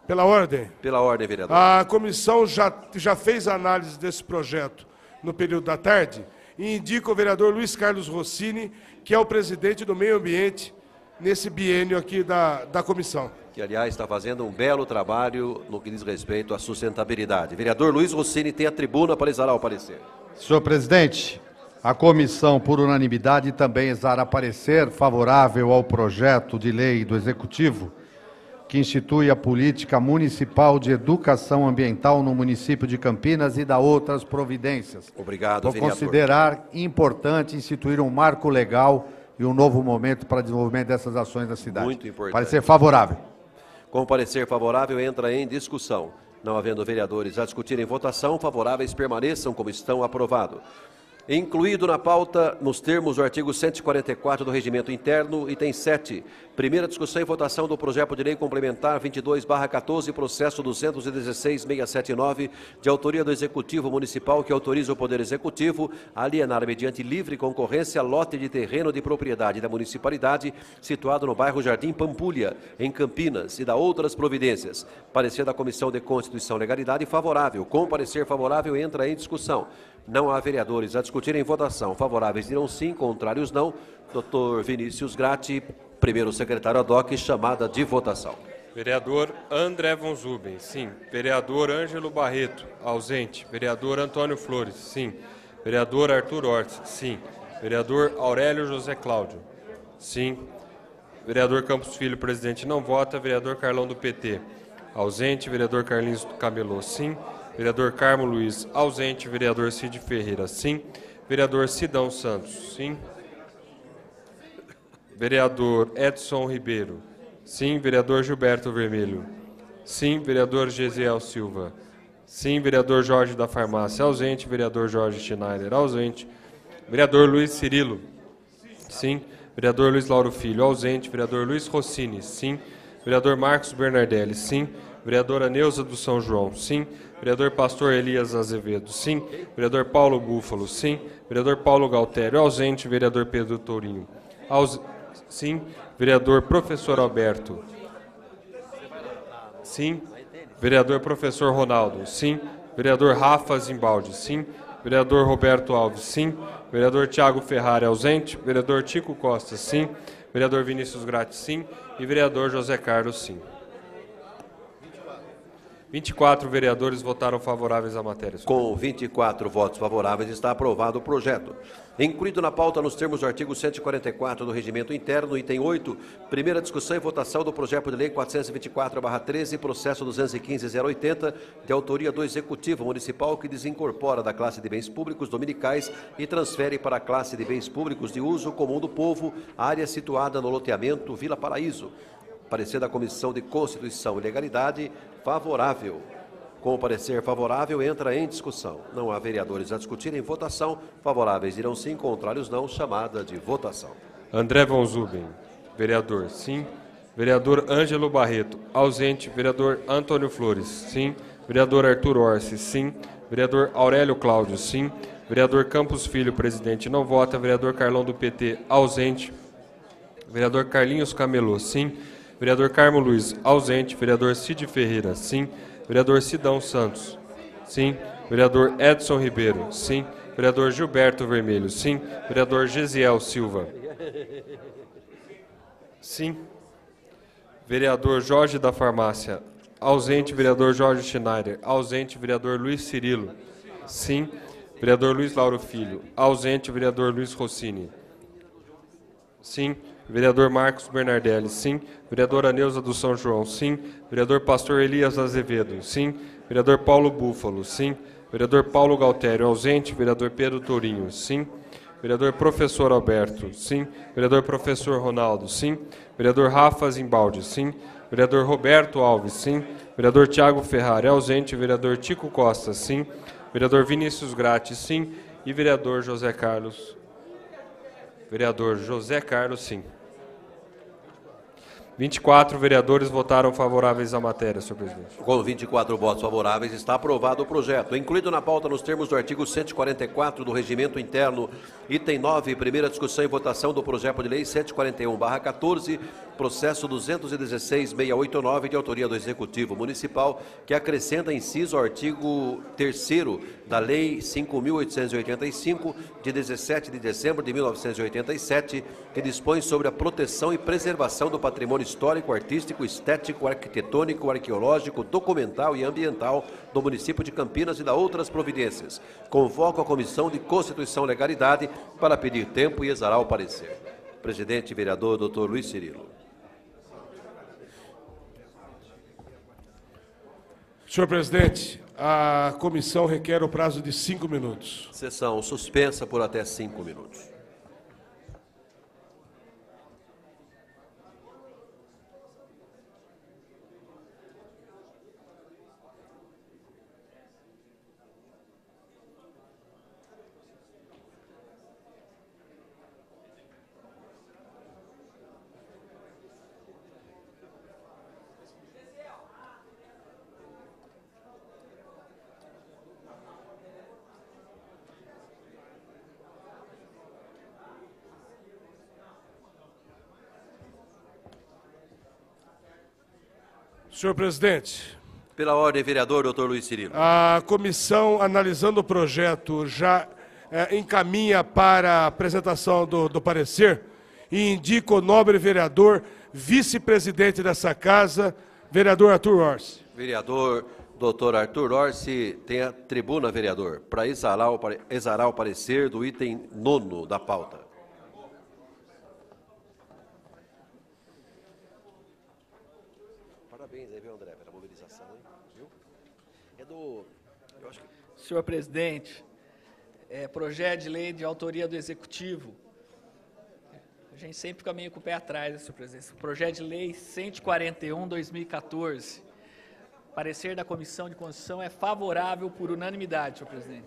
pela ordem. Pela ordem, vereador. A comissão já, já fez análise desse projeto no período da tarde e indica o vereador Luiz Carlos Rossini, que é o presidente do Meio Ambiente nesse biênio aqui da, da comissão. Que, aliás, está fazendo um belo trabalho no que diz respeito à sustentabilidade. Vereador Luiz Rossini tem a tribuna para exarar o parecer. Senhor presidente, a comissão, por unanimidade, também exara parecer favorável ao projeto de lei do Executivo que institui a política municipal de educação ambiental no município de Campinas e dá outras providências. Obrigado, Vou vereador. considerar importante instituir um marco legal e um novo momento para desenvolvimento dessas ações na cidade. Muito importante. Parecer favorável. Com parecer favorável, entra em discussão. Não havendo vereadores a discutir em votação, favoráveis permaneçam como estão aprovado. Incluído na pauta, nos termos do artigo 144 do Regimento Interno, item 7, primeira discussão e votação do projeto de lei complementar 22/14, processo 216.679, de autoria do Executivo Municipal que autoriza o Poder Executivo a alienar mediante livre concorrência lote de terreno de propriedade da municipalidade situado no bairro Jardim Pampulha, em Campinas, e da outras providências. Parecer da Comissão de Constituição e Legalidade favorável. Com parecer favorável, entra em discussão. Não há vereadores a discutir em votação. Favoráveis dirão sim, contrários não. Doutor Vinícius Gratti, primeiro secretário ad hoc, chamada de votação. Vereador André Von Zuben, sim. Vereador Ângelo Barreto, ausente. Vereador Antônio Flores, sim. Vereador Arthur Ortiz, sim. Vereador Aurélio José Cláudio, sim. Vereador Campos Filho, presidente, não vota. Vereador Carlão do PT, ausente. Vereador Carlinhos Camelô, sim. Vereador Carmo Luiz, ausente. Vereador Cid Ferreira, sim. Vereador Sidão Santos, sim. Vereador Edson Ribeiro, sim. Vereador Gilberto Vermelho, sim. Vereador Gesiel Silva, sim. Vereador Jorge da Farmácia, ausente. Vereador Jorge Schneider, ausente. Vereador Luiz Cirilo, sim. Vereador Luiz Lauro Filho, ausente. Vereador Luiz Rossini, sim. Vereador Marcos Bernardelli, sim. Vereadora Neuza do São João, sim. Vereador Pastor Elias Azevedo, sim. Vereador Paulo Búfalo, sim. Vereador Paulo Galtério, ausente. Vereador Pedro Tourinho, Aus... Sim. Vereador Professor Alberto. Sim. Vereador Professor Ronaldo. Sim. Vereador Rafa Zimbaldi. Sim. Vereador Roberto Alves. Sim. Vereador Tiago Ferrari ausente. Vereador Tico Costa. Sim. Vereador Vinícius Gratti. Sim. E vereador José Carlos. Sim. 24 vereadores votaram favoráveis à matéria. senhor Com 24 votos favoráveis, está aprovado o projeto. Incluído na pauta nos termos do artigo 144 do Regimento Interno, item 8, primeira discussão e votação do projeto de lei 424-13, processo 215-080, de autoria do Executivo Municipal, que desincorpora da classe de bens públicos dominicais e transfere para a classe de bens públicos de uso comum do povo a área situada no loteamento Vila Paraíso. Parecer da Comissão de Constituição e Legalidade, favorável. Com o parecer favorável, entra em discussão. Não há vereadores a discutir em votação. Favoráveis irão sim, contrários não. Chamada de votação. André Von Zuben, vereador, sim. Vereador Ângelo Barreto, ausente. Vereador Antônio Flores, sim. Vereador Arthur Orsi, sim. Vereador Aurélio Cláudio, sim. Vereador Campos Filho, presidente, não vota. Vereador Carlão do PT, ausente. Vereador Carlinhos Camelô, sim. Vereador Carmo Luiz, ausente. Vereador Cid Ferreira, sim. Vereador Sidão Santos, sim. Vereador Edson Ribeiro, sim. Vereador Gilberto Vermelho, sim. Vereador Gesiel Silva, sim. Vereador Jorge da Farmácia, ausente. Vereador Jorge Schneider, ausente. Vereador Luiz Cirilo, sim. Vereador Luiz Lauro Filho, ausente. Vereador Luiz Rossini, sim. Vereador Marcos Bernardelli, sim. Vereadora Neuza do São João, sim. Vereador Pastor Elias Azevedo, sim. Vereador Paulo Búfalo, sim. Vereador Paulo Galtério, ausente. Vereador Pedro Tourinho, sim. Vereador Professor Alberto, sim. Vereador Professor Ronaldo, sim. Vereador Rafa Zimbaldi, sim. Vereador Roberto Alves, sim. Vereador Tiago Ferrari, ausente. Vereador Tico Costa, sim. Vereador Vinícius Gratti, sim. E vereador José Carlos. Vereador José Carlos, sim. 24 vereadores votaram favoráveis à matéria, senhor presidente. Com 24 votos favoráveis, está aprovado o projeto. Incluído na pauta nos termos do artigo 144 do Regimento Interno, item 9, primeira discussão e votação do projeto de lei 141-14, processo 216-689, de autoria do Executivo Municipal, que acrescenta inciso ao artigo 3 da Lei 5.885, de 17 de dezembro de 1987, que dispõe sobre a proteção e preservação do patrimônio histórico, artístico, estético, arquitetônico, arqueológico, documental e ambiental do município de Campinas e da outras providências. Convoco a Comissão de Constituição e Legalidade para pedir tempo e exarar o parecer. Presidente vereador Dr. Luiz Cirilo. Senhor presidente, a comissão requer o prazo de cinco minutos. Sessão suspensa por até cinco minutos. Senhor presidente, Pela ordem, vereador Dr. Luiz Cirilo. a comissão, analisando o projeto, já eh, encaminha para a apresentação do, do parecer e indica o nobre vereador, vice-presidente dessa casa, vereador Arthur Orsi. Vereador Dr. Arthur Orsi tem a tribuna, vereador, para exarar o, exarar o parecer do item nono da pauta. Parabéns aí, viu, André, pela mobilização, hein? Viu? É do. Eu acho que. Senhor presidente, é, projeto de lei de autoria do Executivo. A gente sempre fica meio com o pé atrás, né, senhor presidente. Projeto de lei 141-2014. Parecer da Comissão de Constituição é favorável por unanimidade, senhor presidente.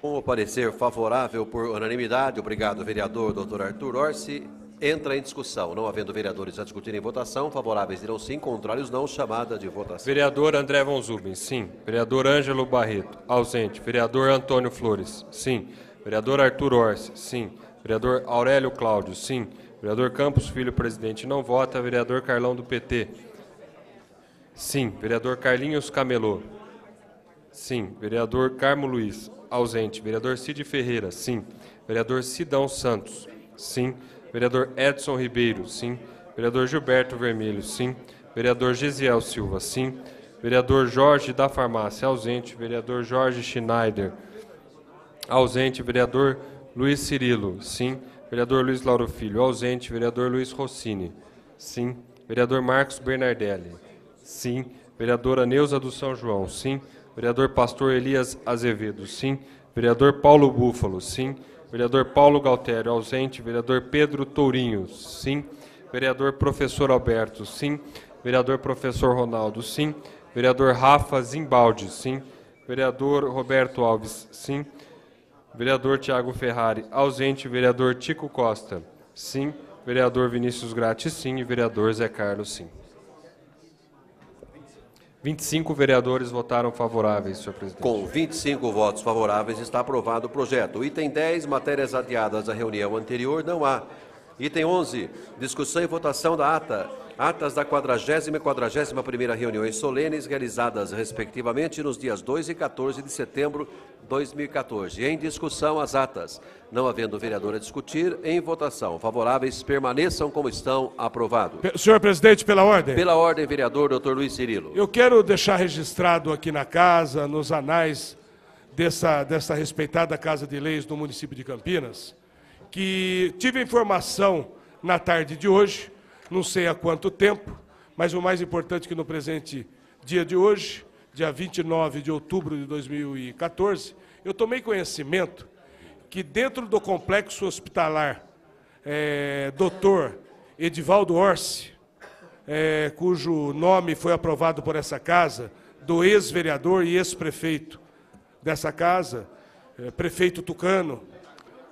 Com o parecer favorável por unanimidade, obrigado, vereador Dr. Arthur Orsi. Entra em discussão. Não havendo vereadores a discutir em votação, favoráveis dirão sim, contrários não. Chamada de votação. Vereador André Von Zuben, sim. Vereador Ângelo Barreto, ausente. Vereador Antônio Flores, sim. Vereador Arthur Orsi, sim. Vereador Aurélio Cláudio, sim. Vereador Campos Filho, presidente, não vota. Vereador Carlão do PT. Sim. Vereador Carlinhos Camelô. Sim. Vereador Carmo Luiz, ausente. Vereador Cid Ferreira, sim. Vereador Sidão Santos, sim. Vereador Edson Ribeiro, sim. Vereador Gilberto Vermelho, sim. Vereador Gesiel Silva, sim. Vereador Jorge da Farmácia, ausente. Vereador Jorge Schneider, ausente. Vereador Luiz Cirilo, sim. Vereador Luiz Lauro Filho, ausente. Vereador Luiz Rossini, sim. Vereador Marcos Bernardelli, sim. Vereadora Neuza do São João, sim. Vereador Pastor Elias Azevedo, sim. Vereador Paulo Búfalo, sim. Vereador Paulo Galtério, ausente. Vereador Pedro Tourinho, sim. Vereador Professor Alberto, sim. Vereador Professor Ronaldo, sim. Vereador Rafa Zimbaldi, sim. Vereador Roberto Alves, sim. Vereador Tiago Ferrari, ausente. Vereador Tico Costa, sim. Vereador Vinícius Gratti, sim. E vereador Zé Carlos, sim. 25 vereadores votaram favoráveis, senhor presidente. Com 25 votos favoráveis, está aprovado o projeto. Item 10, matérias adiadas à reunião anterior, não há. Item 11, discussão e votação da ata. Atas da 40 e 41ª reuniões solenes realizadas, respectivamente, nos dias 2 e 14 de setembro 2014. Em discussão, as atas. Não havendo vereador a discutir, em votação. Favoráveis permaneçam como estão. Aprovado. Senhor presidente, pela ordem. Pela ordem, vereador doutor Luiz Cirilo. Eu quero deixar registrado aqui na casa, nos anais dessa, dessa respeitada Casa de Leis do município de Campinas, que tive informação na tarde de hoje, não sei há quanto tempo, mas o mais importante que no presente dia de hoje, dia 29 de outubro de 2014, eu tomei conhecimento que dentro do complexo hospitalar é, doutor Edivaldo Orsi, é, cujo nome foi aprovado por essa casa, do ex-vereador e ex-prefeito dessa casa, é, prefeito Tucano,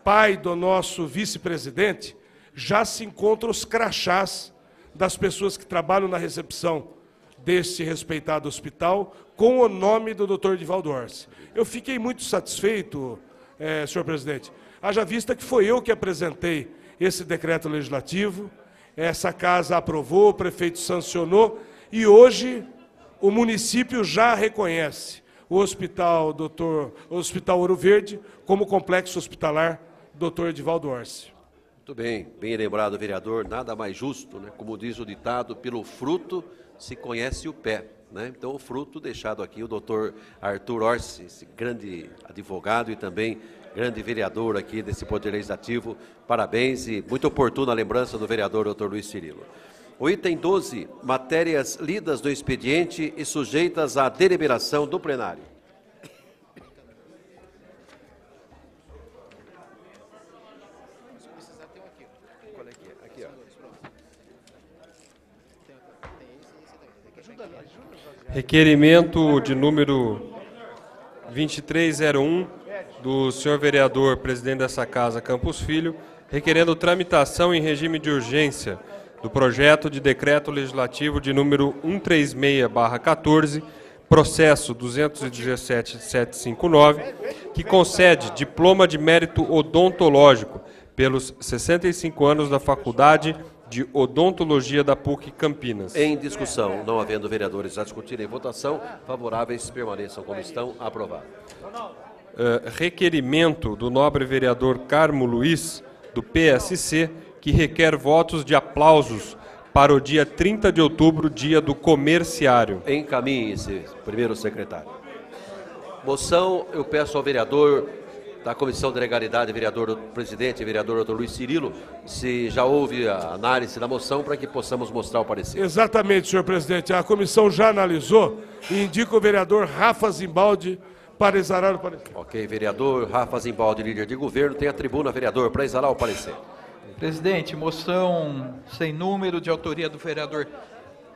pai do nosso vice-presidente, já se encontram os crachás das pessoas que trabalham na recepção deste respeitado hospital com o nome do Dr. Edivaldo Orsi. Eu fiquei muito satisfeito, eh, senhor presidente, haja vista que foi eu que apresentei esse decreto legislativo, essa casa aprovou, o prefeito sancionou e hoje o município já reconhece o Hospital Doutor, Hospital Ouro Verde como complexo hospitalar Dr. Edivaldo Orsi. Muito bem, bem lembrado, vereador. Nada mais justo, né? como diz o ditado, pelo fruto se conhece o pé. Né? Então, o fruto deixado aqui, o doutor Arthur Orsi, esse grande advogado e também grande vereador aqui desse Poder Legislativo. Parabéns e muito oportuna a lembrança do vereador doutor Luiz Cirilo. O item 12, matérias lidas do expediente e sujeitas à deliberação do plenário. Requerimento de número 2301 do senhor vereador, presidente dessa casa, Campos Filho, requerendo tramitação em regime de urgência do projeto de decreto legislativo de número 136/14, processo 217.759, que concede diploma de mérito odontológico pelos 65 anos da Faculdade de Odontologia da PUC Campinas. Em discussão, não havendo vereadores a discutir em votação, favoráveis permaneçam como estão. Aprovado. Uh, requerimento do nobre vereador Carmo Luiz, do PSC, que requer votos de aplausos para o dia 30 de outubro, dia do comerciário. Encaminhe-se, primeiro secretário. Moção, eu peço ao vereador da Comissão de Legalidade, vereador presidente, vereador Dr. Luiz Cirilo, se já houve a análise da moção para que possamos mostrar o parecer. Exatamente, senhor presidente. A comissão já analisou e indica o vereador Rafa Zimbaldi para exarar o parecer. Ok, vereador Rafa Zimbaldi, líder de governo, tem a tribuna, vereador, para exarar o parecer. Presidente, moção sem número de autoria do vereador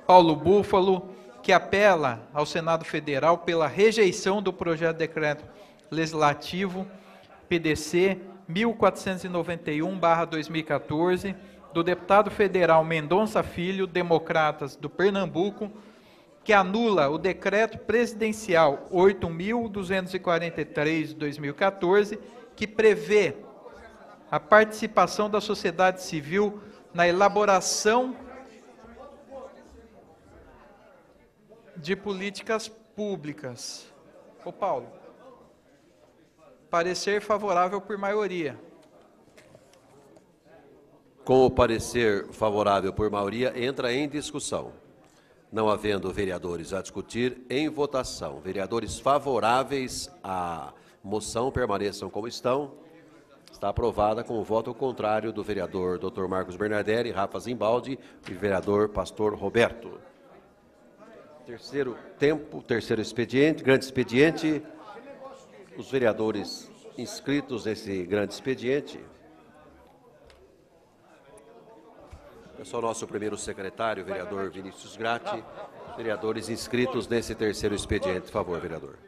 Paulo Búfalo, que apela ao Senado Federal pela rejeição do projeto de decreto legislativo PDC 1491/2014 do deputado federal Mendonça Filho, Democratas do Pernambuco, que anula o decreto presidencial 8243 de 2014, que prevê a participação da sociedade civil na elaboração de políticas públicas. Ô Paulo, parecer favorável por maioria. Com o parecer favorável por maioria, entra em discussão. Não havendo vereadores a discutir, em votação. Vereadores favoráveis à moção permaneçam como estão. Está aprovada com o voto contrário do vereador Dr. Marcos Bernardelli, Rafa Zimbaldi e vereador Pastor Roberto. Terceiro tempo, terceiro expediente, grande expediente. Os vereadores inscritos nesse grande expediente. É só nosso primeiro secretário, vereador Vinícius Gratti. Vereadores inscritos nesse terceiro expediente. Por favor, vereador.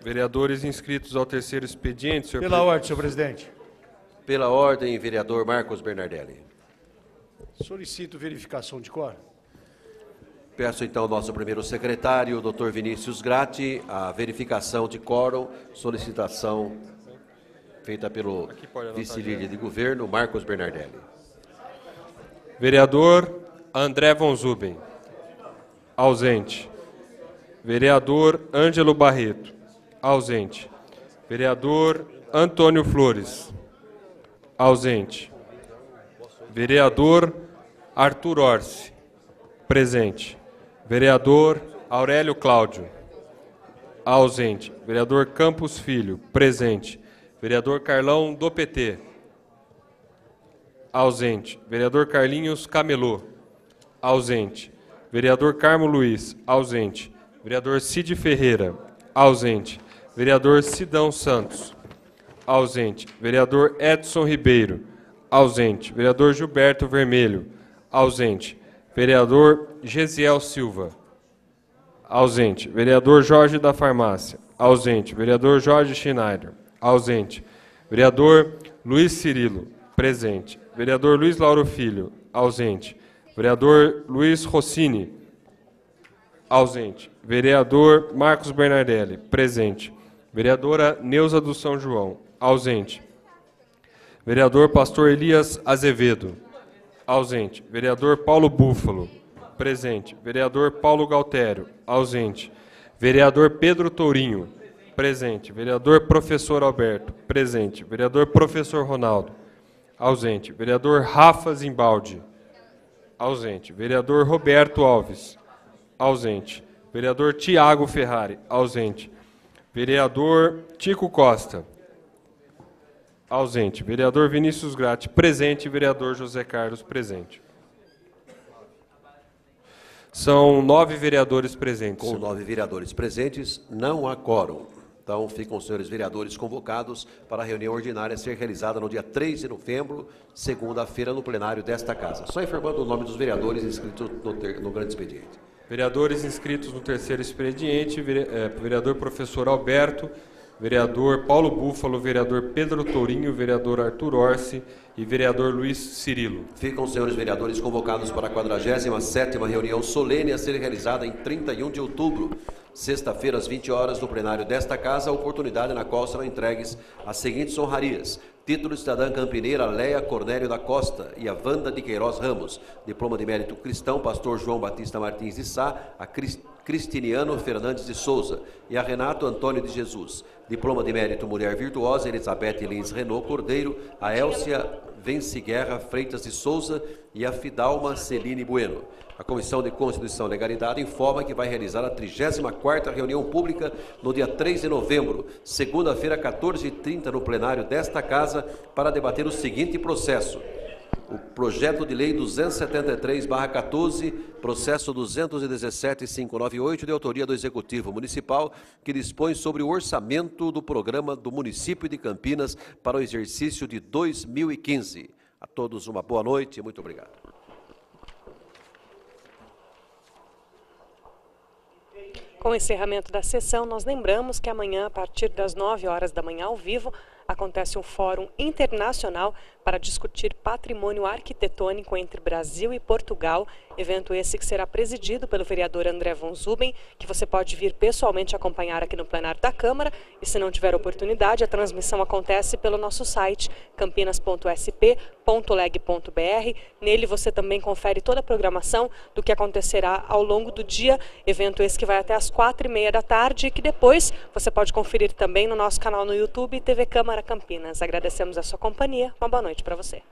Vereadores inscritos ao terceiro expediente, senhor Pela ordem, senhor presidente. Pela ordem, vereador Marcos Bernardelli. Solicito verificação de cor. Peço então ao nosso primeiro secretário, doutor Vinícius Gratti, a verificação de quórum, solicitação feita pelo vice-líder de governo, Marcos Bernardelli. Vereador André Von Zuben. Ausente. Vereador Ângelo Barreto. Ausente. Vereador Antônio Flores. Ausente. Vereador Arthur Orsi. Presente. Vereador Aurélio Cláudio. Ausente. Vereador Campos Filho. Presente. Vereador Carlão do PT. Ausente. Vereador Carlinhos Camelô. Ausente. Vereador Carmo Luiz. Ausente. Vereador Cid Ferreira. Ausente. Vereador Sidão Santos. Ausente. Vereador Edson Ribeiro. Ausente. Vereador Gilberto Vermelho. Ausente. Vereador Gesiel Silva. Ausente. Vereador Jorge da Farmácia. Ausente. Vereador Jorge Schneider. Ausente. Vereador Luiz Cirilo. Presente. Vereador Luiz Lauro Filho. Ausente. Vereador Luiz Rossini. Ausente. Vereador Marcos Bernardelli. Presente. Vereadora Neuza do São João. Ausente. Vereador Pastor Elias Azevedo. Ausente. Vereador Paulo Búfalo. Presente. Vereador Paulo Galtério. Ausente. Vereador Pedro Tourinho. Presente. Vereador Professor Alberto. Presente. Vereador Professor Ronaldo. Ausente. Vereador Rafa Zimbaldi. Ausente. Vereador Roberto Alves. Ausente. Vereador Tiago Ferrari. Ausente. Vereador Tico Costa. Ausente. Vereador Vinícius Gratti. Presente. Vereador José Carlos. Presente. São nove vereadores presentes. Com nove vereadores presentes, não há quórum. Então, ficam os senhores vereadores convocados para a reunião ordinária ser realizada no dia 3 de novembro, segunda-feira, no plenário desta casa. Só informando o nome dos vereadores inscritos no, ter, no grande expediente. Vereadores inscritos no terceiro expediente, eh, vereador professor Alberto, vereador Paulo Búfalo, vereador Pedro Tourinho, vereador Arthur Orsi e vereador Luiz Cirilo. Ficam os senhores vereadores convocados para a 47ª reunião solene a ser realizada em 31 de outubro, sexta-feira, às 20 horas, no plenário desta casa, oportunidade na qual serão entregues as seguintes honrarias. Título cidadã campineira Leia Cornélio da Costa e a Wanda de Queiroz Ramos. Diploma de mérito cristão, pastor João Batista Martins de Sá, a Cris- Cristiniano Fernandes de Souza e a Renato Antônio de Jesus. Diploma de mérito mulher virtuosa, Elizabeth Lins Renault Cordeiro, a Elcia Vence Guerra Freitas de Souza e a Fidalma Celine Bueno. A Comissão de Constituição e Legalidade informa que vai realizar a 34ª reunião pública no dia 3 de novembro, segunda-feira, 14h30, no plenário desta casa, para debater o seguinte processo. O projeto de lei 273/14, processo 217.598, de autoria do Executivo Municipal, que dispõe sobre o orçamento do programa do município de Campinas para o exercício de 2015. A todos uma boa noite e muito obrigado. Com o encerramento da sessão, nós lembramos que amanhã, a partir das 9 horas da manhã, ao vivo, acontece um fórum internacional para discutir patrimônio arquitetônico entre Brasil e Portugal. Evento esse que será presidido pelo vereador André Von Zuben, que você pode vir pessoalmente acompanhar aqui no plenário da Câmara. E se não tiver oportunidade, a transmissão acontece pelo nosso site campinas.sp.leg.br. Nele você também confere toda a programação do que acontecerá ao longo do dia. Evento esse que vai até às quatro e meia da tarde e que depois você pode conferir também no nosso canal no YouTube TV Câmara Campinas. Agradecemos a sua companhia. Uma boa noite para você.